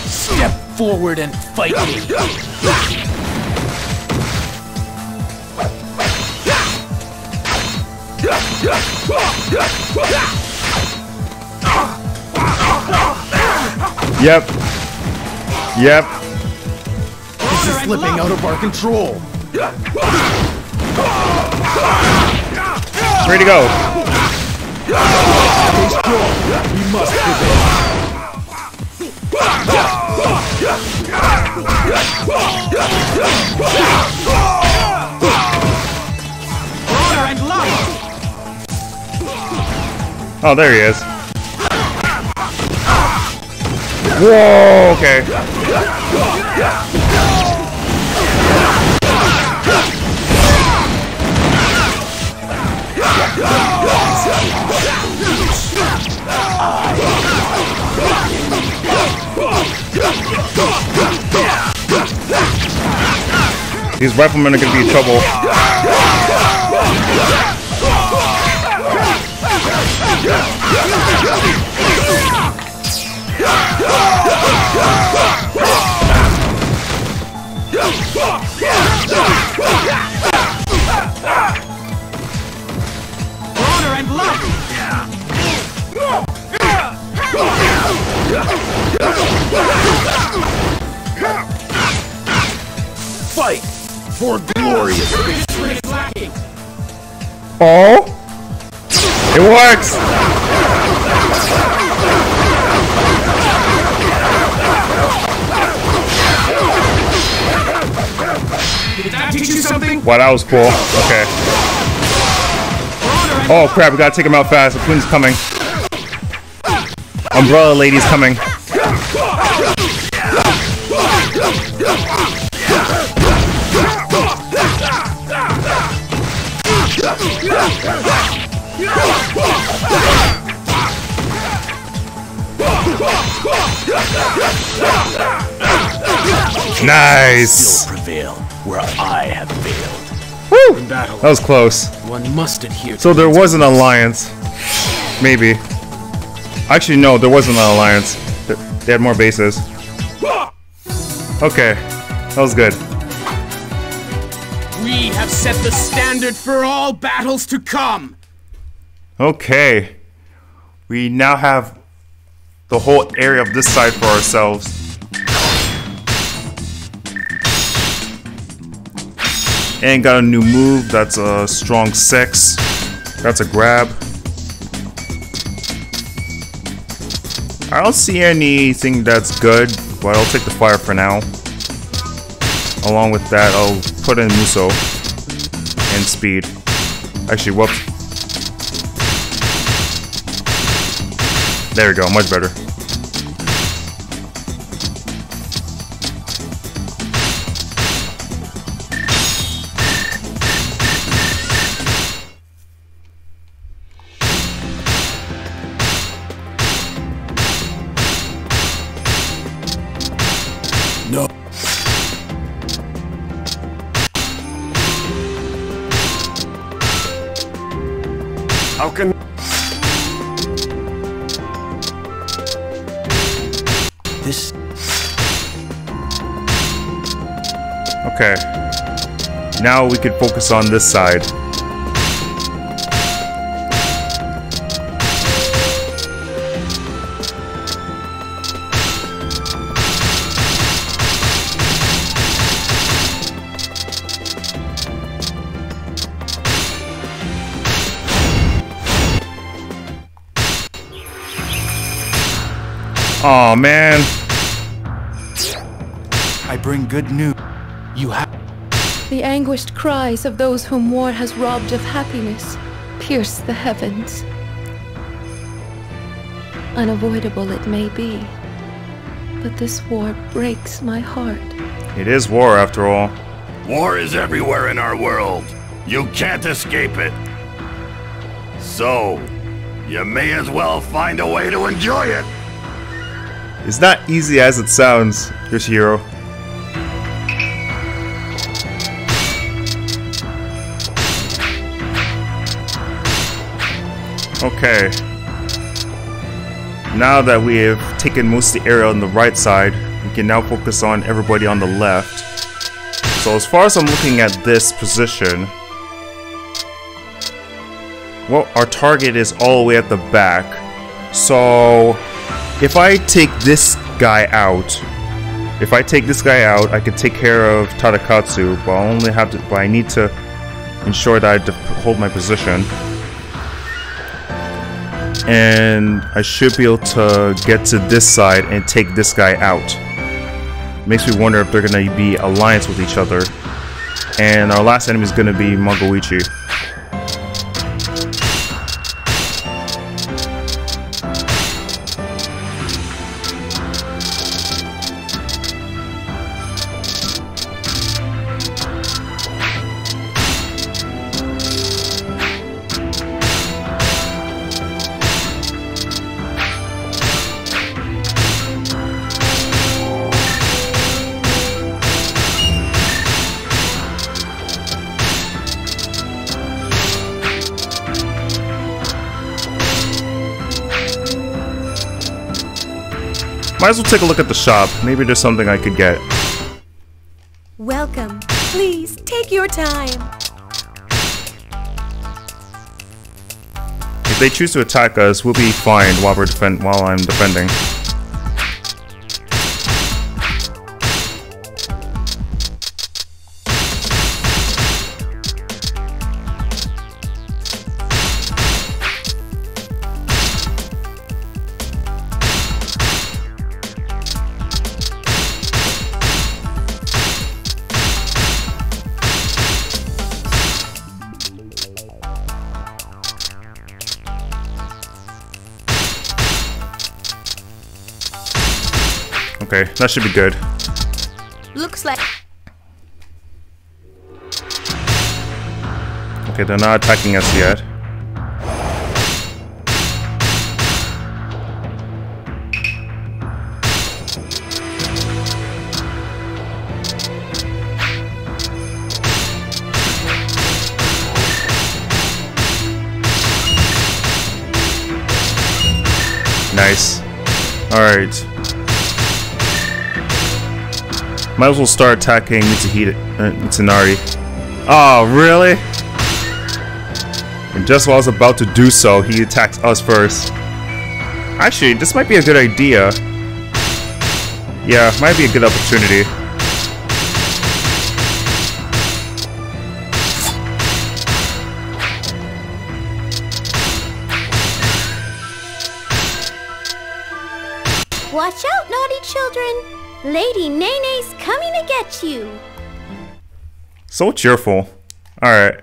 Step forward and fight me. Yep. Yep. This is slipping out of our control. Ready to go. Oh, there he is. Whoa, okay. These riflemen are gonna be in trouble. Love! Fight for glorious Oh! It works! Did that teach you something? Wow, that was cool. Okay. Oh crap, we gotta take him out fast. The queen's coming. Umbrella lady's coming. Nice! Still prevail where I have failed. Woo! That was close. One must adhere. So there was an alliance. Maybe. Actually, no, there wasn't an alliance. They had more bases. Okay. That was good. We have set the standard for all battles to come! Okay. We now have the whole area of this side for ourselves. And got a new move. That's a strong six. That's a grab. I don't see anything that's good, but I'll take the fire for now. Along with that, I'll put in Muso and speed. Actually, whoops. There we go, much better. Now we can focus on this side. Oh man. I bring good news. You have. The anguished cries of those whom war has robbed of happiness pierce the heavens. Unavoidable it may be, but this war breaks my heart. It is war after all. War is everywhere in our world. You can't escape it. So, you may as well find a way to enjoy it. It's not easy as it sounds, Yoshihiro. Okay. Now that we have taken most of the area on the right side, we can now focus on everybody on the left. So as far as I'm looking at this position, well, our target is all the way at the back. So if I take this guy out, if I take this guy out, I can take care of Tadakatsu, but I only have to, but I need to ensure that I hold my position. And I should be able to get to this side and take this guy out. Makes me wonder if they're gonna be alliance with each other. And our last enemy is gonna be Magoichi. As well take a look at the shop. Maybe there's something I could get. Welcome. Please take your time. If they choose to attack us, we'll be fine while we're defend while I'm defending. That should be good. Looks like Okay, they're not attacking us yet. Might as well start attacking Mitsuhide, uh, Mitsunari. Oh, really? And just while I was about to do so, he attacks us first. Actually, this might be a good idea. Yeah, might be a good opportunity. You! So cheerful. Alright.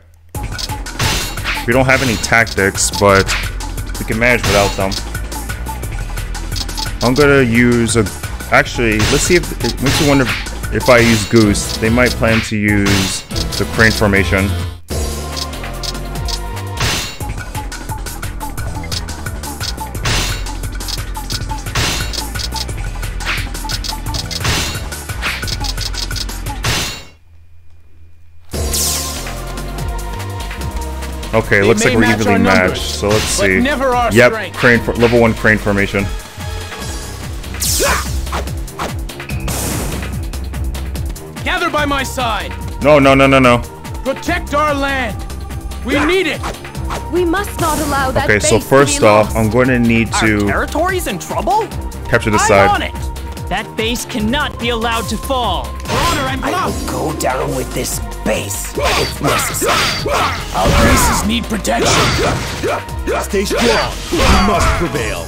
We don't have any tactics, but we can manage without them. I'm gonna use a... Actually, let's see if... It makes you wonder if I use Goose. They might plan to use the crane formation. Okay, They looks like we're match evenly matched. numbers, So let's see. never our yep, strength. crane for level one crane formation. Gather by my side. No, no, no, no, no. Protect our land. We need it. We must not allow that Okay, base so to first be off, lost. I'm going to need to Our Territory's in trouble? capture this I'm side. On it. That base cannot be allowed to fall. Honor and I will go down with this base if necessary. Our bases need protection. Stay strong. We must prevail.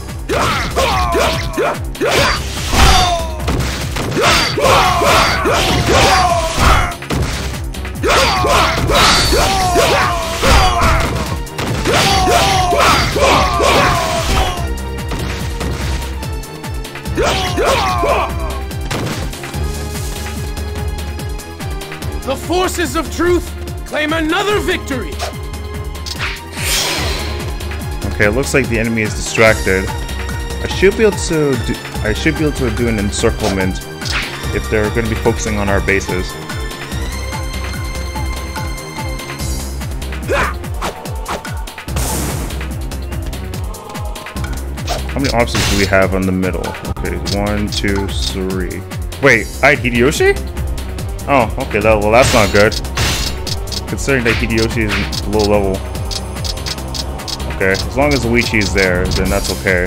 The forces of truth claim another victory. Okay, it looks like the enemy is distracted. I should be able to do, I should be able to do an encirclement if they're going to be focusing on our bases. Many officers do we have on the middle? Okay, one, two, three. Wait, I had Hideyoshi? Oh, okay, that, well that's not good. Considering that Hideyoshi is low level. Okay, as long as Oichi is there, then that's okay.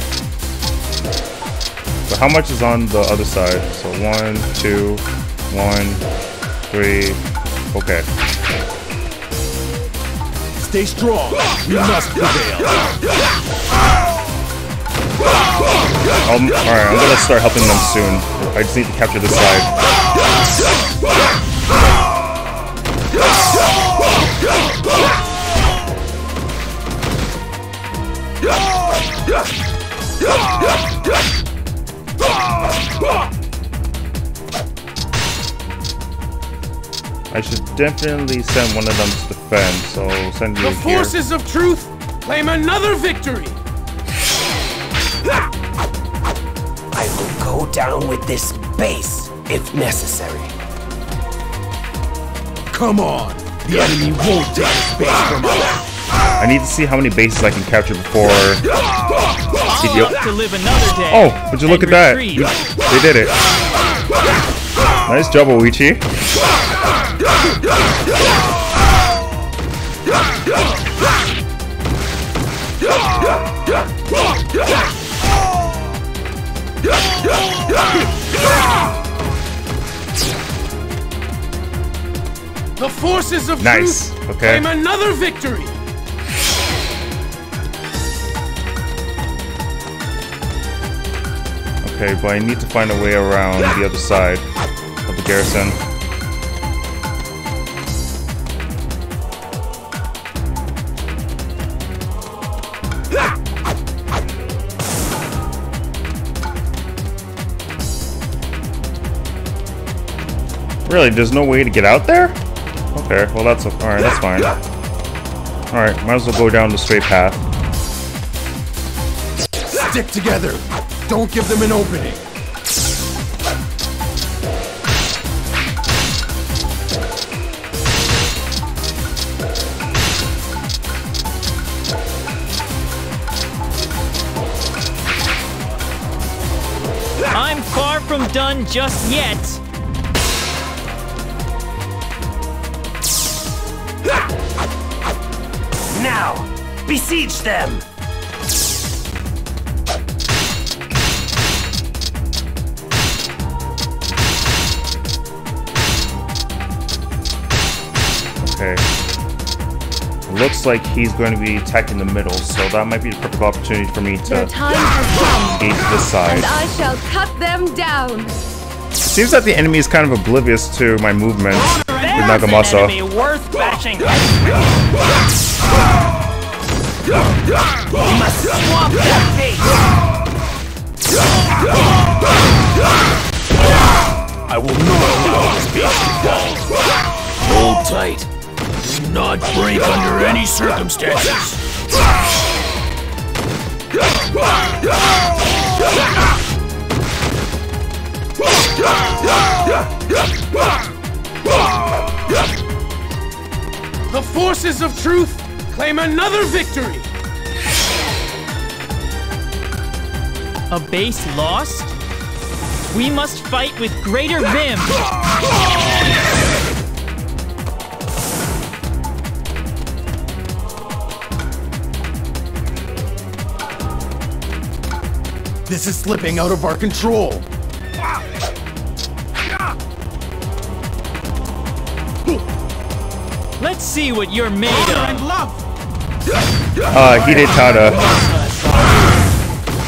So how much is on the other side? So one, two, one, three, okay. Stay strong. We must prevail. Um, alright, I'm gonna start helping them soon. I just need to capture this side. I should definitely send one of them to defend, so send you The here. forces of truth claim another victory. Go down with this base if necessary. Come on. The enemy won't take this base from us. I need to see how many bases I can capture before. I'll to live another day. Oh, would you look at and that? They did it. Nice job, Oichi. The forces of Nice, truth okay. claim another victory. Okay, but I need to find a way around the other side of the garrison. Really, there's no way to get out there? Okay, well that's alright, that's fine. Alright, might as well go down the straight path. Stick together. Don't give them an opening. I'm far from done just yet. Besiege them! Okay. Looks like he's going to be attacking the middle, so that might be the perfect opportunity for me to time has come, engage this and side. I shall cut them down. Seems that the enemy is kind of oblivious to my movements with Nagamasa. We must swamp that I will not allow this base to fall. Hold tight. Do not break under any circumstances. The forces of truth claim another victory. A base lost? We must fight with greater vim. This is slipping out of our control. Let's see what you're made of. Uh, Hidetada.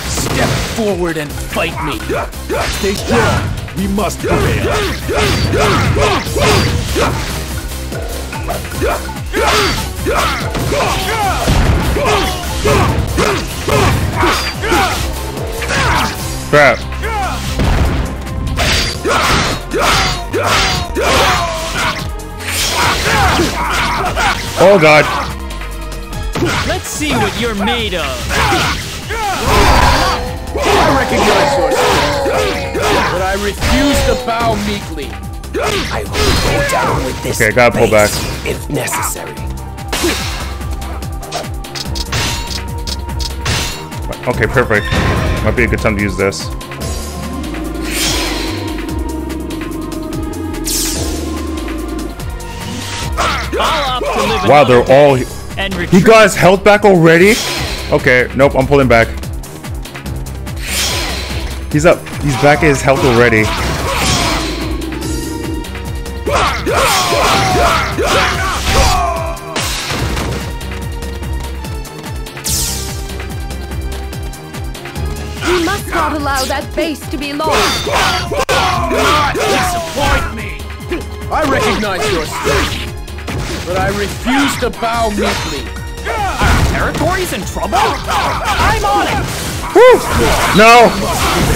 Step forward and fight me. Stay strong. We must prevail. Crap. Oh god. Let's see what you're made of. I recognize your strength, but I refuse to bow meekly. I will go down with this Okay, gotta pull back. if necessary. Okay, perfect. Might be a good time to use this. I'll opt to live Wow, they're all. Day and He got his health back already? Okay, nope, I'm pulling back. He's up. He's back at his health already. We must not allow that base to be lost. Disappoint me. I recognize your strength, but I refuse to bow meekly. Our territory's in trouble? I'm on it. No!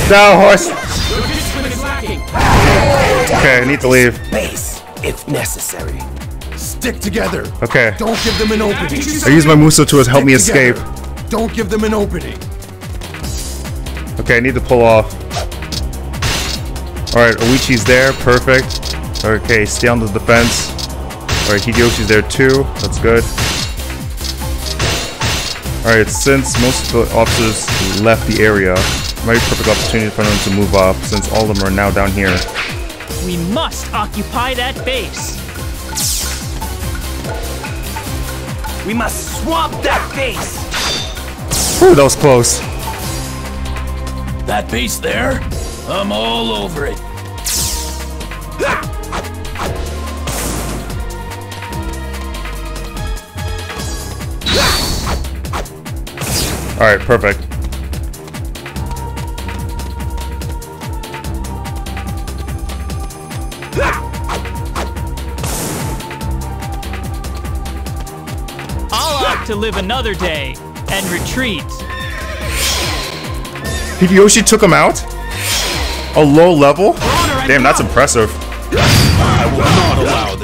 No, horse! Okay, I need to leave. Base if necessary. Stick together. Okay. Don't give them an opening. I use my Muso to help me escape. together. Don't give them an opening. Okay, I need to pull off. Alright, Oichi's there. Perfect. Okay, stay on the defense. Alright, Hideyoshi's there too. That's good. Alright, since most of the officers left the area, might be a perfect opportunity for them to move up, since all of them are now down here. We must occupy that base. We must swamp that base! Ooh, that was close. That base there? I'm all over it. Alright, perfect. I'll opt to live another day and retreat. Hideyoshi took him out? A low level? Damn, that's impressive. I will not allow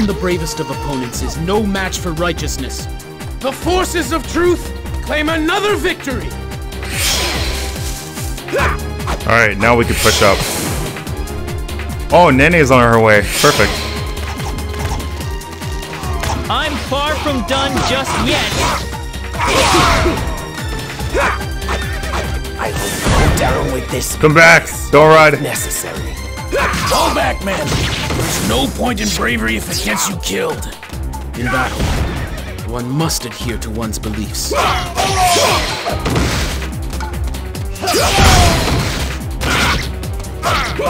Even the bravest of opponents is no match for righteousness. The forces of truth claim another victory! Alright, now we can push up. Oh, Nene is on her way. Perfect. I'm far from done just yet. I will go down with this. Come back. Don't ride. Necessary. Fall back, man! There's no point in bravery if it gets you killed. In battle, one must adhere to one's beliefs.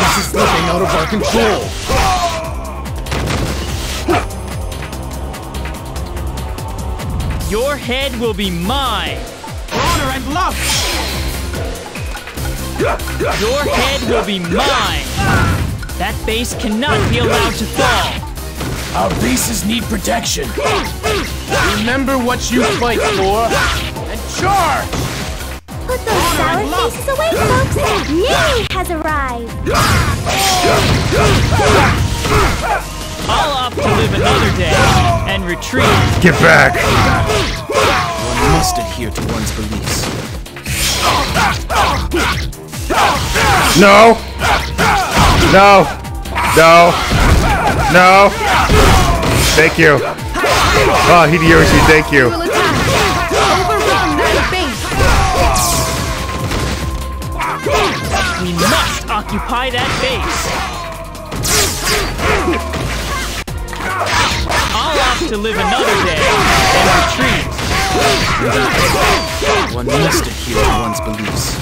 This is slipping out of our control. Your head will be mine. Honor and love. Your head will be mine. That base cannot be allowed to fall. Our bases need protection. Remember what you fight for and charge. Put those sour faces away, folks. Nene has arrived. I'll opt to live another day and retreat. Get back. One must adhere to one's beliefs. No. No. No. No. Thank you. Oh, Hideyoshi, thank you. Overrun that base! We must occupy that base. I'll opt to live another day and retreat. One must adhere to one's beliefs.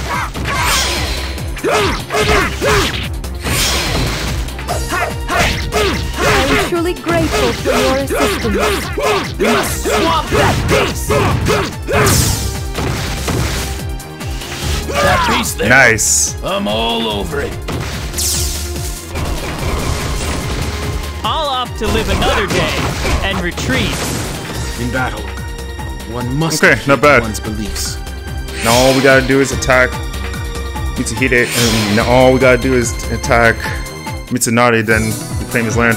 I am truly grateful for your assistance. We must swamp that base. That base there. Nice. I'm all over it. I'll opt to live another day and retreat. In battle, one must Okay, adhere not bad. one's beliefs. Now all we gotta do is attack Mitsuhide, and now all we gotta do is attack Mitsunari, then we claim his land.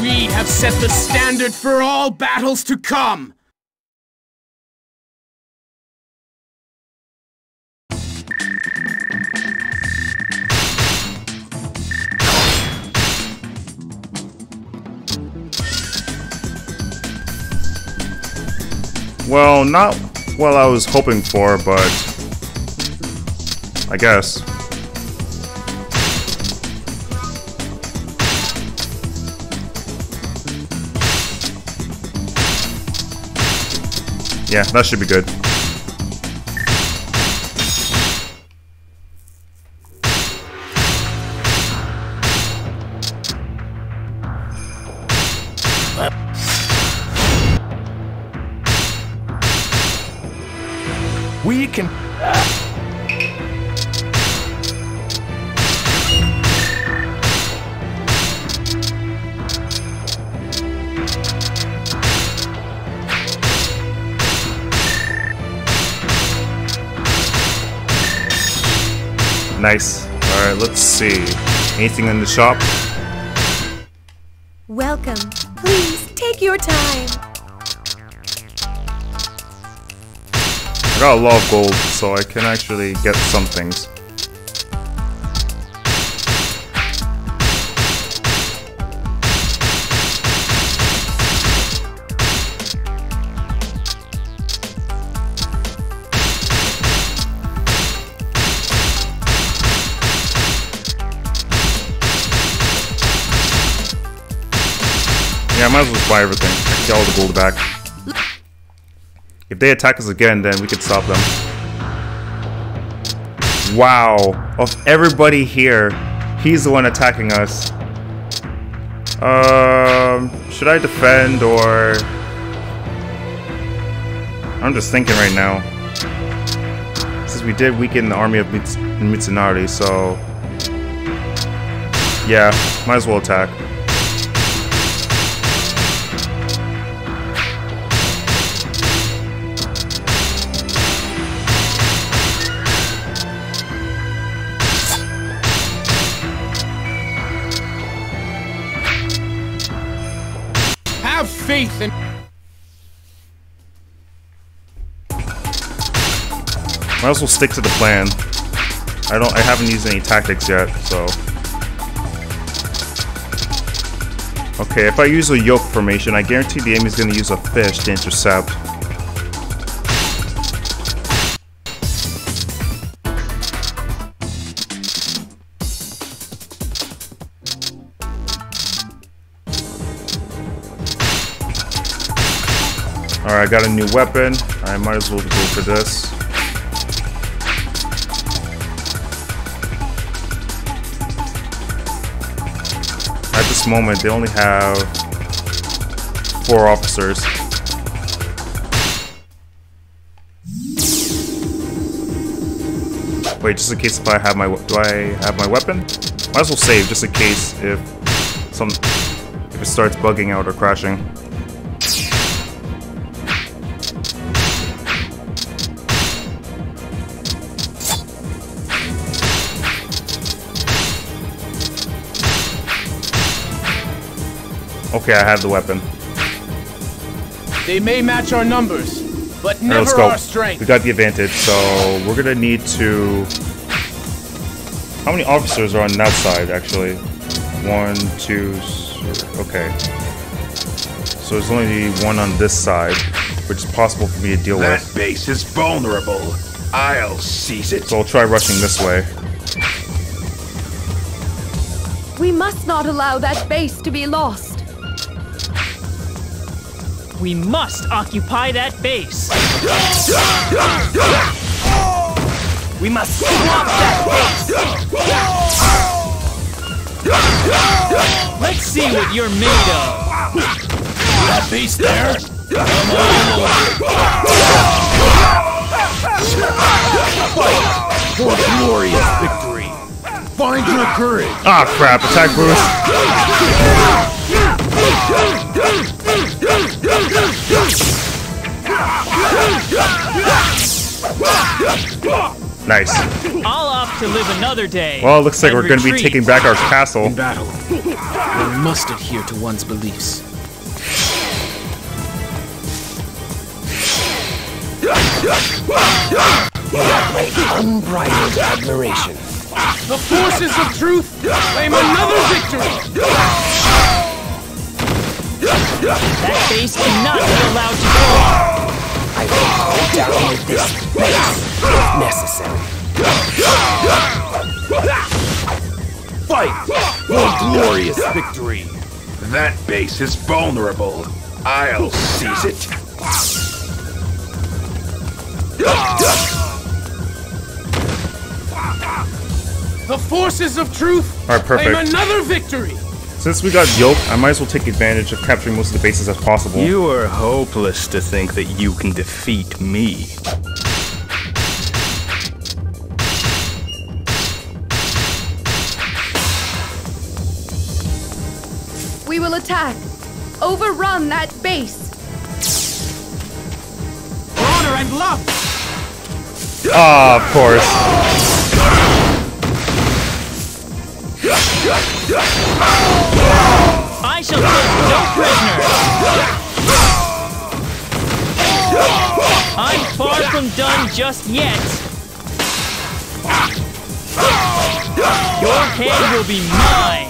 We have set the standard for all battles to come. Well, not what I was hoping for, but I guess. Yeah, that should be good. Anything in the shop? Welcome. Please take your time. I got a lot of gold, so I can actually get some things. Might as well buy everything. Get all the gold back. If they attack us again, then we could stop them. Wow. Of everybody here, he's the one attacking us. Um, should I defend or... I'm just thinking right now. Since we did weaken the army of Mits Mitsunari, so... Yeah, might as well attack. Faith in. Might as well stick to the plan. I don't I haven't used any tactics yet, so Okay, if I use a yoke formation, I guarantee the enemy's gonna use a fish to intercept. I got a new weapon. I might as well go for this. At this moment, they only have four officers. Wait, just in case if I have my do I have my weapon? Might as well save just in case if some if it starts bugging out or crashing. Okay, I have the weapon. They may match our numbers, but Alright, never let's go. our strength. We got the advantage, so we're gonna need to. How many officers are on that side, actually? One, two. s- Okay. So there's only one on this side, which is possible for me to deal That with. base is vulnerable. I'll seize it. So I'll try rushing this way. We must not allow that base to be lost. We must occupy that base. We must swamp that base. Let's see what you're made of. That base there? Come on. Fight for glorious victory. Find your courage. Ah, crap! Attack Bruce. Nice. I'll off to live another day. Well, it looks like we're going to be taking back our castle. In battle, one must adhere to one's beliefs. You unbridled admiration. The forces of truth claim another victory. That base cannot be allowed to go. I will go down with this base if necessary. Fight for glorious victory. That base is vulnerable. I'll seize it. The forces of truth Alright, perfect. claim another victory. Since we got yoke, I might as well take advantage of capturing most of the bases as possible. You are hopeless to think that you can defeat me. We will attack. Overrun that base. For honor and love. Ah, of course. I shall take no prisoners. I'm far from done just yet. Your head will be mine.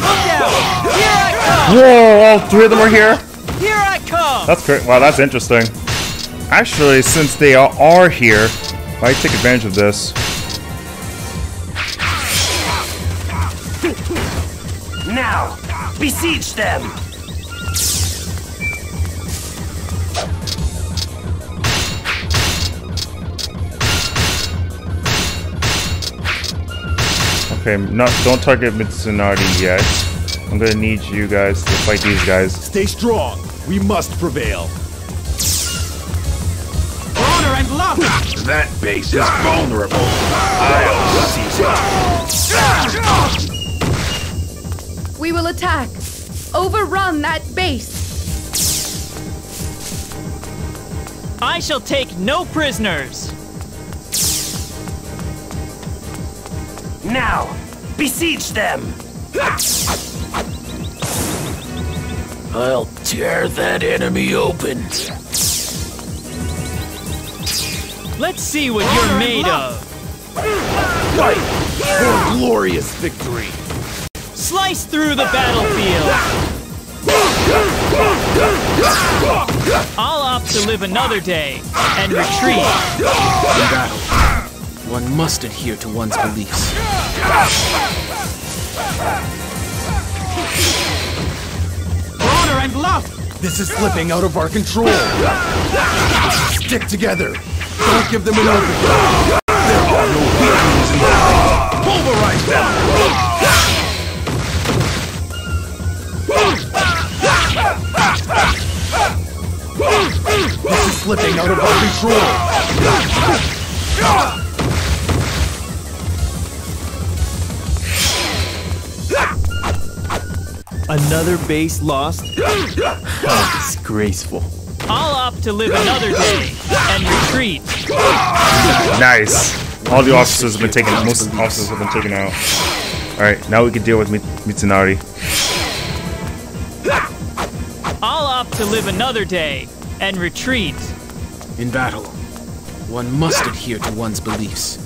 Look out! Here I come! Whoa, all three of them are here? Here I come! That's great. Wow, that's interesting. Actually, since they are, are here, I take advantage of this. Now, besiege them! Okay, not don't target Mitsunari yet. I'm gonna need you guys to fight these guys. Stay strong. We must prevail. Honor and love! That base is vulnerable. I'll seize it. We will attack. Overrun that base. I shall take no prisoners. Now, besiege them! I'll tear that enemy open. Let's see what you're made of. Fight for glorious victory. Slice through the battlefield. I'll opt to live another day and retreat. In battle, one must adhere to one's beliefs. Honor and love! This is slipping out of our control. Stick together. Don't give them an opening. There are no weaklings in here. Pulverize them! Slipping out of our control. Another base lost? How disgraceful. I'll opt to live another day and retreat. Nice. All the officers have been taken. Most of the officers have been taken out. All right, now we can deal with Mitsunari. I'll opt to live another day and retreat. In battle, one must adhere to one's beliefs.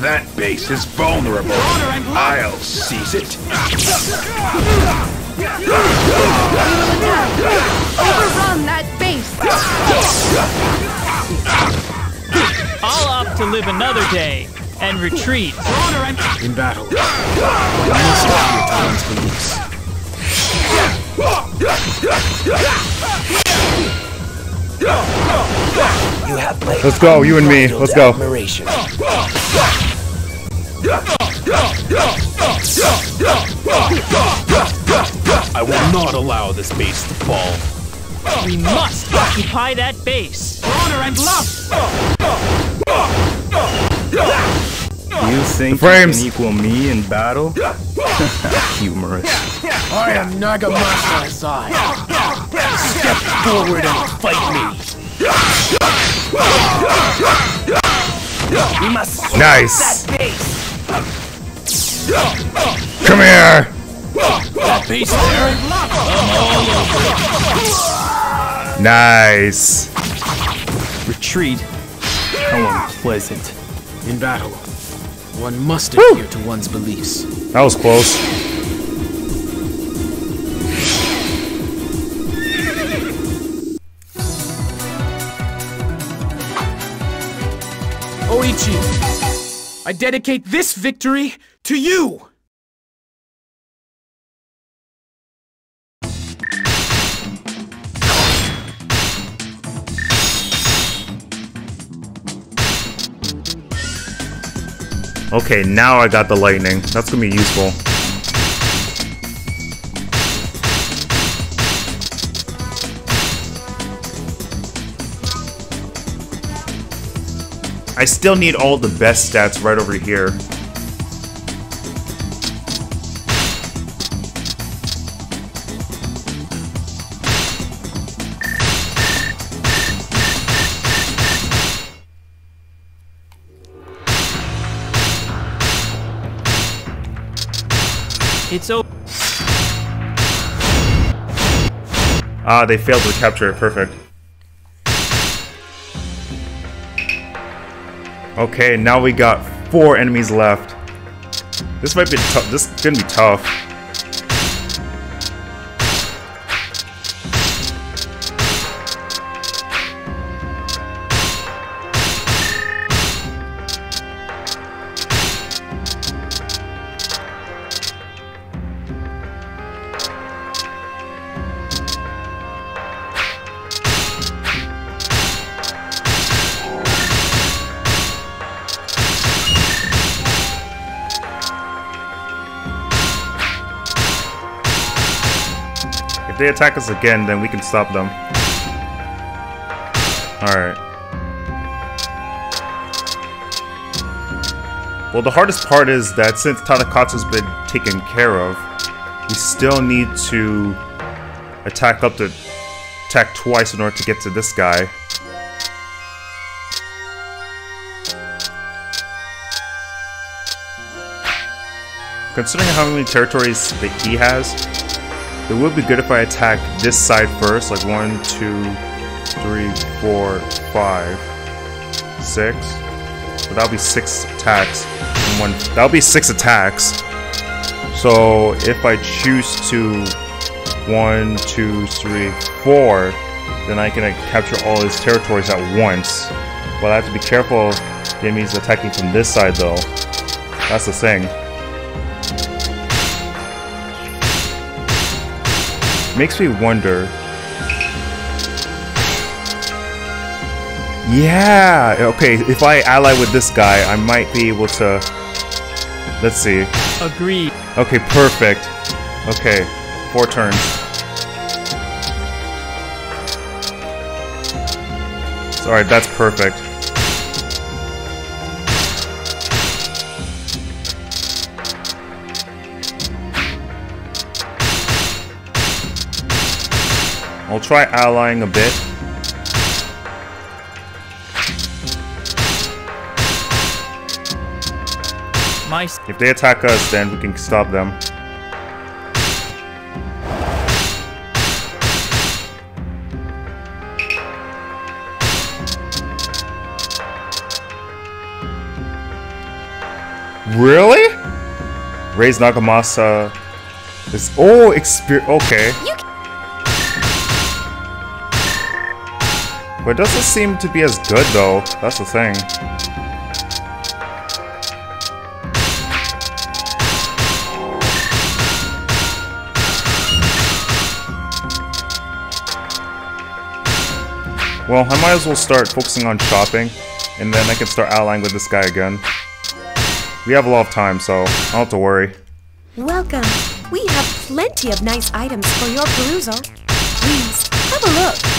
That base is vulnerable. I'll seize it. Overrun that base. I'll opt to live another day and retreat. In battle, one must adhere to beliefs. You have my Let's go, you and me. Let's go. Admiration. I will not allow this base to fall. We must occupy that base. Honor and love! You think frames. you can equal me in battle? Humorous. I am Nagamasa Azai. Step forward and fight me. We must Nice. that base. Come here. That base there, I'm all over it. Nice. Retreat? How unpleasant. In battle, one must adhere to one's beliefs. That was close. Oichi, I dedicate this victory to you! Okay, now I got the lightning. That's gonna be useful. I still need all the best stats right over here. Ah, they failed to capture it. Perfect. Okay, now we got four enemies left. This might be tough. This is gonna be tough. They attack us again, then we can stop them. Alright. Well, the hardest part is that since Tadakatsu's been taken care of, we still need to attack up to attack twice in order to get to this guy. Considering how many territories that he has, it would be good if I attack this side first, like one, two, three, four, five, six. But that'll be six attacks. One that'll be six attacks. So if I choose to one, two, three, four, then I can capture all his territories at once. But I have to be careful the enemy's attacking from this side though. That's the thing. Makes me wonder. Yeah, okay, if I ally with this guy, I might be able to... Let's see. Agree. Okay, perfect. Okay, four turns. Alright, that's perfect. I'll try allying a bit. My If they attack us, then we can stop them. Really? Raise Nagamasa is oh experience. Okay. But it doesn't seem to be as good though. That's the thing. Well, I might as well start focusing on shopping, and then I can start allying with this guy again. We have a lot of time, so I don't have to worry. Welcome. We have plenty of nice items for your perusal. Please, have a look.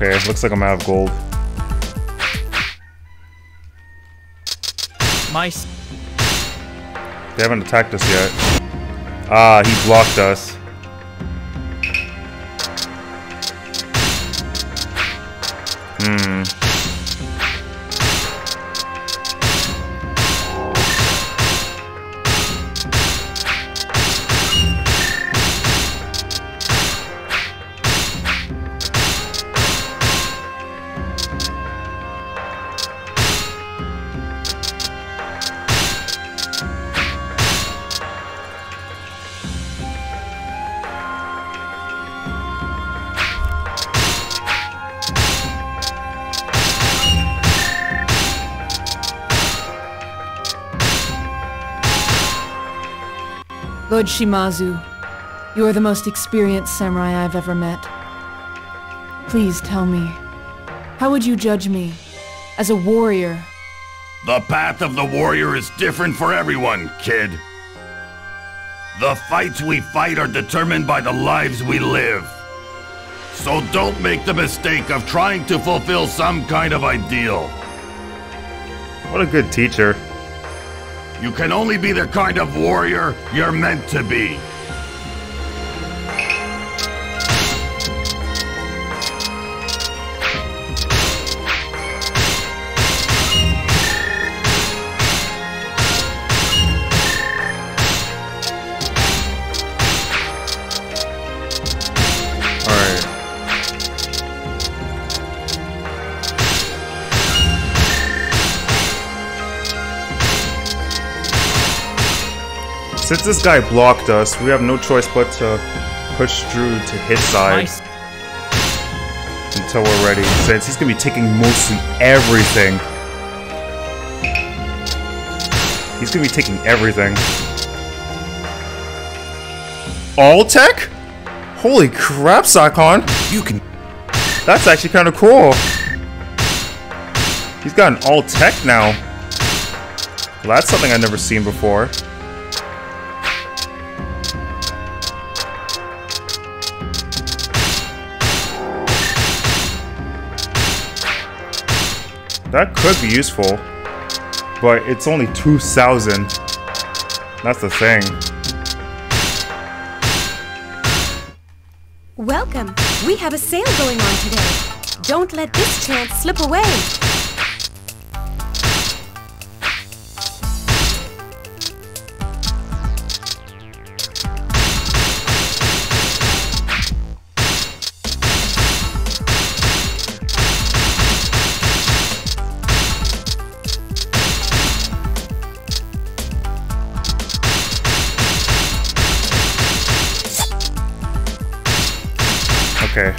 Okay, looks like I'm out of gold. My They haven't attacked us yet. Ah, he blocked us. Hmm. Lord Shimazu, you are the most experienced samurai I've ever met. Please tell me, how would you judge me as a warrior? The path of the warrior is different for everyone, kid. The fights we fight are determined by the lives we live. So don't make the mistake of trying to fulfill some kind of ideal. What a good teacher. You can only be the kind of warrior you're meant to be. Since this guy blocked us, we have no choice but to push Drew to his side. Nice. Until we're ready. Since he's gonna be taking mostly everything. He's gonna be taking everything. All tech? Holy crap, Sakon! You can. That's actually kind of cool. He's got an all tech now. Well, that's something I've never seen before. That could be useful, but it's only 2,000. That's the thing. Welcome. We have a sale going on today. Don't let this chance slip away.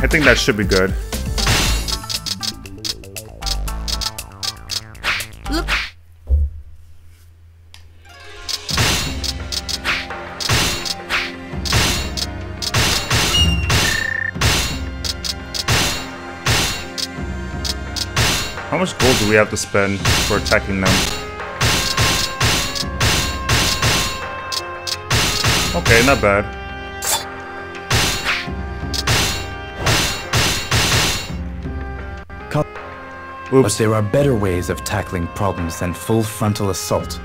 Think that should be good. Look. How much gold do we have to spend for attacking them? Okay, not bad. But there are better ways of tackling problems than full frontal assault.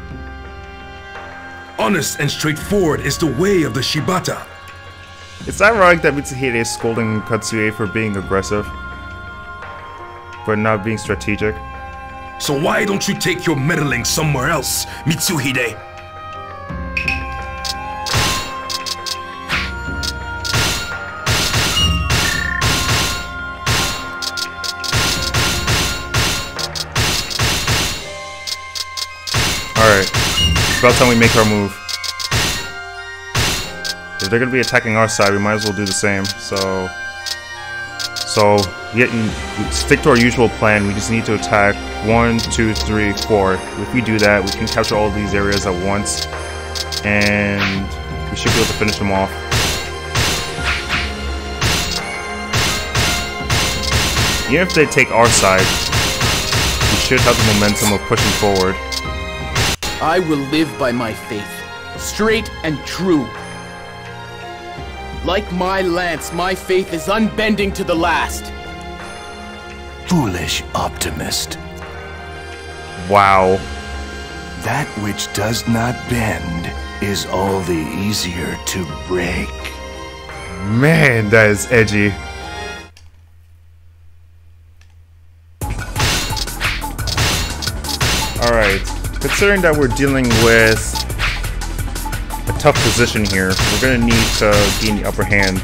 Honest and straightforward is the way of the Shibata. It's ironic that Mitsuhide is scolding Katsuie for being aggressive, but not being strategic. So why don't you take your meddling somewhere else, Mitsuhide? About time we make our move. If they're gonna be attacking our side, we might as well do the same. So, so getting stick to our usual plan. We just need to attack one, two, three, four. If we do that, we can capture all these areas at once, and we should be able to finish them off. Even if they take our side, we should have the momentum of pushing forward. I will live by my faith, straight and true. Like my lance, my faith is unbending to the last. Foolish optimist. Wow. That which does not bend is all the easier to break. Man, that is edgy. Considering that we're dealing with a tough position here, we're gonna need to gain the upper hand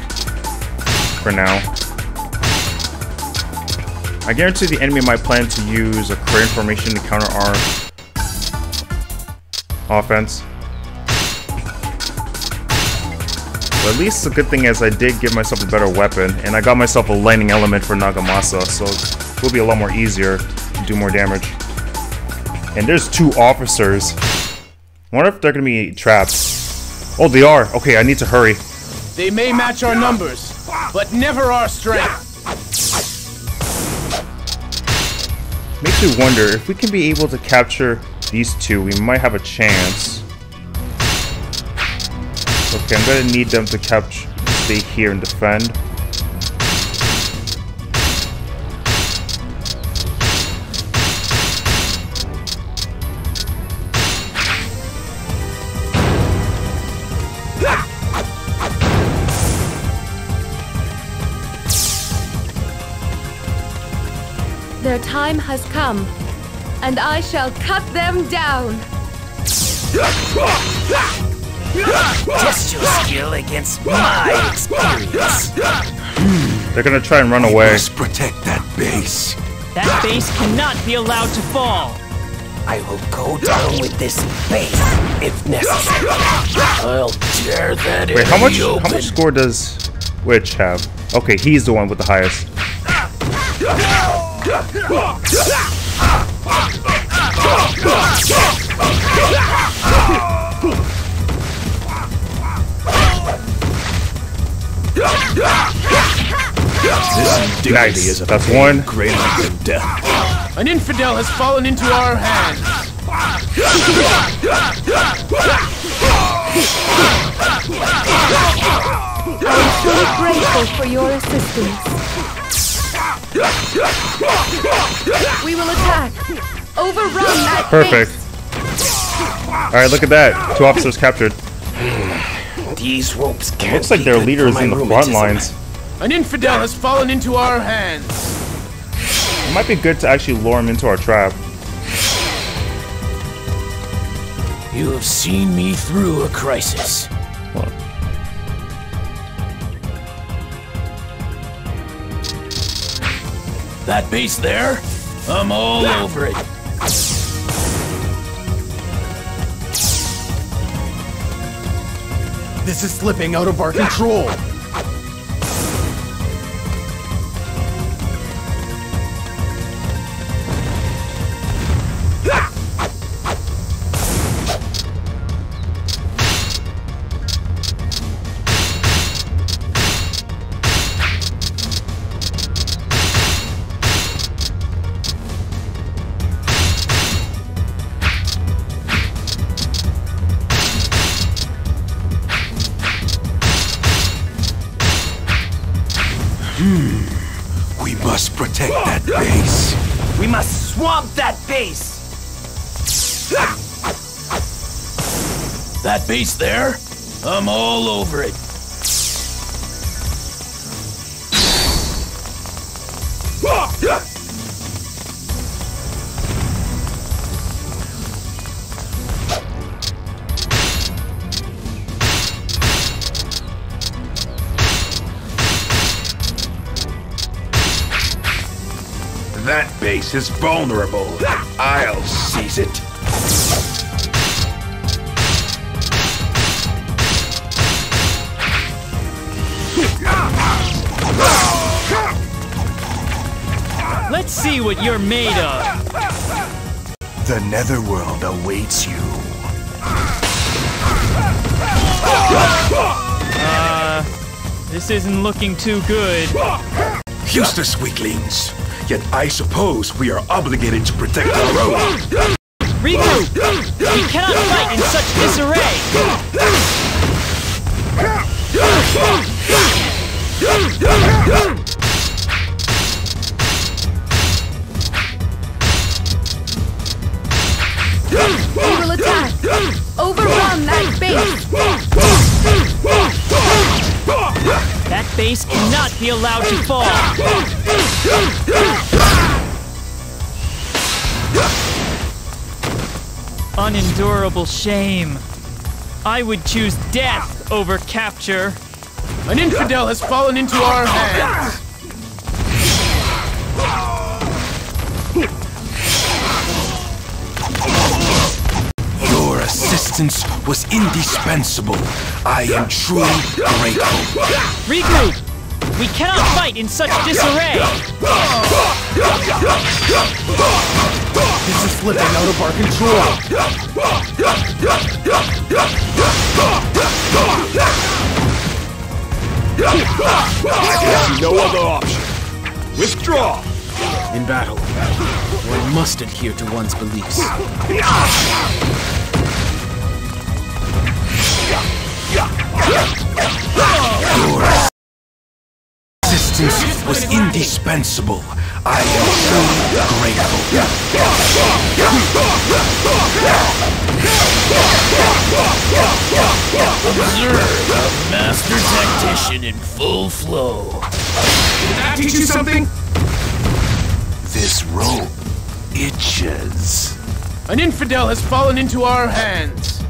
for now. I guarantee the enemy might plan to use a Korean formation to counter our offense. But at least the good thing is I did give myself a better weapon, and I got myself a lightning element for Nagamasa, so it will be a lot more easier to do more damage. And there's two officers. I wonder if they're gonna be trapped. Oh, they are. Okay, I need to hurry. They may match our numbers, but never our strength. Makes me wonder if we can be able to capture these two, we might have a chance. Okay, I'm gonna need them to capture, stay here and defend. Their time has come, and I shall cut them down. Test your skill against my experience. They're gonna try and run away. protect that base. That base cannot be allowed to fall. I will go down with this base if necessary. I'll tear that Wait, how much enemy how much score does Witch have? Okay, he's the one with the highest. Nice. is a That's pain one. greater than death. An infidel has fallen into our hands. I'm truly grateful for your assistance. We will attack. Overrun that Perfect. Alright, look at that. Two officers captured. These ropes can't Looks like keep their it leader is in the rheumatism. front lines. An infidel has fallen into our hands. It might be good to actually lure him into our trap. You have seen me through a crisis. That base there? I'm all over it. This is slipping out of our control. Base there? I'm all over it. That base is vulnerable. I'll seize it. What you're made of. The Netherworld awaits you. Uh, this isn't looking too good. Useless weaklings. Yet I suppose we are obligated to protect our own. Regroup! We cannot fight in such disarray! be allowed to fall! Unendurable shame. I would choose death over capture. An infidel has fallen into our hands. Your assistance was indispensable. I am truly grateful. Regroup! We cannot fight in such disarray! This is slipping out of our control. I see no other option. Withdraw! In battle, one must adhere to one's beliefs. Your assistance was indispensable. I am truly Observe a master tactician in full flow. Did that teach you something? This rope itches. An infidel has fallen into our hands.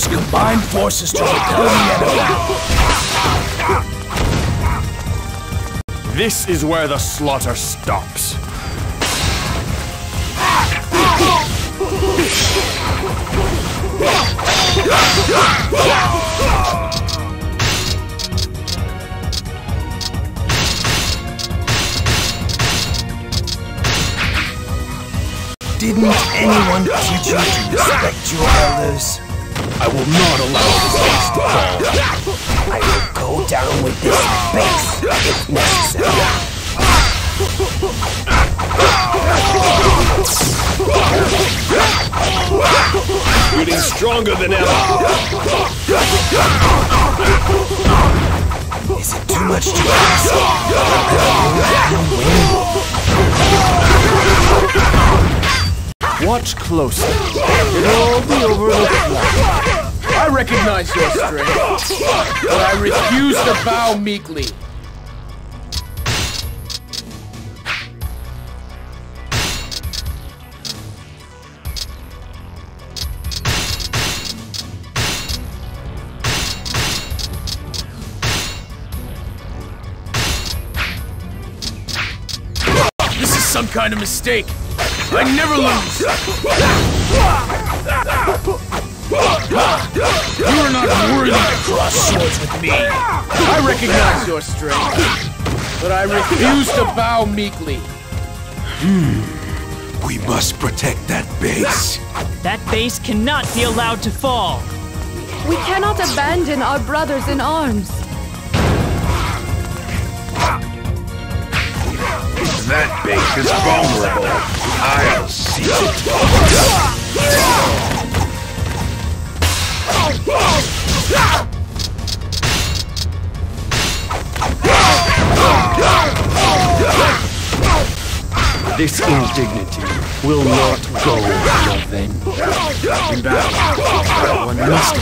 Let us combine forces to repel the enemy. This is where the slaughter stops. Didn't anyone teach you to respect your elders? I will not allow this base to fall. I will go down with this base if necessary. Getting stronger than ever. Is it too much to ask? Watch closely. It'll all be over in a flash. I recognize your strength, but I refuse to bow meekly. This is some kind of mistake. I never lose. You are not worthy to cross swords with me. I recognize your strength, but I refuse to bow meekly. Hmm. We must protect that base. That base cannot be allowed to fall. We cannot abandon our brothers in arms. That base is vulnerable. I'll see it. This indignity will not go unavenged. In battle, one must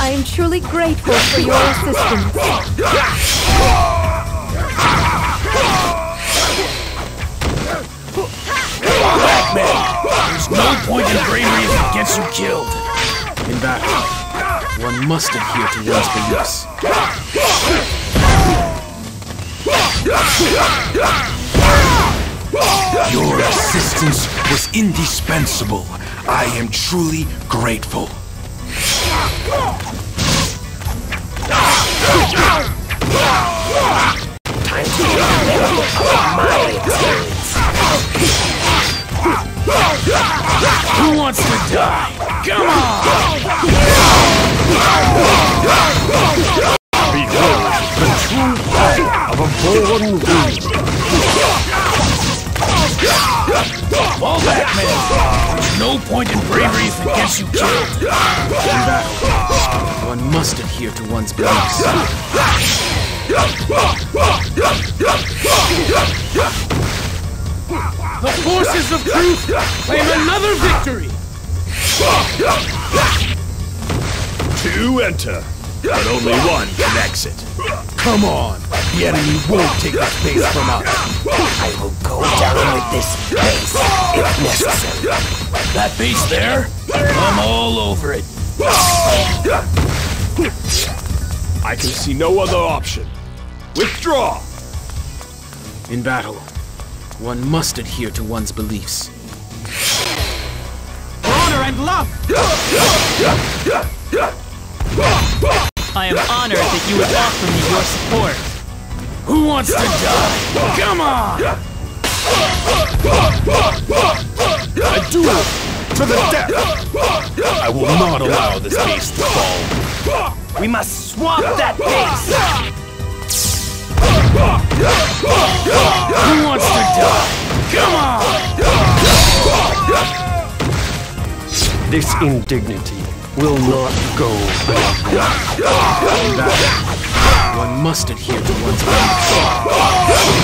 I am truly grateful for your assistance. Black man, there's no point in bravery if it gets you killed. In battle, one must adhere to one's beliefs. Your assistance was indispensable. I am truly grateful. Behold the true power of a born. Fall back, man! There's no point in bravery if it gets you killed. In battle, one must adhere to one's beliefs. The forces of truth claim another victory! Two enter, but only one can exit. Come on! The enemy won't take the space from us! I will go down with this base if necessary. That base there? I'm all over it. I can see no other option. Withdraw! In battle, one must adhere to one's beliefs. Honor and love! I am honored that you would offer me your support. Who wants to die? Come on! A duel to the death! I will not allow this base to fall. We must swamp that base! Who wants to die? Come on! This indignity will not go back. one. One must adhere to one's beliefs.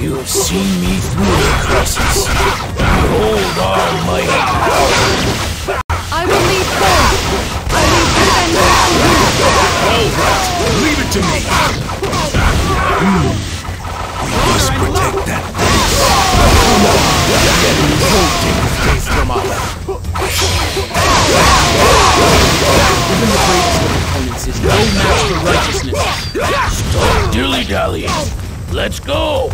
You have seen me through the crisis. Behold our mighty. I will lead forth. I will defend my All right, leave it to me. Mm. Must protect that place. No, get from. Even the greatest of opponents is no match for righteousness. Stop dilly-dallying. Let's go!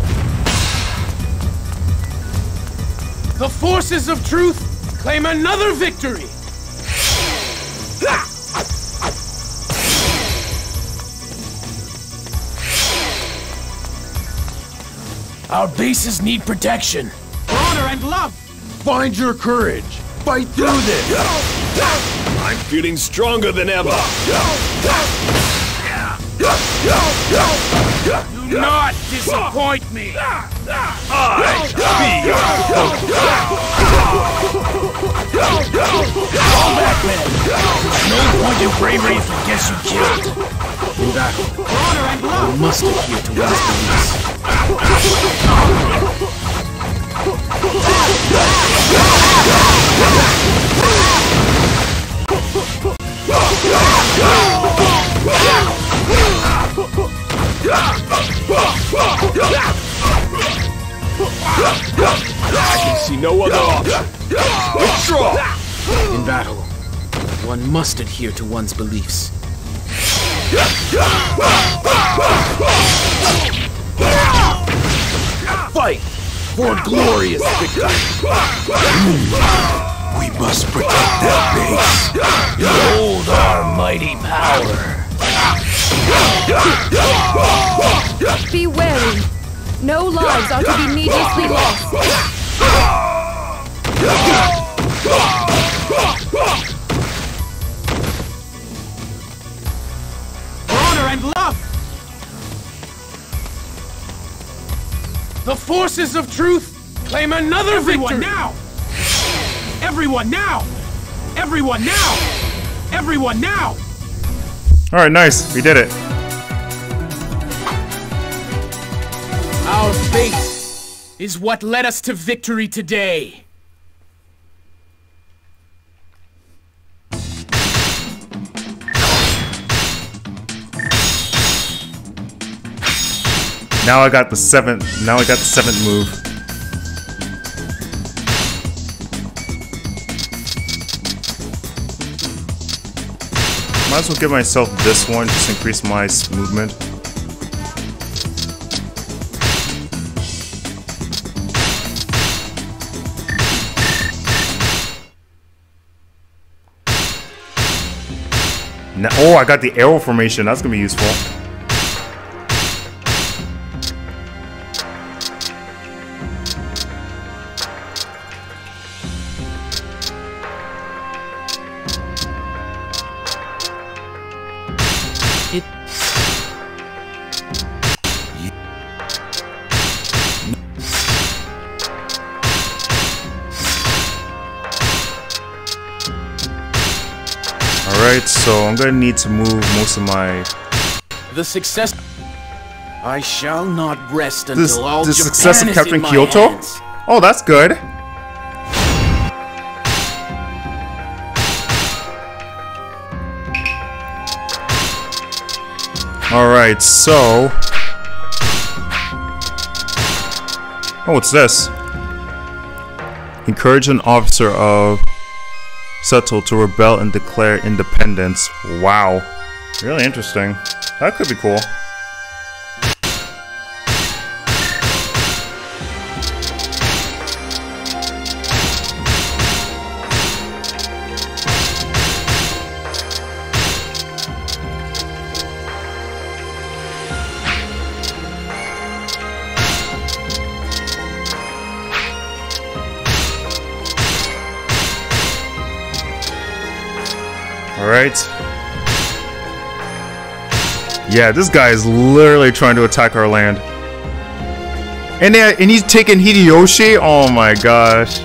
The forces of truth claim another victory! Our bases need protection. Honor and love! Find your courage! Fight through this! I'm feeling stronger than ever. Do not disappoint me! I be your Fall back, men. There's no point in bravery if it gets you killed. In battle, we must adhere to one's beliefs. I can see no other option. Withdraw! In battle, one must adhere to one's beliefs. Fight for glorious victory! We must protect that base. Behold our mighty power. Be wary. No lives are to be needlessly lost. And love! The forces of truth claim another Everyone victory! now! Everyone now! Everyone now! Everyone now! Alright, nice. We did it. Our faith is what led us to victory today. Now I got the seventh. Now I got the seventh move. Might as well give myself this one, just increase my movement. Now, oh, I got the arrow formation. That's gonna be useful. Gonna need to move most of my the success. I shall not rest until this all the Japan success of Captain Kyoto. hands. Oh, that's good. Alright, so... Oh, what's this? Encourage an officer of Seto to rebel and declare independence. Wow. Really interesting. That could be cool. Yeah, this guy is literally trying to attack our land. And, they, and he's taking Hideyoshi? Oh my gosh.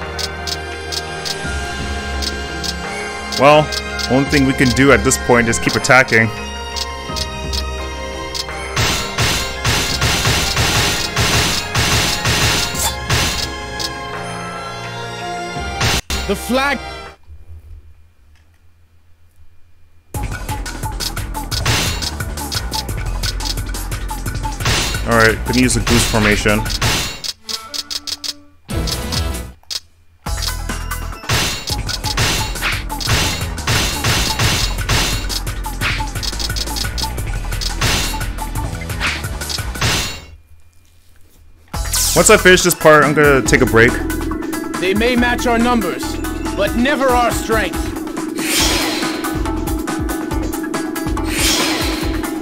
Well, only thing we can do at this point is keep attacking. The flag. Gonna use a goose formation. Once I finish this part, I'm gonna take a break. They may match our numbers, but never our strength.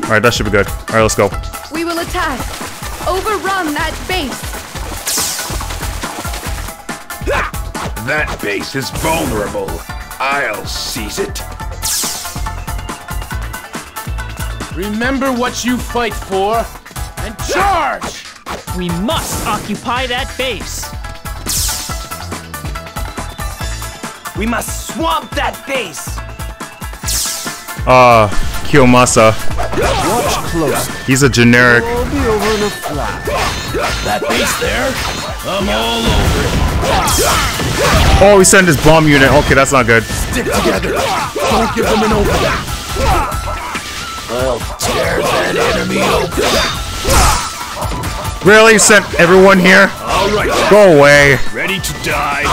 Alright, that should be good. Alright, let's go. We will attack. Overrun that base. That base is vulnerable. I'll seize it. Remember what you fight for, and charge! We must occupy that base. We must swamp that base. Uh, Kiyomasa. Watch close. He's a generic. Be over in a flash. That base there, I'm all over it. Oh, he sent his bomb unit. Okay, that's not good. Stick together. Don't give them an opening. I'll tear that enemy open. Really? Sent everyone here? All right. Go away. Ready to die?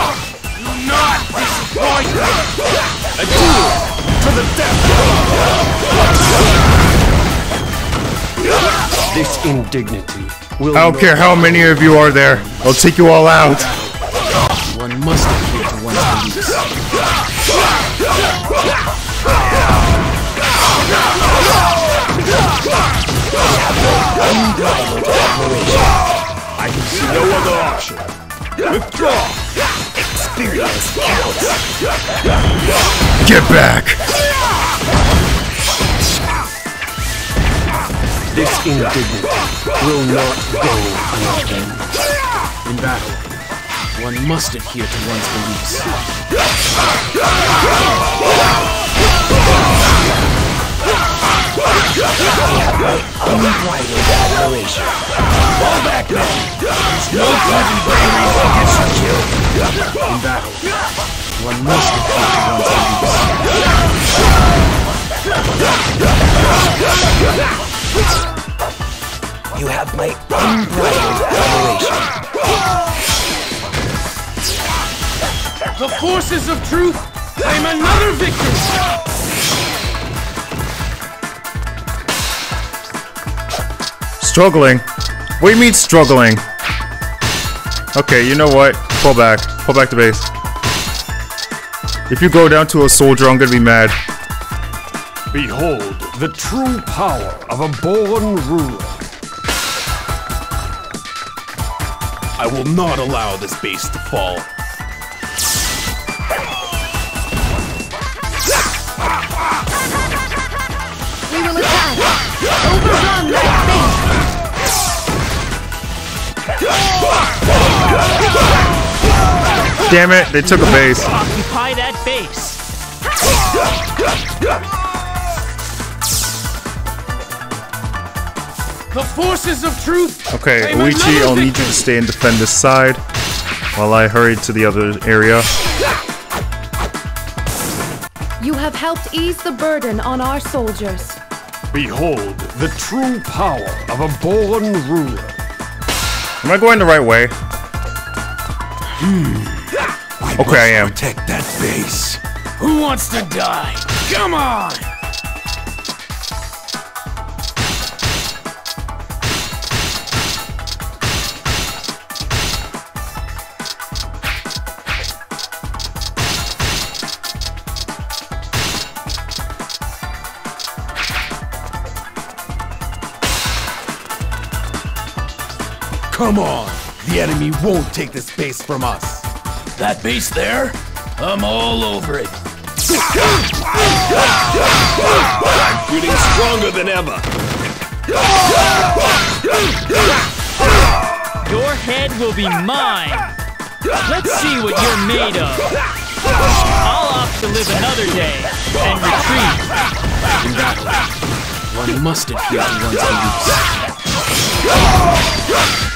Not disappoint me. A duel to the death. This indignity will I don't care how many of you are there. I'll take you all out. One must adhere to one's beliefs. I can see no other option. Withdraw. Experience counts. Get back. This indignity will not go unavenged. In battle, one must adhere to one's beliefs. Admiration. Fall back no in bravery you. In battle, one must. You have my unbridled admiration. The forces of truth claim another victory! Struggling? What do you mean struggling? Okay, you know what? Pull back. Pull back the base. If you go down to a soldier, I'm gonna be mad. Behold the true power of a born ruler. I will not allow this base to fall. Damn it, they took a base. Occupy that base. The forces of truth Okay, claim Oichi, I'll need you to stay and defend this side while I hurry to the other area. You have helped ease the burden on our soldiers. Behold the true power of a born ruler. Am I going the right way? Hmm. Okay, I am. Protect that base. Who wants to die? Come on! Come on. The enemy won't take this base from us. That base there, I'm all over it. I'm feeling stronger than ever. Your head will be mine. Let's see what you're made of. I'll opt to live another day and retreat. In battle, one must adhere to one's beliefs.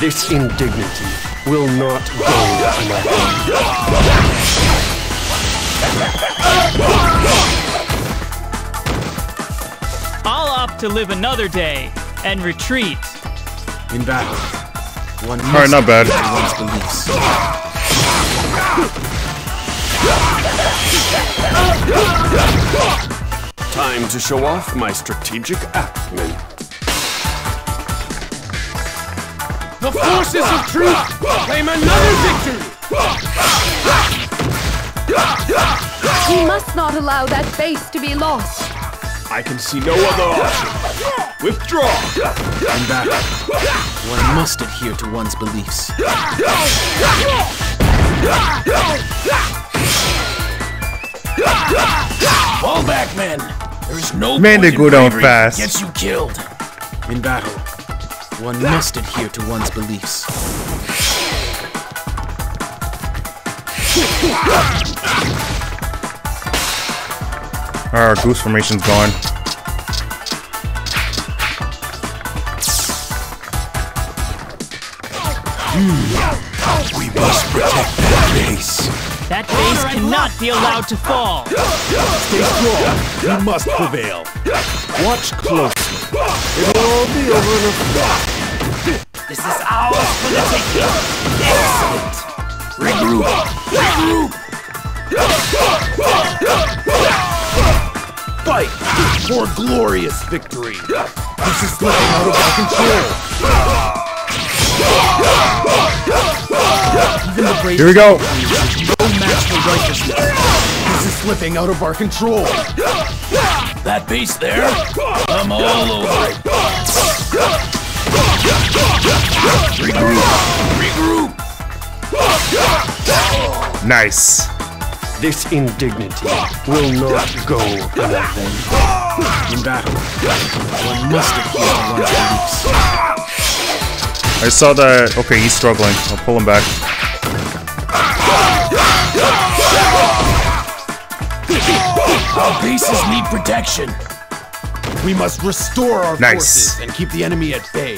This indignity will not go unavenged. I'll opt to live another day and retreat. In battle, one must Alright, not bad. one's beliefs. Time to show off my strategic acumen. The forces of truth claim another victory! We must not allow that base to be lost. I can see no other option. Withdraw! In battle, one must adhere to one's beliefs. Fall back, men! There is no Man, point they go down fast. Gets you killed. In battle, one must adhere to one's beliefs. Our goose formation's gone. Hmm. We must protect that base. That base cannot be allowed to fall. Stay strong. We must prevail. Watch closely. It'll all be over in a flash. This is ours for the taking. Excellent. Regroup. Regroup. Fight for glorious victory. This is slipping out of our control. Even the brave Here we go. no match for righteousness. This is slipping out of our control. That base there? I'm all over it. Regroup. Regroup. Nice. This indignity will not go unavenged. In battle, one must adhere to one's beliefs. I saw that. Okay, he's struggling. I'll pull him back. Our bases need protection. We must restore our Nice. forces and keep the enemy at bay.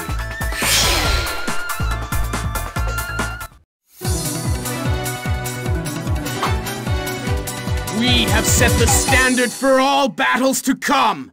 We have set the standard for all battles to come!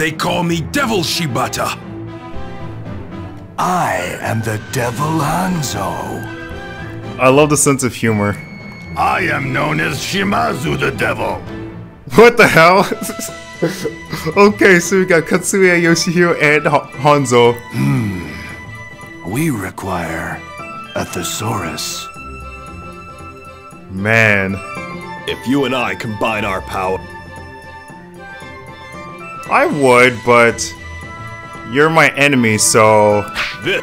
They call me Devil Shibata. I am the Devil Hanzo. I love the sense of humor. I am known as Shimazu the Devil. What the hell? okay, so we got Katsuie, Yoshihiro, and Ha- Hanzo. Hmm. We require a thesaurus. Man, If you and I combine our power, I would, but you're my enemy, so this.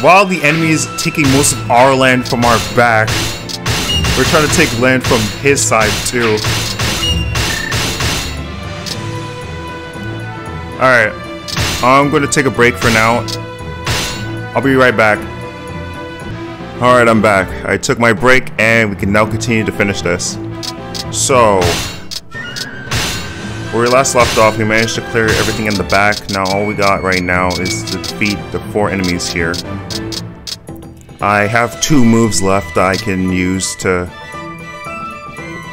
while the enemy is taking most of our land from our back, we're trying to take land from his side too. Alright, I'm going to take a break for now. I'll be right back. Alright, I'm back. I took my break and we can now continue to finish this. So, where we last left off, we managed to clear everything in the back. Now all we got right now is to defeat the four enemies here. I have two moves left that I can use to...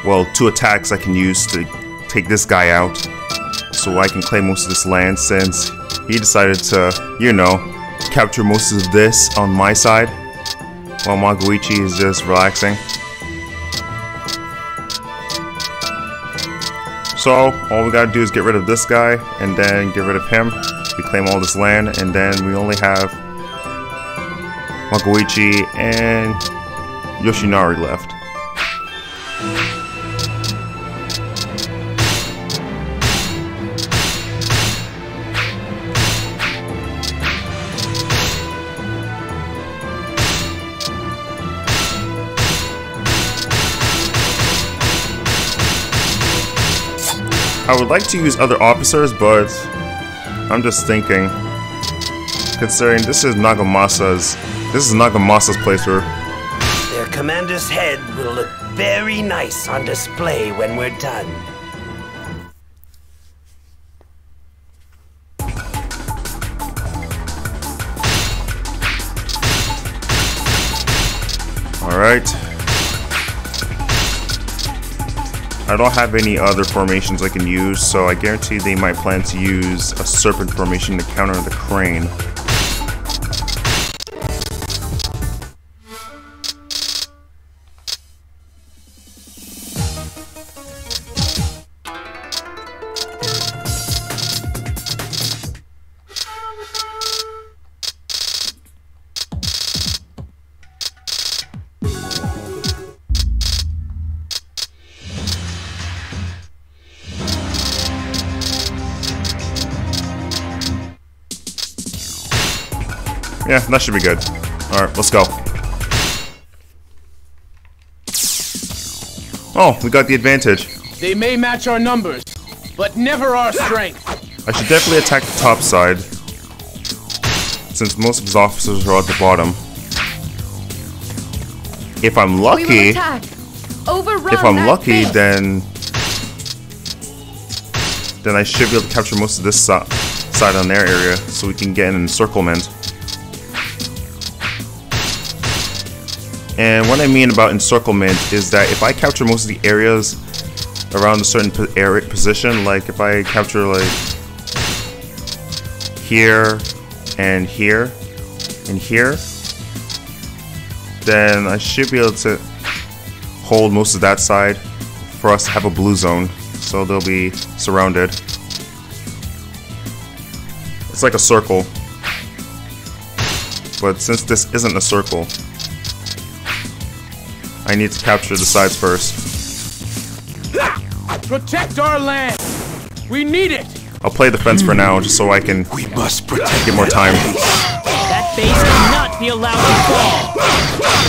Well, two attacks I can use to take this guy out. So I can claim most of this land since he decided to, you know, capture most of this on my side. While Magoichi is just relaxing. So, all we gotta do is get rid of this guy, and then get rid of him. We claim all this land, and then we only have Magoichi and Yoshinari left. I would like to use other officers, but I'm just thinking, considering this is Nagamasa's, this is Nagamasa's playthrough. Their commander's head will look very nice on display when we're done. I don't have any other formations I can use, so I guarantee they might plan to use a serpent formation to counter the crane. Yeah, that should be good. Alright, let's go. Oh, we got the advantage. They may match our numbers, but never our strength. I should definitely attack the top side. Since most of his officers are at the bottom. If I'm lucky, if I'm lucky, base. then then I should be able to capture most of this si side on their area, so we can get an encirclement. And what I mean about encirclement is that if I capture most of the areas around a certain position, like if I capture like here and here and here, then I should be able to hold most of that side for us to have a blue zone. So they'll be surrounded. It's like a circle. But since this isn't a circle, I need to capture the sides first. Protect our land. We need it. I'll play defense for now, just so I can we must protect get more time. That base cannot be allowed to fall.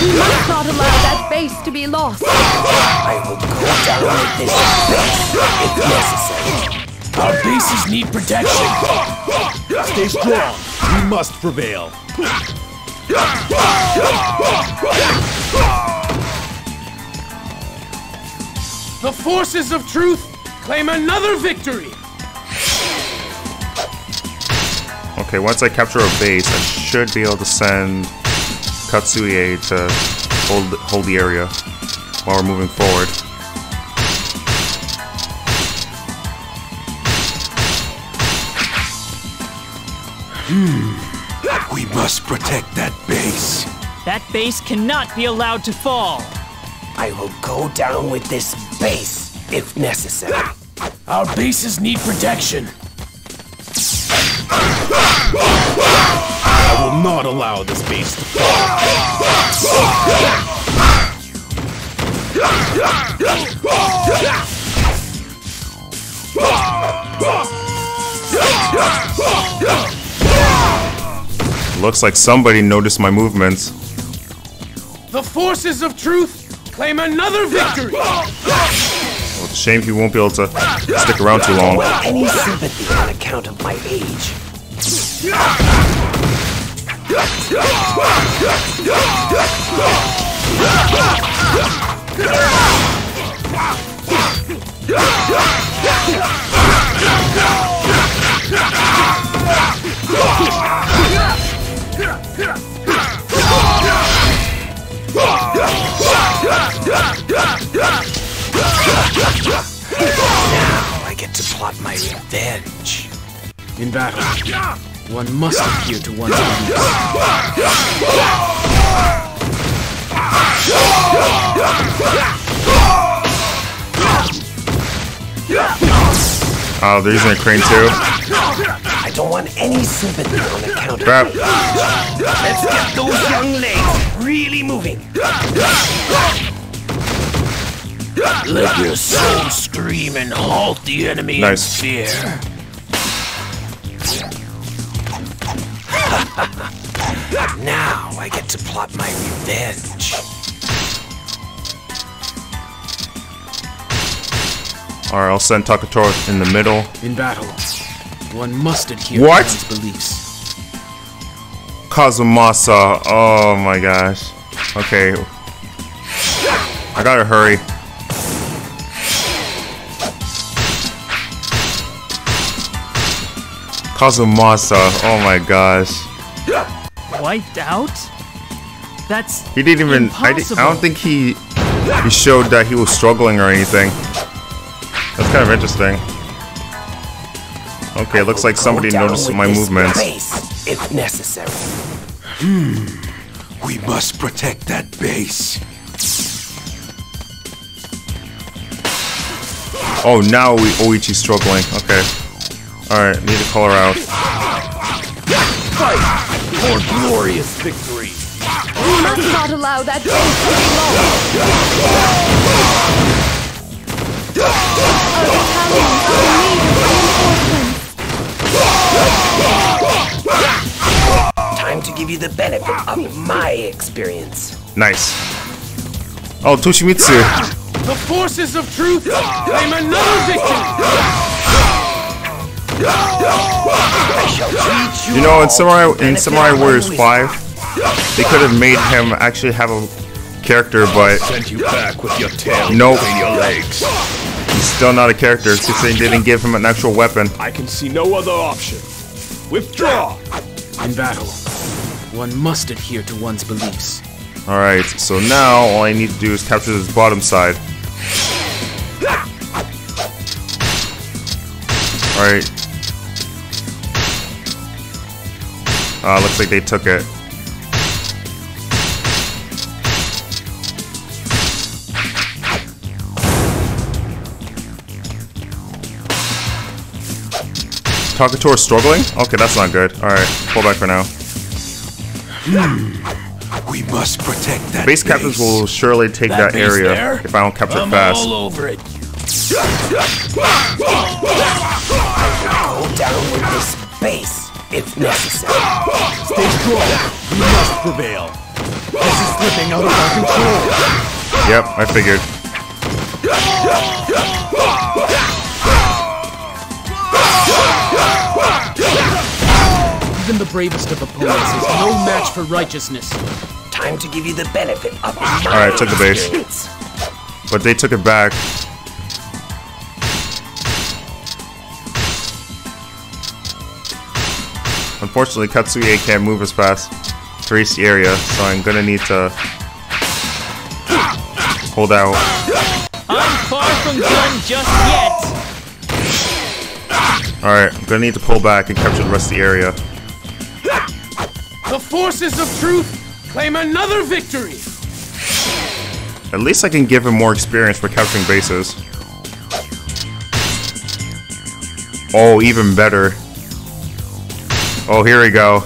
We must not allow that base to be lost. I will go down with this base if necessary. Our bases need protection. Stay strong. We must prevail. The forces of truth claim another victory. Okay, once I capture a base, I should be able to send Katsuie to hold hold the area while we're moving forward. Hmm. We must protect that base. That base cannot be allowed to fall. I will go down with this base if necessary. Our bases need protection. I will not allow this base to Looks like somebody noticed my movements. The forces of truth claim another victory. Well, it's a shame he won't be able to stick around too long. Any sympathy on account of my age. Now I get to plot my revenge. In battle, one must adhere to one's Oh, they're using a crane too. I don't want any sympathy on account of Crap. Let's get those young legs really moving. Let your soul scream and halt the enemy Nice. in fear. now I get to plot my revenge. Alright, I'll send Takatora in the middle. In battle, one must adhere What? to one's beliefs. Kazumasa. Oh my gosh. Okay. I gotta hurry. Kazumasa. Oh my gosh. Wiped out? That's He didn't even. I, di- I don't think he he showed that he was struggling or anything. That's kind of interesting. Okay, looks like somebody noticed my movements. Base, if necessary. Hmm. We must protect that base. Oh, now we Oichi's struggling. Okay. Alright, need to call her out. Fight for glorious victory. We must not allow that base to be lost. Our battalions are in need reinforcements. Time to give you the benefit of my experience. Nice. Oh, Toshimitsu. The forces of truth claim another victory! You know, in Samurai in Samurai Warriors 5, they could have made him actually have a character, but Send you back with your tail Nope. between your legs. he's still not a character because they didn't give him an actual weapon. I can see no other option. Withdraw. In battle, one must adhere to one's beliefs. Alright, so now all I need to do is capture this bottom side. Alright. Uh, looks like they took it. Takatora's struggling? Okay, that's not good. Alright, pull back for now. We must protect that Base captains will surely take that, That area there? if I don't capture it I'm fast. all over it. Go down with this base, if necessary. Stay strong. We must prevail. This is slipping out of our control. Yep, I figured. Even the bravest of opponents is no match for righteousness. Time to give you the benefit of my Alright, took the base. But they took it back. Unfortunately, Katsuie can't move as fast to reach the area, so I'm gonna need to hold out. I'm far from done just yet. Alright, I'm gonna need to pull back and capture the rest of the area. The forces of truth claim another victory! At least I can give him more experience for capturing bases. Oh, even better. Oh, here we go.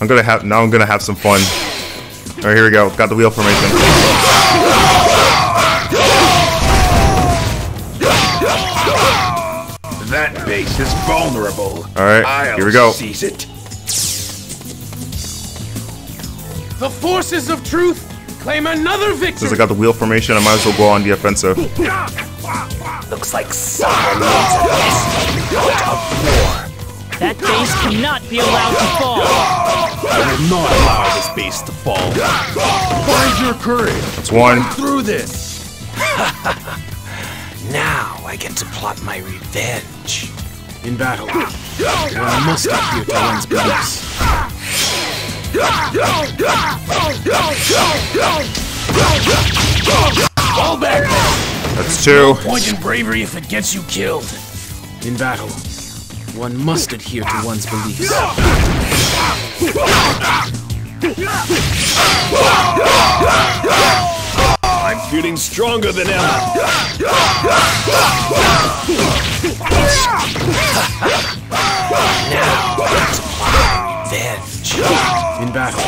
I'm gonna have now. I'm gonna have some fun. All right, here we go. Got the wheel formation. That base is vulnerable. All right, I'll here we go. Seize it. The forces of truth claim another victory. Since I got the wheel formation, I might as well go on the offensive. Looks like someone needs a desperate report of war. That base cannot be allowed to fall. I will not allow this base to fall. Find your courage. That's one. Through this. Now I get to plot my revenge. In battle, one must adhere to one's beliefs. Fall back. That's two. Point in bravery if it gets you killed. In battle, one must adhere to one's beliefs. I'm feeling stronger than ever. Revenge. In battle,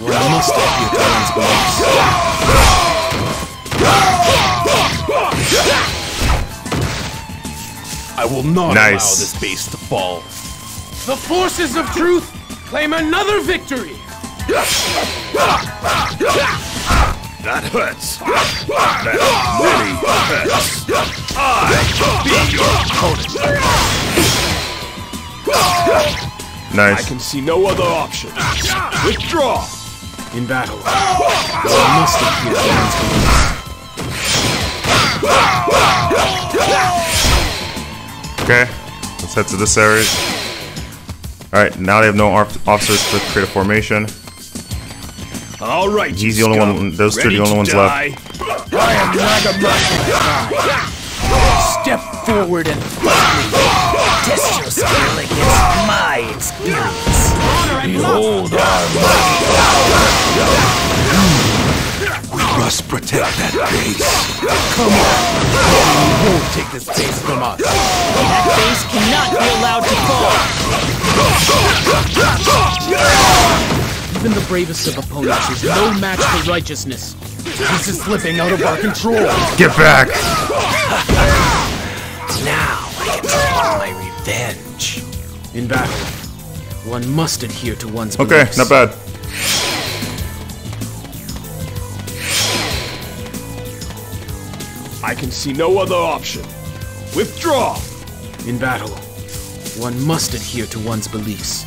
one must adhere to one's beliefs. I will not Nice. allow this base to fall. The forces of truth claim another victory! That hurts. That really hurts. I be your opponent. Nice. I can see no other option. Withdraw. In battle, one must appear to one's beliefs. Okay, let's head to this area. Alright, now they have no officers to create a formation. All right, He's the only scum. one, those two are the only ones die? left. I am Nagamasa. Step forward and fight me. Test your skill against my experience. Behold our We must protect that base. Come on. You won't take this base from us. That base cannot be allowed to fall. Even the bravest of opponents is no match for righteousness. This is slipping out of our control. Get back! Now I can take my revenge. In battle, one must adhere to one's Okay, beliefs. not bad. I can see no other option. Withdraw. In battle, one must adhere to one's beliefs.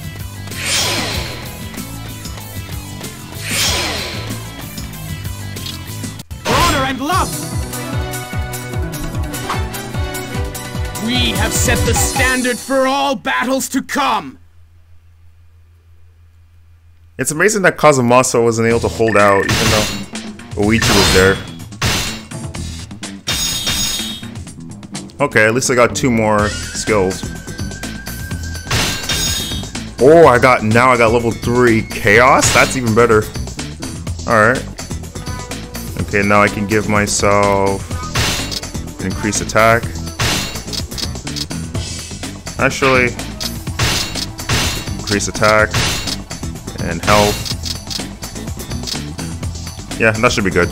Honor and love! We have set the standard for all battles to come! It's amazing that Kazumasa wasn't able to hold out even though Oichi was there. Okay, at least I got two more skills. Oh, I got, now I got level 3 Chaos? That's even better. Alright. Okay, now I can give myself increase attack. Actually, increase attack and health. Yeah, that should be good.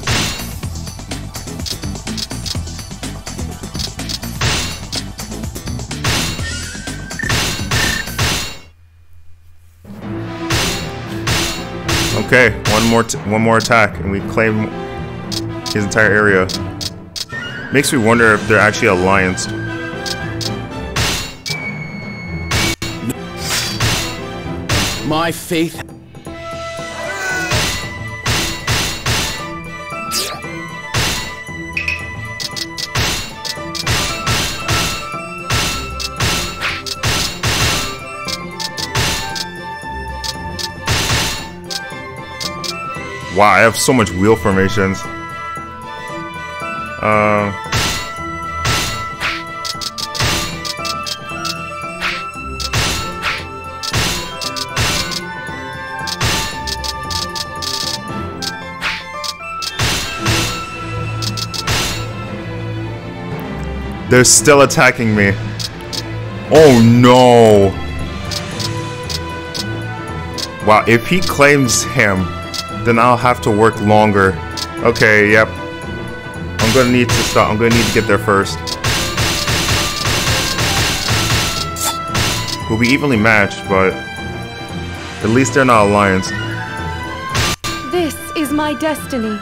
Okay, one more one more attack, and we claim his entire area. Makes me wonder if they're actually allianced. My faith. Wow, I have so much wheel formations. Uh, They're still attacking me. Oh no. Wow, if he claims him, then I'll have to work longer. Okay, yep. I'm gonna need to stop. I'm gonna need to get there first. We'll be evenly matched, but at least they're not alliance. This is my destiny.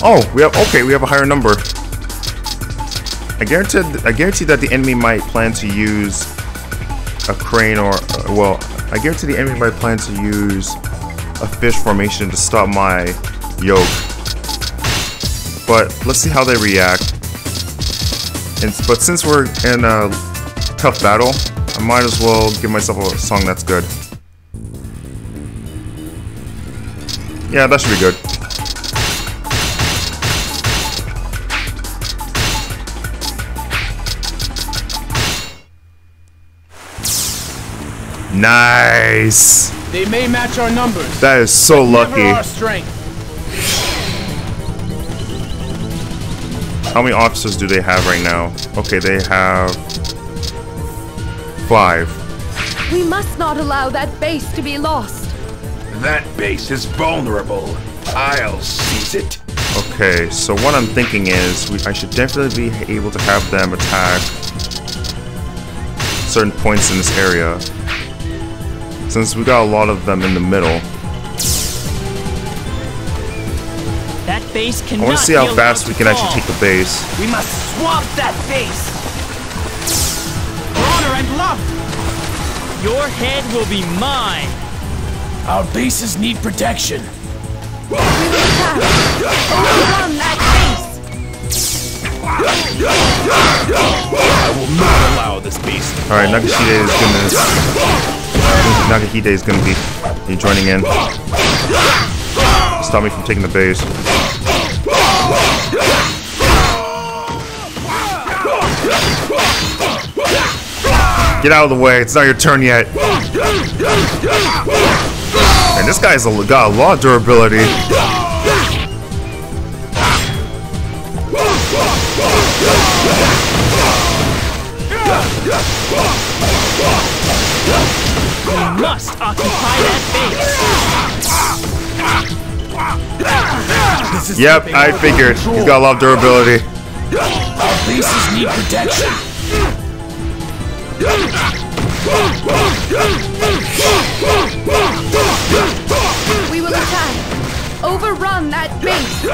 Oh, we have okay. We have a higher number. I guarantee. I guarantee that the enemy might plan to use a crane or well, I get to the enemy might plan to use a fish formation to stop my yoke. But let's see how they react. And but since we're in a tough battle, I might as well give myself a song that's good. Yeah, that should be good. Nice. They may match our numbers. That is so lucky. Never our strength. How many officers do they have right now? Okay, they have five. We must not allow that base to be lost. That base is vulnerable. I'll seize it. Okay, so what I'm thinking is we, I should definitely be able to have them attack certain points in this area. Since we got a lot of them in the middle. That base I want to see how fast we to can actually take the base. We must swamp that base. For honor and love! Your head will be mine. Our bases need protection. We will Overrun that base. I will not allow this beast Alright, Nagahide is gonna... Nagahide is gonna be, be joining in. Stop me from taking the base. Get out of the way, it's not your turn yet. And this guy's got a lot of durability. Occupy that base. Yep, I figured. He's got a lot of durability. Our bases need protection. We will attack. Overrun that base.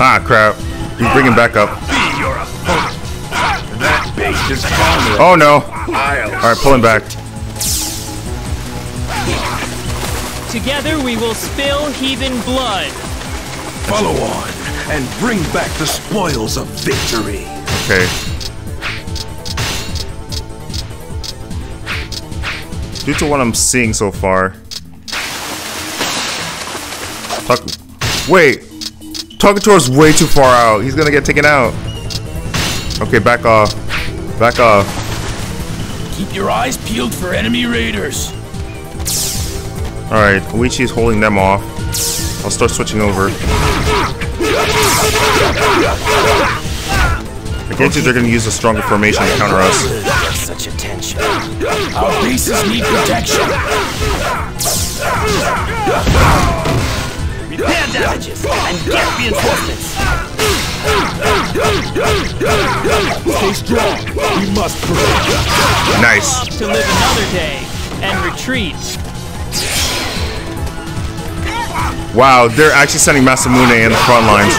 Ah, crap. He's bringing back up. Be your opponent. That base is vulnerable. Oh no. I'll Alright, pulling back. Together we will spill heathen blood. Follow on and bring back the spoils of victory. Okay. Due to what I'm seeing so far. Talk Wait! Takatora's way too far out. He's gonna get taken out. Okay, back off. Back off. Keep your eyes peeled for enemy raiders. Alright, Oichi's holding them off. I'll start switching over. Against you, they're gonna use a stronger formation to counter us. Such attention. Our bases need protection. Repair damages and get reinforcements. Stay strong. We must prevail. Nice. To live another day and retreat. Wow, they're actually sending Masamune in the front lines,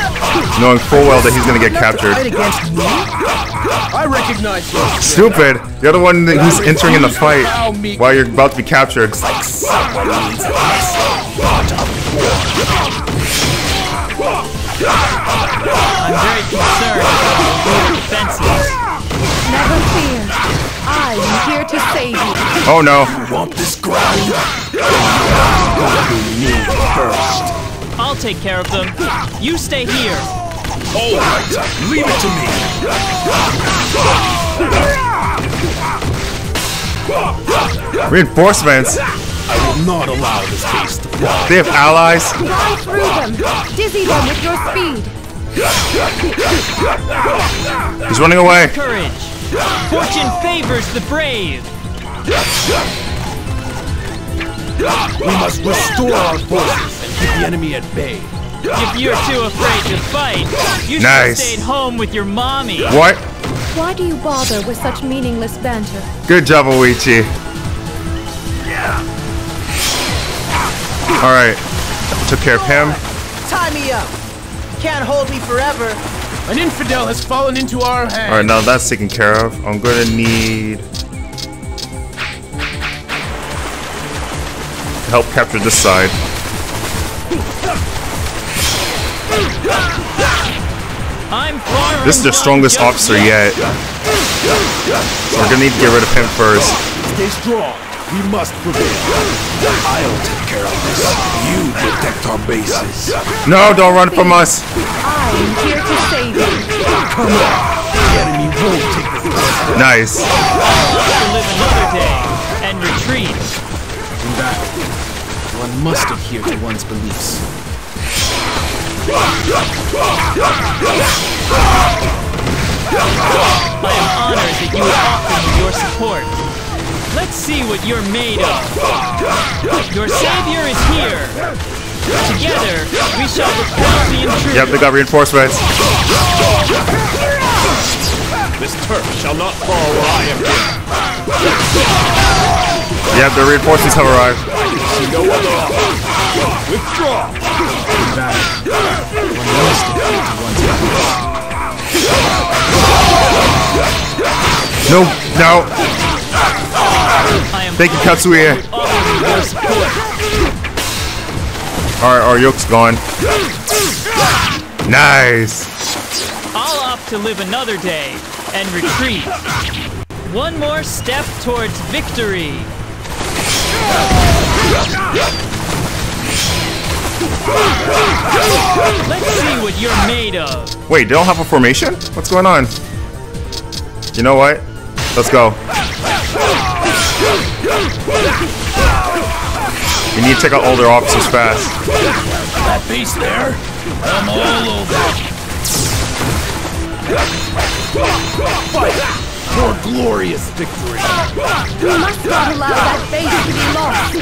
knowing full well that he's gonna get captured. Against me? I recognize you. Stupid! You're the one that he's entering in the fight while you're about to be captured. Someone needs a message. Not a I'm very concerned about our defenses. Never fear. I am here to save you. Oh no. Want this ground? I'll take care of them. You stay here. All right, leave it to me. Reinforcements? I will not allow this beast to fall. They have allies? Fly through them. Dizzy them with your speed. He's running away. Courage. Fortune favors the brave. We must restore our forces and keep the enemy at bay. If you're too afraid to fight, you should have Nice. stayed home with your mommy. What? Why do you bother with such meaningless banter? Good job, Oichi. Yeah. Alright. Took care of him. Tie me up. Can't hold me forever. An infidel has fallen into our hands. Alright, now that's taken care of. I'm gonna need... Help capture this side. I'm This is the strongest officer yet. So we're gonna need to get rid of him first. Stay strong. We must prevail. I'll take care of this. You protect our bases. No, don't run from us. I am here to save you. Come on. The enemy won't take this. Nice. to live another day and retreat. In battle, one must adhere to one's beliefs. I am honored that you would offer me your support. Let's see what you're made of. Your savior is here. Together, we shall repel the intruder. Yep, they got reinforcements. This turf shall not fall where I am here. Yeah, the reinforcements have arrived. Withdraw. No, no. Thank you, Katsuie. Alright, our yoke's gone. Nice. I'll opt to live another day and retreat. One more step towards victory. Let's see what you're made of. Wait, they don't have a formation? What's going on? You know what? Let's go. We need to take out all their officers fast. That base there, I'm all over. Fight for glorious victory. We must not allow that base to be lost.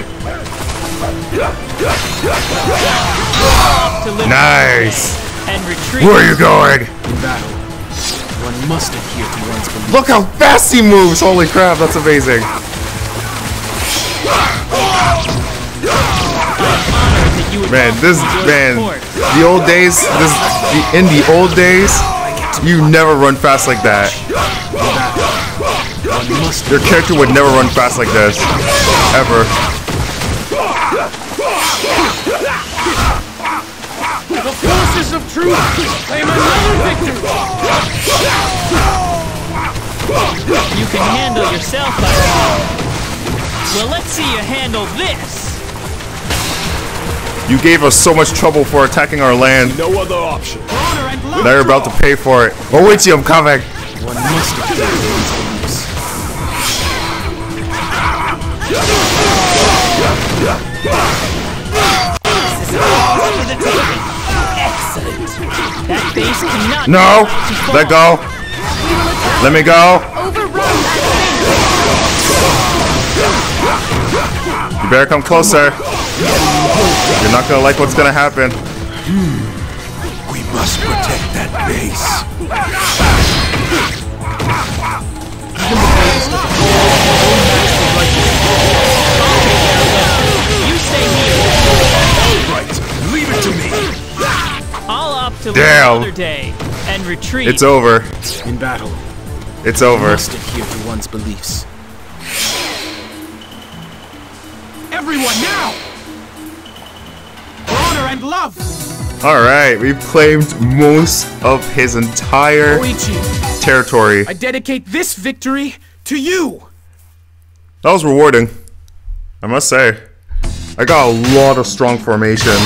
Nice. And retreat. Where are you going? One must adhere to one's beliefs. Look how fast he moves! Holy crap, that's amazing. Man, this man, the old days, this the, in the old days, you never run fast like that. Your character would never run fast like this, ever. The forces of truth claim another victory! You can handle yourself, I see. Well, let's see you handle this. You gave us so much trouble for attacking our land. No other option. Now you're about to pay for it. Oh, wait, I'm coming. One must No! Let go! Let me go! You better come closer. You're not gonna like what's gonna happen. We must protect that base. You stay here. Right, leave it to me. I'll opt to Damn. another day and retreat. It's over. In battle, It's one over. must adhere to one's beliefs. Everyone now! For honor and love! Alright, we've claimed most of his entire Oichi, territory. I dedicate this victory to you! That was rewarding. I must say. I got a lot of strong formations.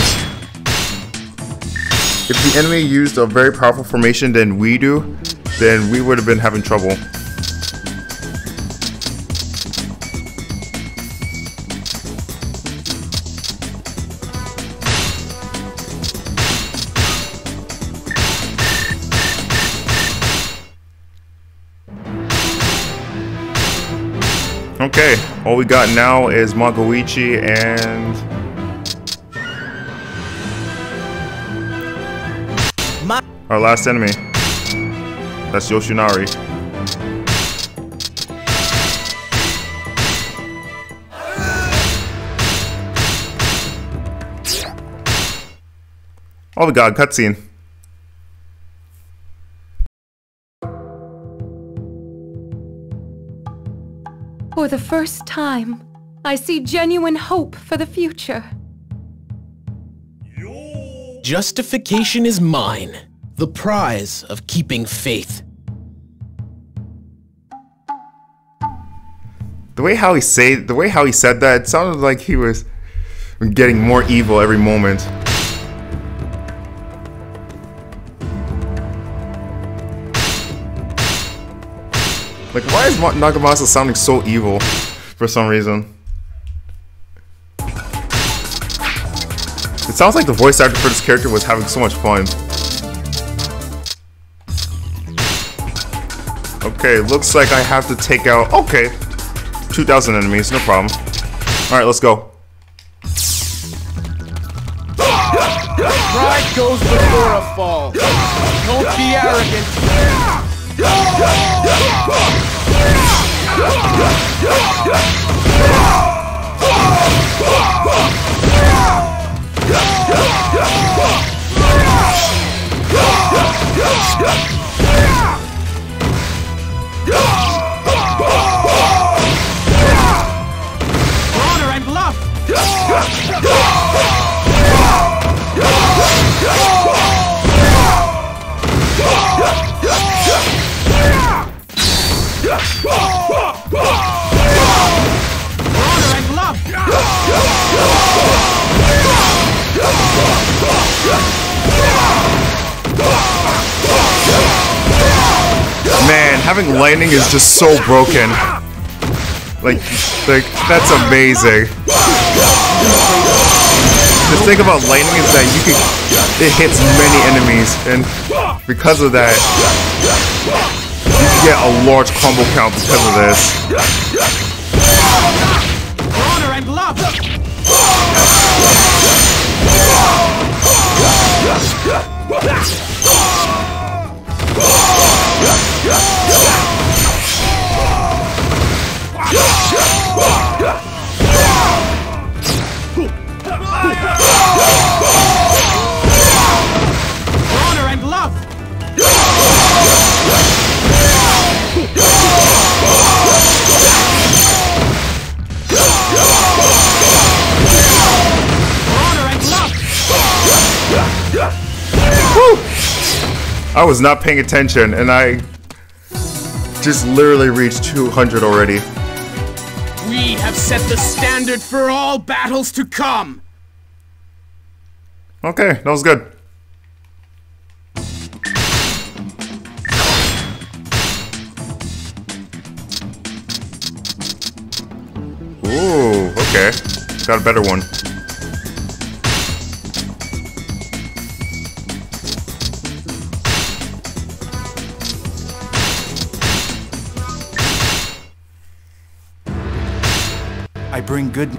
If the enemy used a very powerful formation than we do, then we would have been having trouble. Okay, all we got now is Magoichi and our last enemy. That's Yoshinari. Oh, we got cutscene. For the first time, I see genuine hope for the future. Justification is mine. The prize of keeping faith. The way how he say the way how he said that, it sounded like he was getting more evil every moment. Like, why is Nagamasa sounding so evil for some reason? It sounds like the voice actor for this character was having so much fun. Okay, looks like I have to take out. Okay, 2,000 enemies, no problem. Alright, let's go. Pride goes before a fall. Don't be arrogant. Yeah! Man, having lightning is just so broken. Like, like that's amazing. The thing about lightning is that you can, it hits many enemies, and because of that, get a large combo count because of this. Honor and love! Honor I was not paying attention, and I just literally reached 200 already. We have set the standard for all battles to come! Okay, that was good. Ooh, okay. Got a better one. I bring good.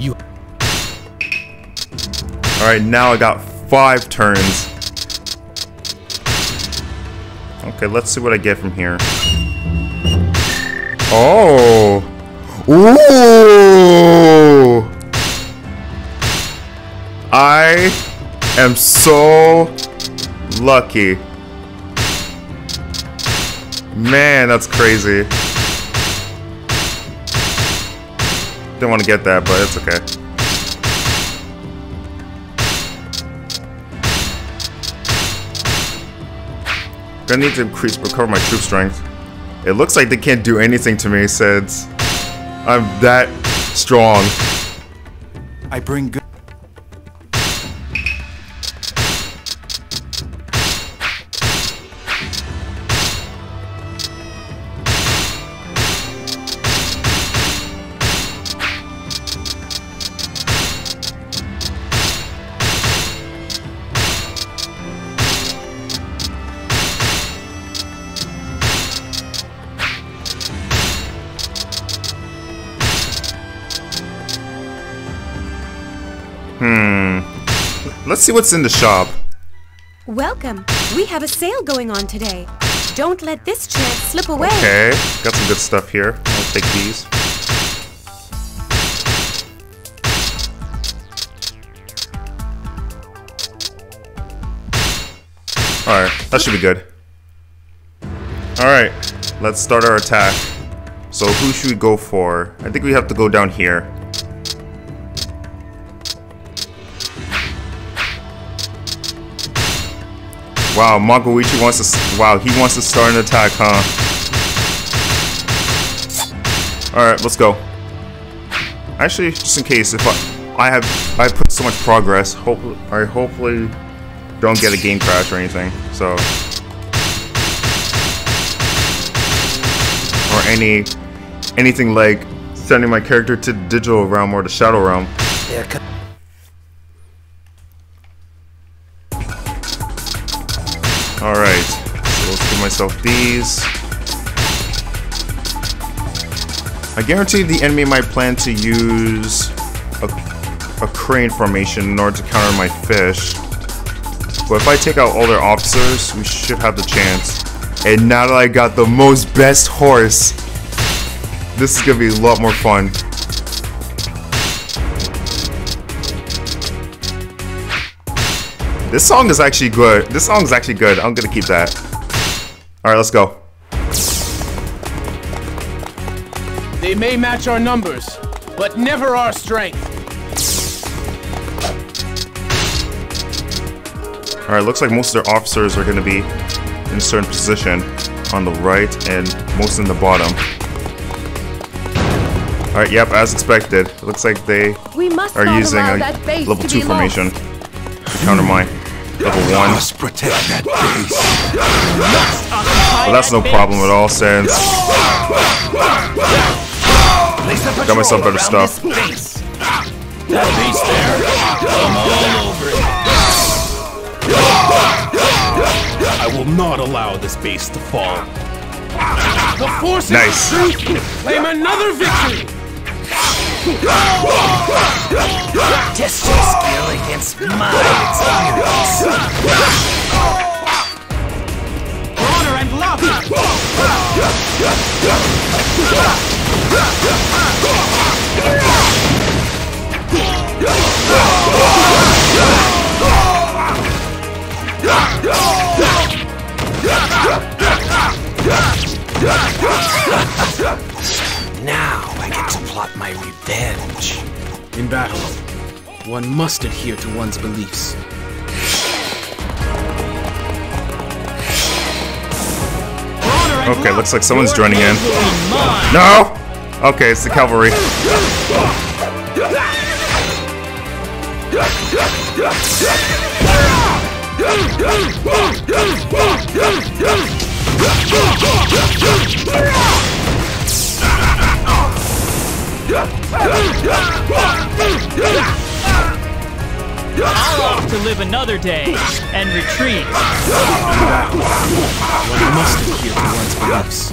You. Alright, now I got five turns. Okay, let's see what I get from here. Oh! Ooh! I am so lucky. Man, that's crazy. Didn't want to get that, but it's okay. Gonna need to increase recover my troop strength. It looks like they can't do anything to me since I'm that strong. I bring good. What's in the shop. Welcome. We have a sale going on today. Don't let this chance slip away. Okay, got some good stuff here. I'll take these. Alright, that should be good. Alright, let's start our attack. So who should we go for? I think we have to go down here. Wow, Magoichi wants to. Wow, he wants to start an attack, huh? All right, let's go. Actually, just in case, if I, I have, I put so much progress. Hopefully, I hopefully don't get a game crash or anything. So, or any, anything like sending my character to the digital realm or the shadow realm. They're myself these. I guarantee the enemy might plan to use a, a crane formation in order to counter my fish. But if I take out all their officers, we should have the chance. And now that I got the most best horse, this is gonna be a lot more fun. This song is actually good. This song is actually good. I'm gonna keep that. Alright, let's go. They may match our numbers, but never our strength. Alright, looks like most of their officers are gonna be in a certain position. on the right and most in the bottom. Alright, yep, as expected. It looks like they We must are using a level 2 formation lost. to counter my level 1. Must protect that base. But that's no problem at all since got myself better stuff. That base there, I'm all over it. I will not allow this base to fall. The forces Nice. of truth claim another victory! Test your skill against my experience. Honor and love! Now I get to plot my revenge. In battle, one must adhere to one's beliefs. Okay, looks like someone's joining in. No! Okay, it's the cavalry. I'll off to live another day and retreat. One must adhere to one's beliefs.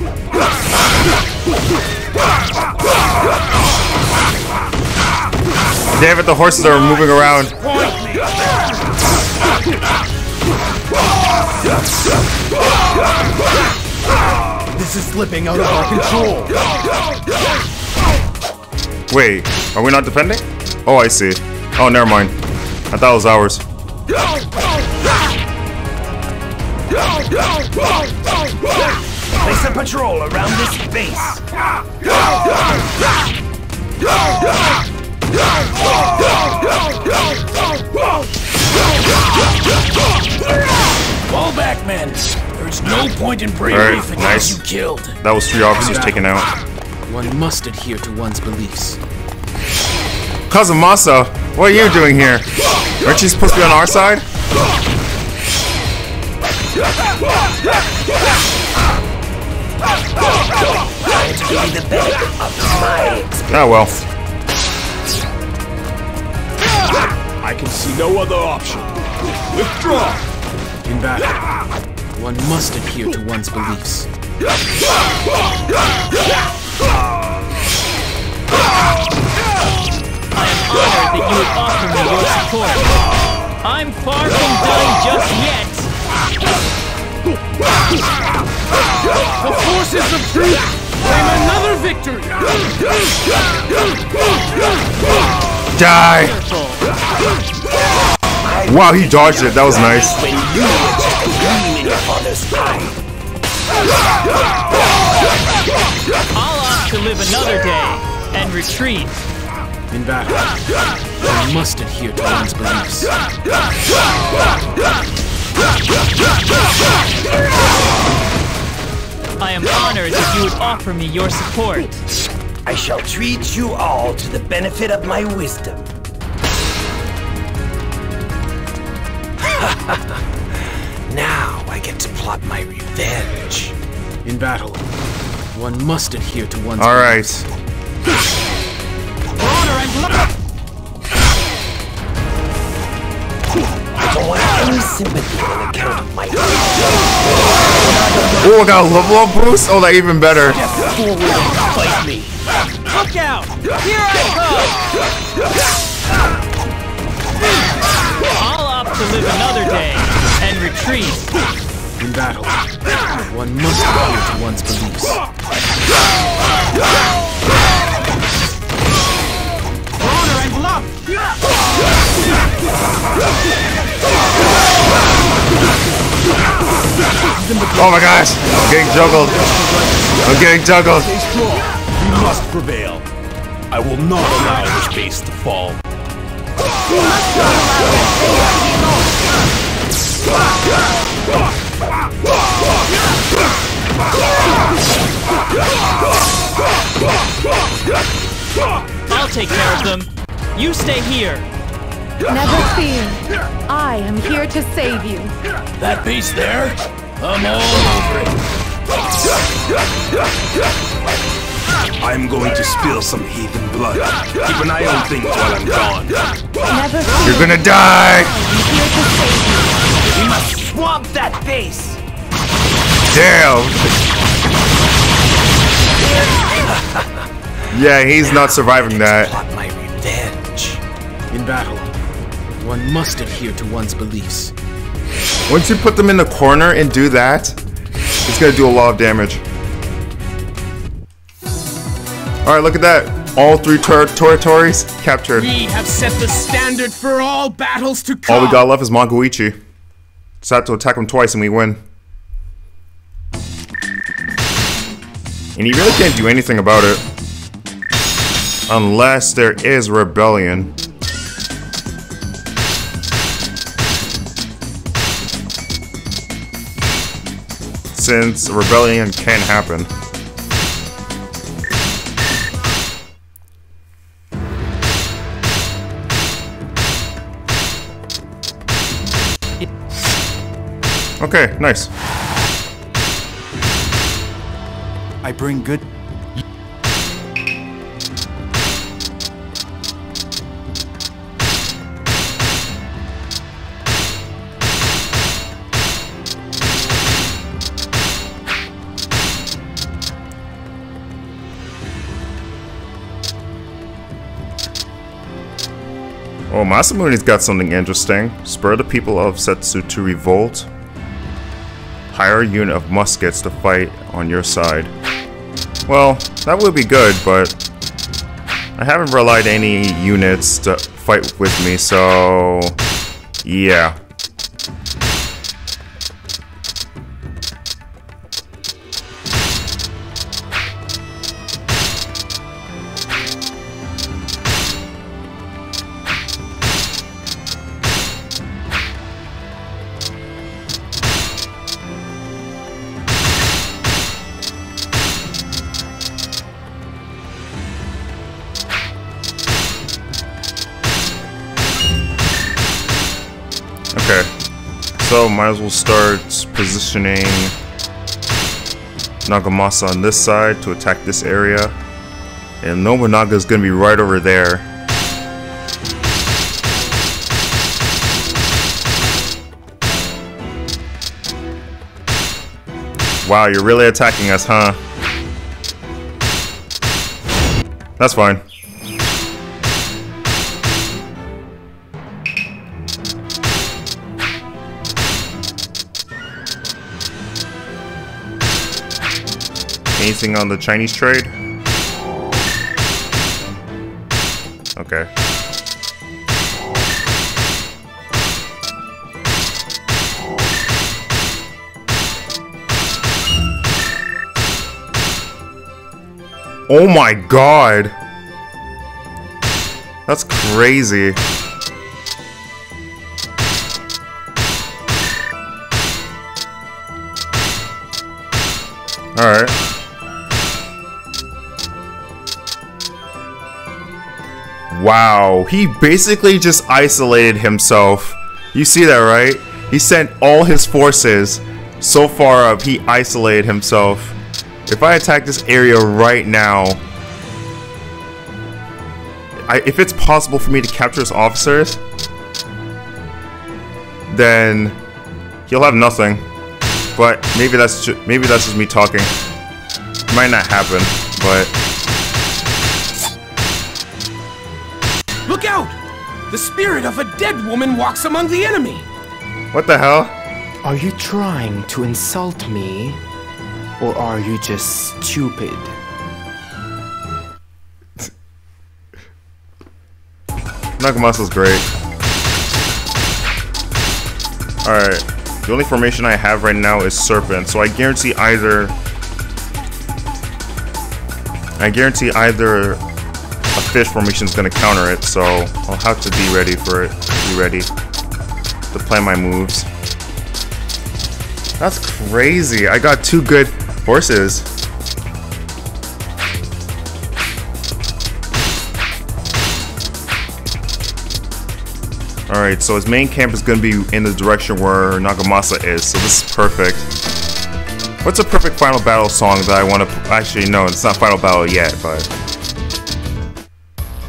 Damn it, the horses are moving around. This is slipping out of our control. Wait, are we not defending? Oh, I see. Oh, never mind. I thought it was ours. Place a patrol around this base. Fall back, men. There is no point in bravery Alright, if it nice. gets you killed. That was three officers taken out. One must adhere to one's beliefs. Kazumasa, what are you doing here? Aren't you supposed to be on our side? Trying to be the benefit of my experience. Oh well. I can see no other option. Withdraw! In battle, one must adhere to one's beliefs. Honored that you would offer me your support. I'm far from done just yet. The forces of truth claim another victory! Die! Wow, he dodged it. That was nice. When you were just a gleam in your father's eye. I'll off to live another day and retreat. In battle, one must adhere to one's beliefs. I am honored that you would offer me your support. I shall treat you all to the benefit of my wisdom. now I get to plot my revenge. In battle, one must adhere to one's All right. I don't want any sympathy on account of my Oh, I got a level up boost? Oh, that even better. fight me. Look out! Here I come! I'll opt to live another day and retreat. In battle, one must adhere to one's beliefs. Honor and love! Oh my gosh. I'm getting juggled. I'm getting juggled. Stay. We must prevail. I will not allow this base to fall. I'll take care of them. You stay here. Never fear. I am here to save you. That beast there? I'm all over it. I'm going to spill some heathen blood. Keep an eye on things while I'm gone. Never fear. You're gonna die! We must swamp that base! Damn! yeah, he's not surviving that. My revenge. In battle, one must adhere to one's beliefs. Once you put them in the corner and do that, it's gonna do a lot of damage. Alright, look at that. All three ter territories captured. We have set the standard for all battles to come. All we got left is Magoichi. Just to attack him twice and we win. And he really can't do anything about it. Unless there is rebellion. Since rebellion can happen. Okay, nice. I bring good. Oh, Masamune's got something interesting. Spur the people of Setsu to revolt. A unit of muskets to fight on your side. Well, that would be good, but I haven't relied any units to fight with me, so yeah. Positioning Nagamasa on this side to attack this area. And Nobunaga is gonna be right over there. Wow, you're really attacking us, huh? That's fine. Anything on the Chinese trade? Okay. Oh my god! That's crazy. Alright. Wow, he basically just isolated himself. You see that, right? He sent all his forces so far up, he isolated himself. If I attack this area right now, I, if it's possible for me to capture his officers, then he'll have nothing. But maybe that's maybe that's just me talking. Might not happen, but The spirit of a dead woman walks among the enemy. what the hell? Are you trying to insult me? Or are you just stupid? Nagamasa's great. Alright. The only formation I have right now is Serpent, so I guarantee either... I guarantee either a fish formation is going to counter it, so I'll have to be ready for it. Be ready to plan my moves. That's crazy. I got two good... Horses. Alright, so his main camp is going to be in the direction where Nagamasa is, so this is perfect. What's a perfect Final Battle song that I want to... Actually, no, it's not Final Battle yet, but...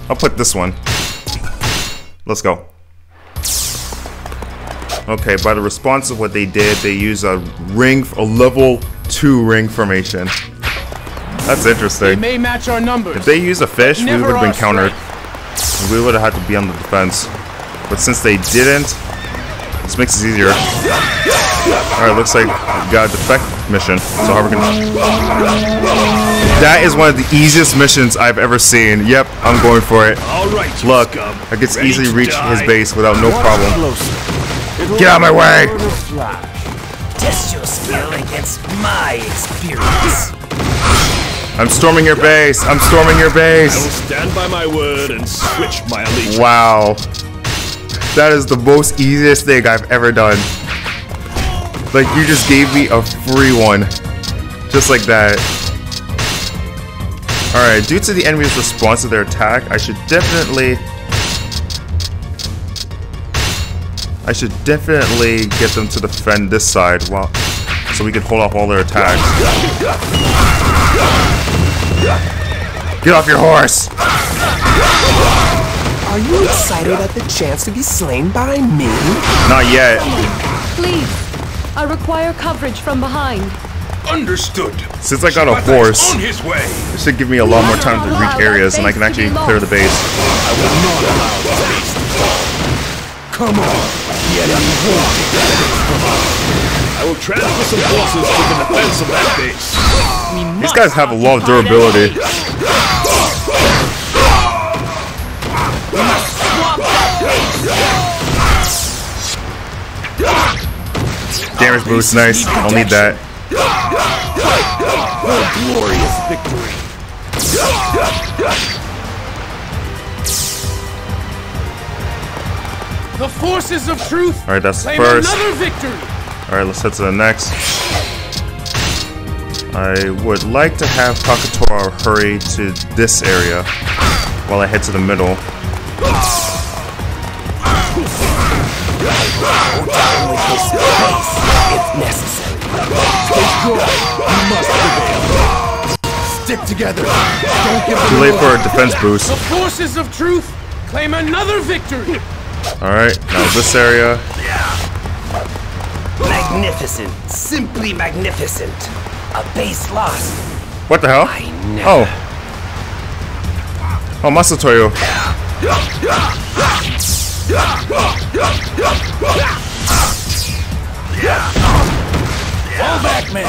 I'll put this one. Let's go. Okay, by the response of what they did, they use a ring, a level 2 ring formation. That's interesting. They may match our numbers. If they use a fish, we would have been countered. We would have had to be on the defense. But since they didn't, this makes it easier. Alright, looks like we got a defect mission. So how we can... That is one of the easiest missions I've ever seen. Yep, I'm going for it. Alright, Look, I can easily reach his base without no problem. Get out of my way! Test your skill against my experience. I'm storming your base! I'm storming your I will base! stand by my word and switch my allegiance. Wow. That is the most easiest thing I've ever done. Like, you just gave me a free one. Just like that. Alright, due to the enemy's response to their attack, I should definitely... I should definitely get them to defend this side while, so we can hold off all their attacks. Get off your horse! Are you excited at the chance to be slain by me? Not yet. Please, I require coverage from behind. Understood. Since I got a horse, on his way. this should give me a lot more time to reach areas and I can actually clear the base. I will not allow this base to fall. Come on. The enemy that base from us. I will transfer some forces to the defense of that base. These guys have a lot of durability. Damage boost, nice. I'll need that. What a glorious victory. The forces of truth Alright, that's the first. another victory. Alright, let's head to the next. I would like to have Takatora hurry to this area while I head to the middle. If necessary. Stay strong. You must prevail. Stick together. Don't give Too late for a defense boost. The forces of truth claim another victory. Alright, now this area. Magnificent. Simply magnificent. A base loss. What the hell? Oh. Oh, Masatoyo. Fall back, man.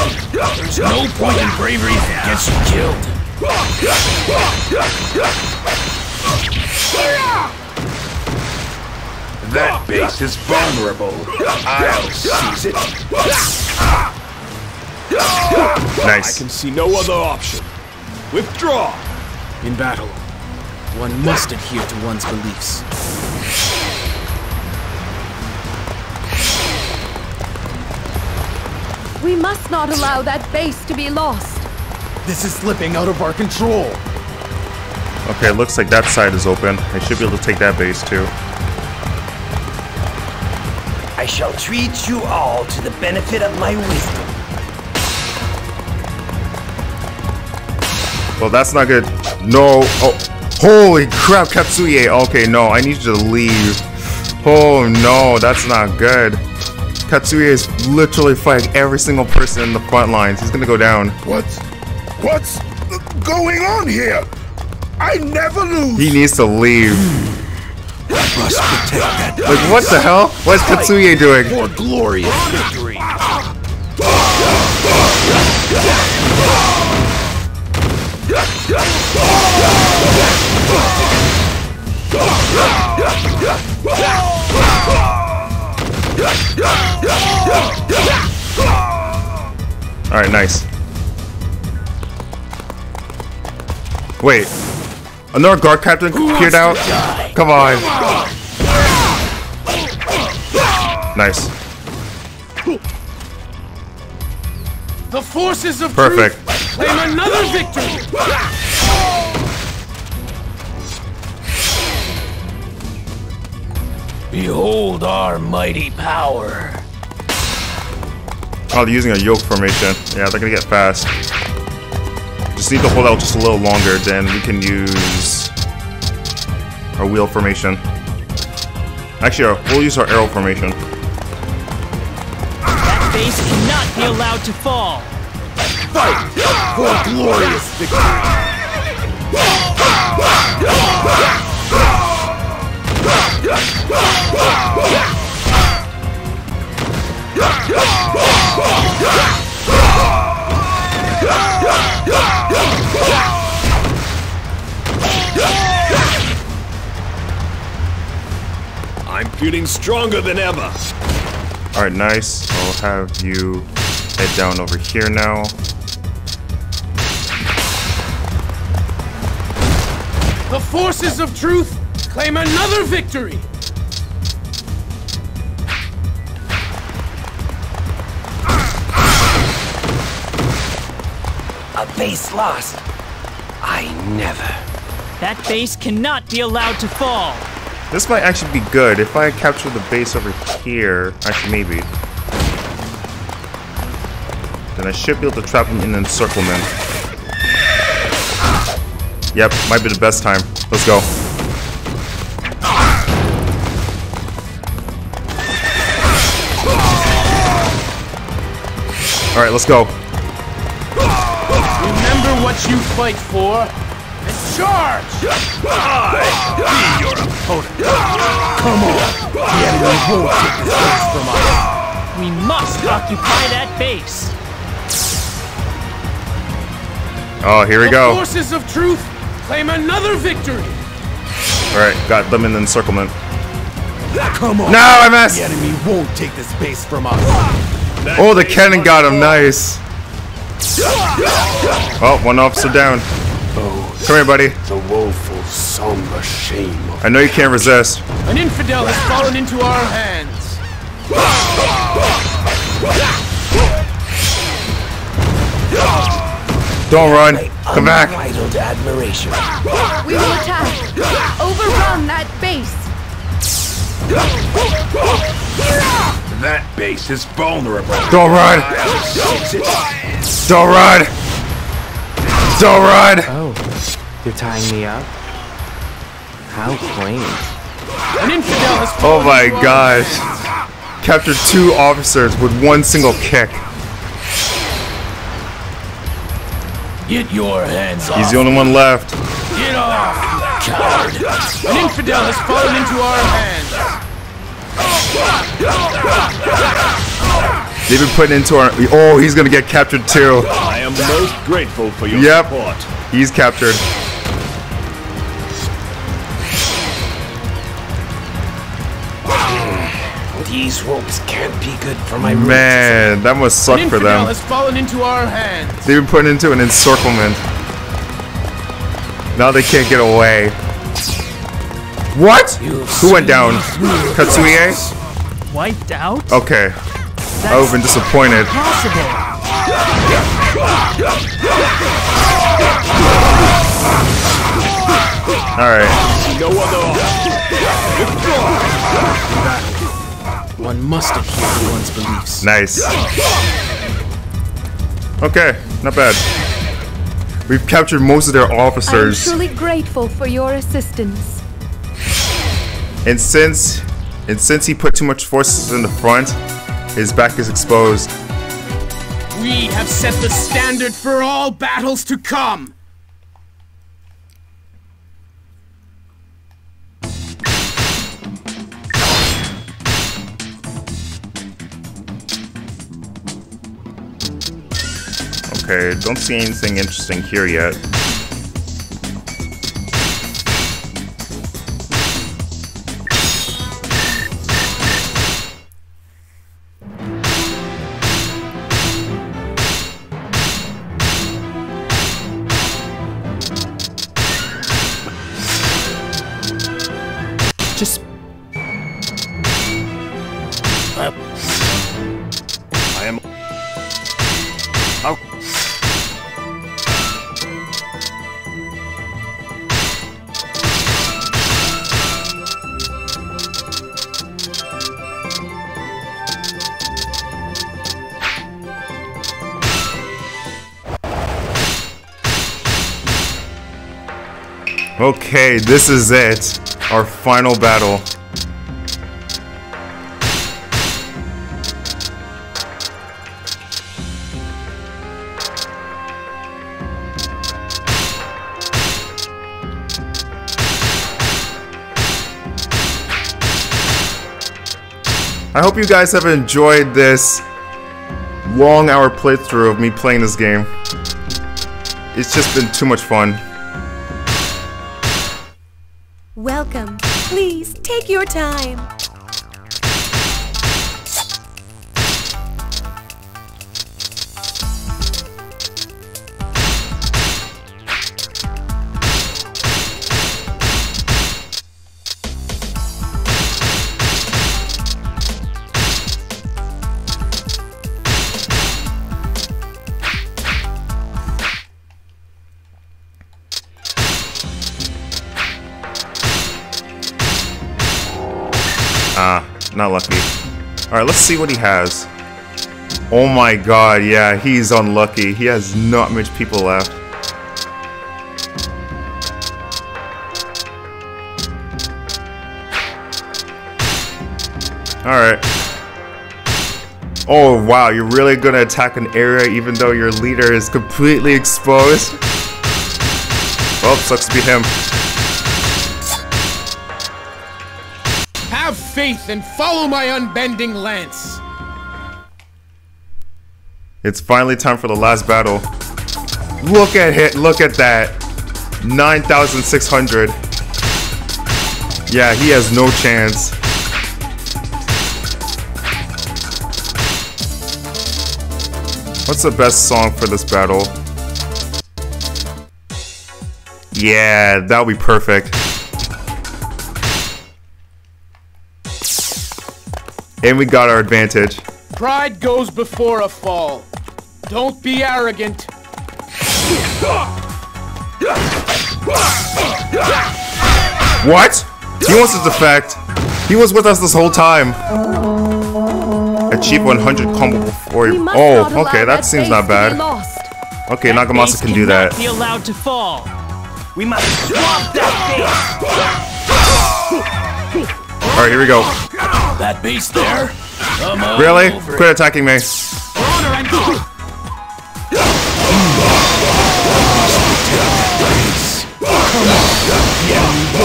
There's no point in bravery if it gets you killed. That base is vulnerable. I'll seize it. Nice. I can see no other option. Withdraw. In battle, one must adhere to one's beliefs. We must not allow that base to be lost. This is slipping out of our control. Okay, it looks like that side is open. I should be able to take that base too. I shall treat you all to the benefit of my wisdom. Well, that's not good. No. Oh, holy crap, Katsuie. Okay, no, I need you to leave. Oh no, that's not good. Katsuie is literally fighting every single person in the front lines. He's gonna go down. What's what's going on here? I never lose. He needs to leave. Must protect that Like, what the hell? What's Katsuie doing? for glorious victory. Alright, nice. Wait. Another guard captain peered out? Come on. Nice. The forces of Perfect. truth claim another victory! Behold our mighty power. Oh, they're using a yoke formation. Yeah, they're gonna get fast. Just need to hold out just a little longer, then we can use our wheel formation. Actually, our, we'll use our arrow formation. That base cannot be allowed to fall. Fight for a glorious victory! stronger than ever. Alright, nice. I'll have you head down over here now. The forces of truth claim another victory! A base lost. I never. That base cannot be allowed to fall. This might actually be good if I capture the base over here. Actually, maybe. Then I should be able to trap him in encirclement. Yep, might be the best time. Let's go. Alright, let's go. Remember what you fight for, charge! I be your opponent. Come on! The enemy won't take this base from us! We must occupy that base. Oh, here we the go. forces of truth claim another victory! Alright, got them in encirclement. Come on! No, I missed! The enemy won't take this base from us! Oh, the cannon got him. Nice. Oh, one officer down. Come here, buddy. The woeful, somber shame of I know you can't resist. An infidel has fallen into our hands! Don't run. Come back. Unbridled admiration. We will attack. Overrun that base. That base is vulnerable. Don't run. Don't run. Don't run. Oh, you're tying me up? How quaint. An infidel has Oh my gosh. Captured two officers with one single kick. Get your hands off! He's the only one left. Get off, coward! An infidel has fallen into our hands! Oh, They've been putting into our. Oh, he's gonna get captured too. I am most grateful for your Yep. support. He's captured. These ropes can't be good for my Man, that must suck An for infidel them. has fallen into our hands! They've been put into an encirclement. Now they can't get away. What? Who went down? Katsuie? Wiped out? Okay. I would've been disappointed. Possible. Alright. No other One must adhere to one's beliefs. Nice. Okay, not bad. We've captured most of their officers. I am officers. truly grateful for your assistance. And since and since he put too much forces in the front, his back is exposed. We have set the standard for all battles to come! Okay, don't see anything interesting here yet. This is it. Our final battle. I hope you guys have enjoyed this long hour playthrough of me playing this game. It's just been too much fun. Take your time. Not lucky. Alright, let's see what he has. Oh my god, yeah, he's unlucky. He has not much people left. Alright. Oh wow, you're really gonna attack an area even though your leader is completely exposed? Well, sucks to be him. And follow my unbending lance. It's finally time for the last battle. Look at it, look at that. 9,600. Yeah, he has no chance. What's the best song for this battle? Yeah, that'll be perfect. And we got our advantage. Pride goes before a fall. Don't be arrogant. What? He wants to defect. He was with us this whole time. Achieve 100 combo before. We must Oh, okay, that that seems not bad. Okay, That Nagamasa can do that. be allowed to fall. We must swamp that All right, here we go. That base there? Come Really? Quit attacking me.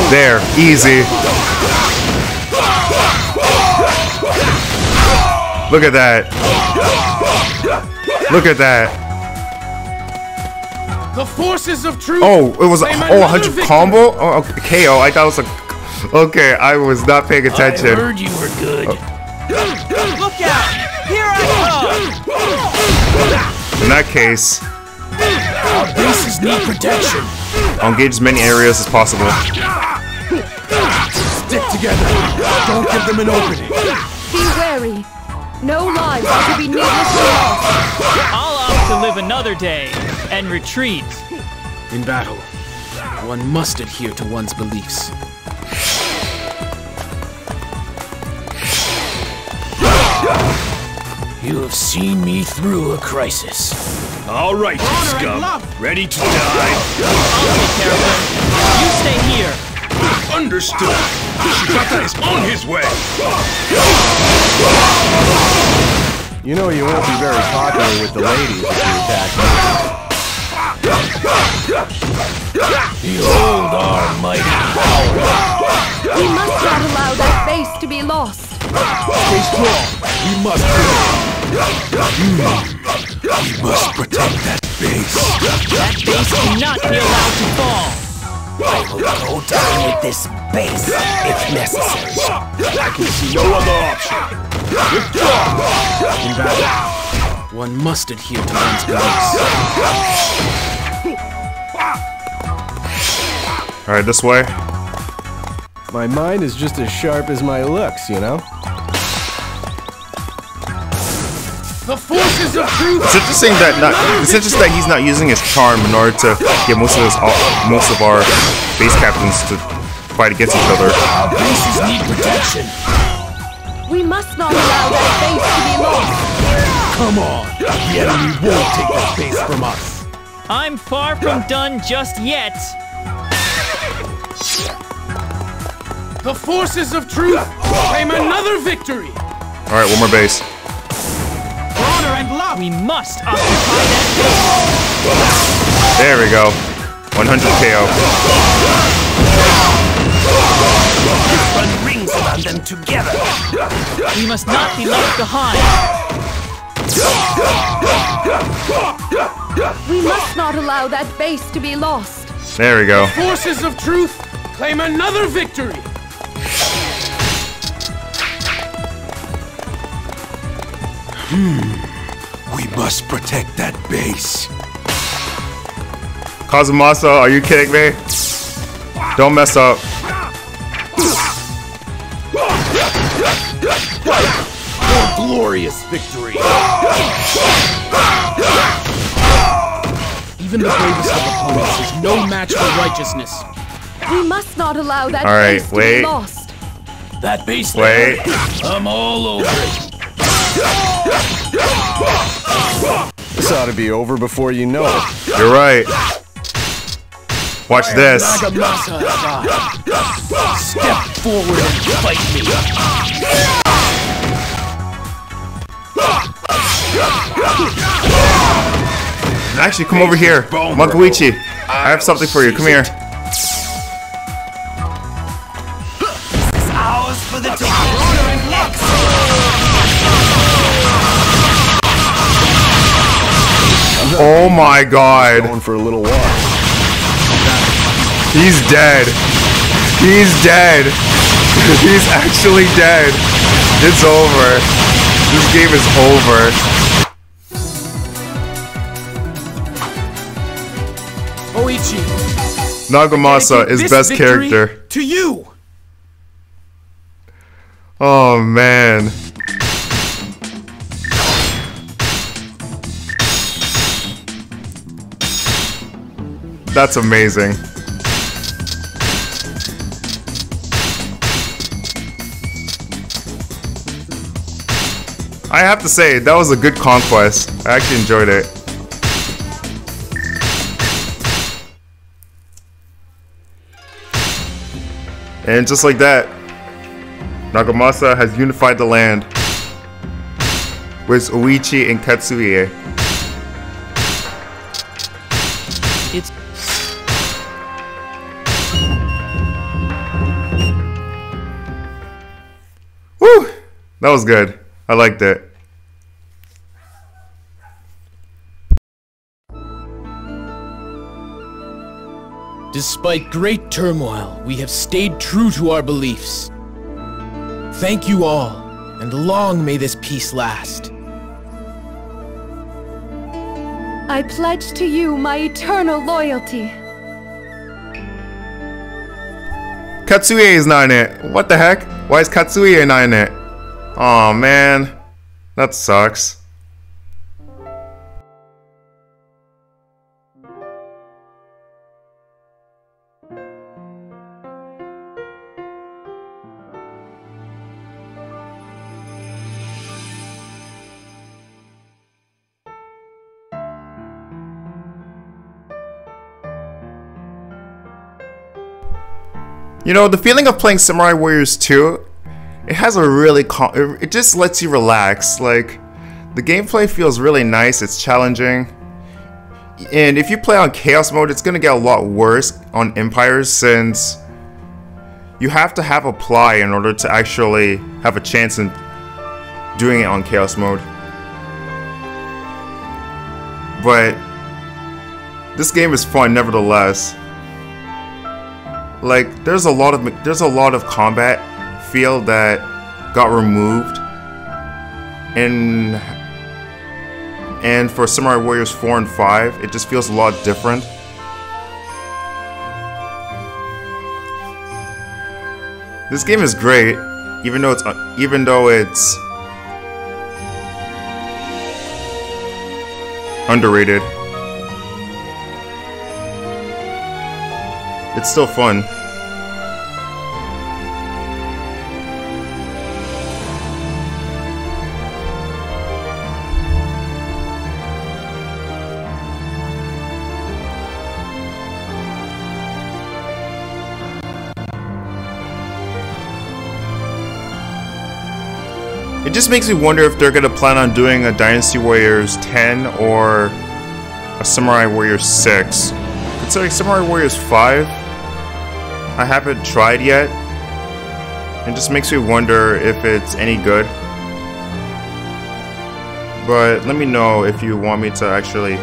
There, easy. Look at that. Look at that. The forces of truth. Oh, it was a, oh, another 100 victory. combo? Oh, okay, KO. I thought it was a. Okay, I was not paying attention. I heard you were good. Oh. Look out! Here I come! In that case, Our bases need protection. I'll engage as many areas as possible. Stick together. Don't give them an opening. Be wary. No lives are to be needlessly lost. I'll opt to live another day and retreat. In battle, one must adhere to one's beliefs. You have seen me through a crisis. All right, you scum. Ready to die? I'll take care of them. You stay here. Understood. Shikata is on his way. You know you won't be very popular with the ladies if you attack me. Behold our mighty power. We must not allow that base to be lost. Stay strong. We must We must protect that base. That base cannot be allowed to fall. I will go down with this base if necessary. I can see no other option. Withdraw. In battle, one must adhere to one's beliefs. All right, this way. My mind is just as sharp as my looks, you know? The forces of truth. It's interesting that not. It's interesting that he's not using his charm in order to get most of his most of our base captains to fight against each other. Our bases need protection. We must not allow that base to be lost. Come on. The enemy won't take that base from us. I'm far from done just yet. The forces of truth claim another victory. All right, one more base. Honor and love. We must occupy that There we go. 100 KO. Run rings around them together. We must not be left behind. We must not allow that base to be lost. There we go. The forces of truth claim another victory. Hmm. We must protect that base. Kazumasa, are you kidding me? Don't mess up. For glorious victory. Even the bravest of opponents is no match for righteousness. We must not allow that All right, base to wait. be lost. That base Wait. there, I'm all over it. This ought to be over before you know it. You're right. Watch this. Step forward and fight me. Actually, come over here. Magoichi, I have something for you. Come here. Oh my god. Going for a little walk. He's dead. He's dead. He's actually dead. It's over. This game is over. Oichi, Nagamasa is best character. To you. Oh man. That's amazing. I have to say, that was a good conquest. I actually enjoyed it. And just like that, Nagamasa has unified the land with Oichi and Katsuie. That was good. I liked it. Despite great turmoil, we have stayed true to our beliefs. Thank you all, and long may this peace last. I pledge to you my eternal loyalty. Katsuie is not in it. What the heck? Why is Katsuie not in it? Oh, man. That sucks. You know, the feeling of playing Samurai Warriors 2, it has a really cal- it just lets you relax. Like the gameplay feels really nice, it's challenging. And if you play on chaos mode, it's to get a lot worse on Empires since you have to have a ply in order to actually have a chance in doing it on chaos mode. But this game is fun nevertheless like there's a lot of there's a lot of combat feel that got removed and and for Samurai Warriors 4 and 5 it just feels a lot different this game is great even though it's uh, even though it's underrated. It's still fun. Just makes me wonder if they're gonna plan on doing a Dynasty Warriors 10 or a Samurai Warriors 6. It's like Samurai Warriors 5. I haven't tried yet. It just makes me wonder if it's any good. But let me know if you want me to actually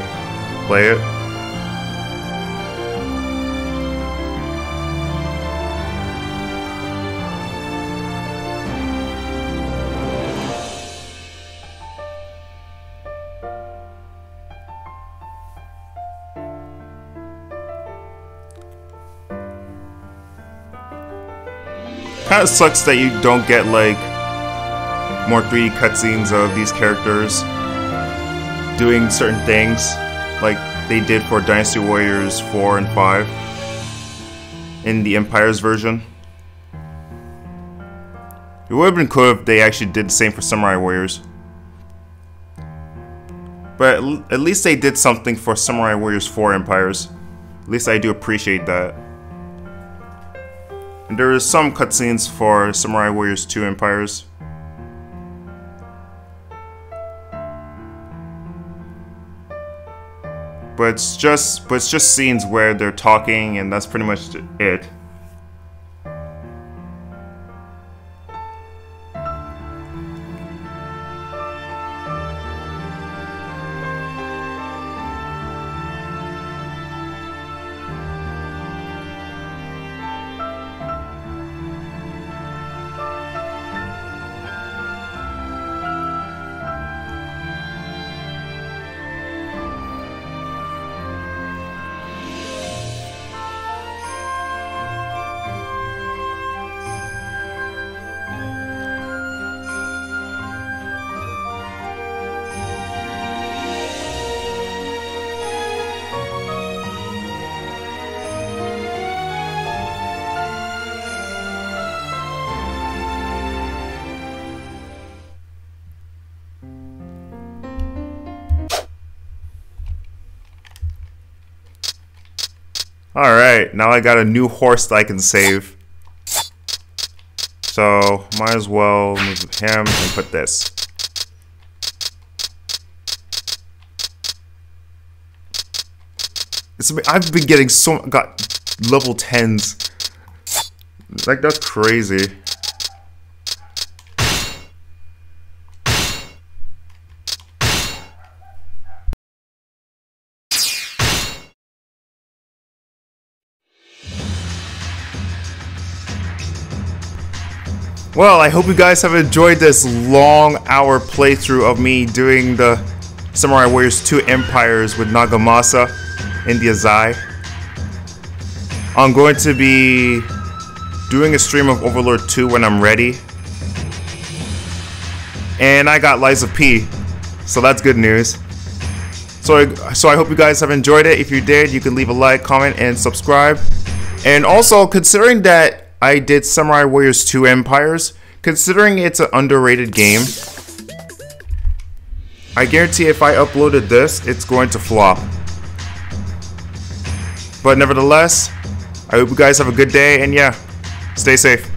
play it. Kind of sucks that you don't get like more 3D cutscenes of these characters doing certain things like they did for Dynasty Warriors 4 and 5 in the Empires version. It would have been cool if they actually did the same for Samurai Warriors. But at least they did something for Samurai Warriors 4 Empires. At least I do appreciate that. And there is some cutscenes for Samurai Warriors 2 Empires. But it's just but it's just scenes where they're talking and that's pretty much it. Alright, now I got a new horse that I can save. So, might as well move him and put this. It's, I've been getting so got level 10s. Like that's crazy. Well, I hope you guys have enjoyed this long hour playthrough of me doing the Samurai Warriors 2 Empires with Nagamasa in the Azai. I'm going to be doing a stream of Overlord 2 when I'm ready. And I got Lies of P, so that's good news. So, so I hope you guys have enjoyed it. If you did, you can leave a like, comment, and subscribe. And also, considering that I did Samurai Warriors 2 Empires. Considering it's an underrated game, I guarantee if I uploaded this, it's going to flop. But nevertheless, I hope you guys have a good day, and yeah, stay safe.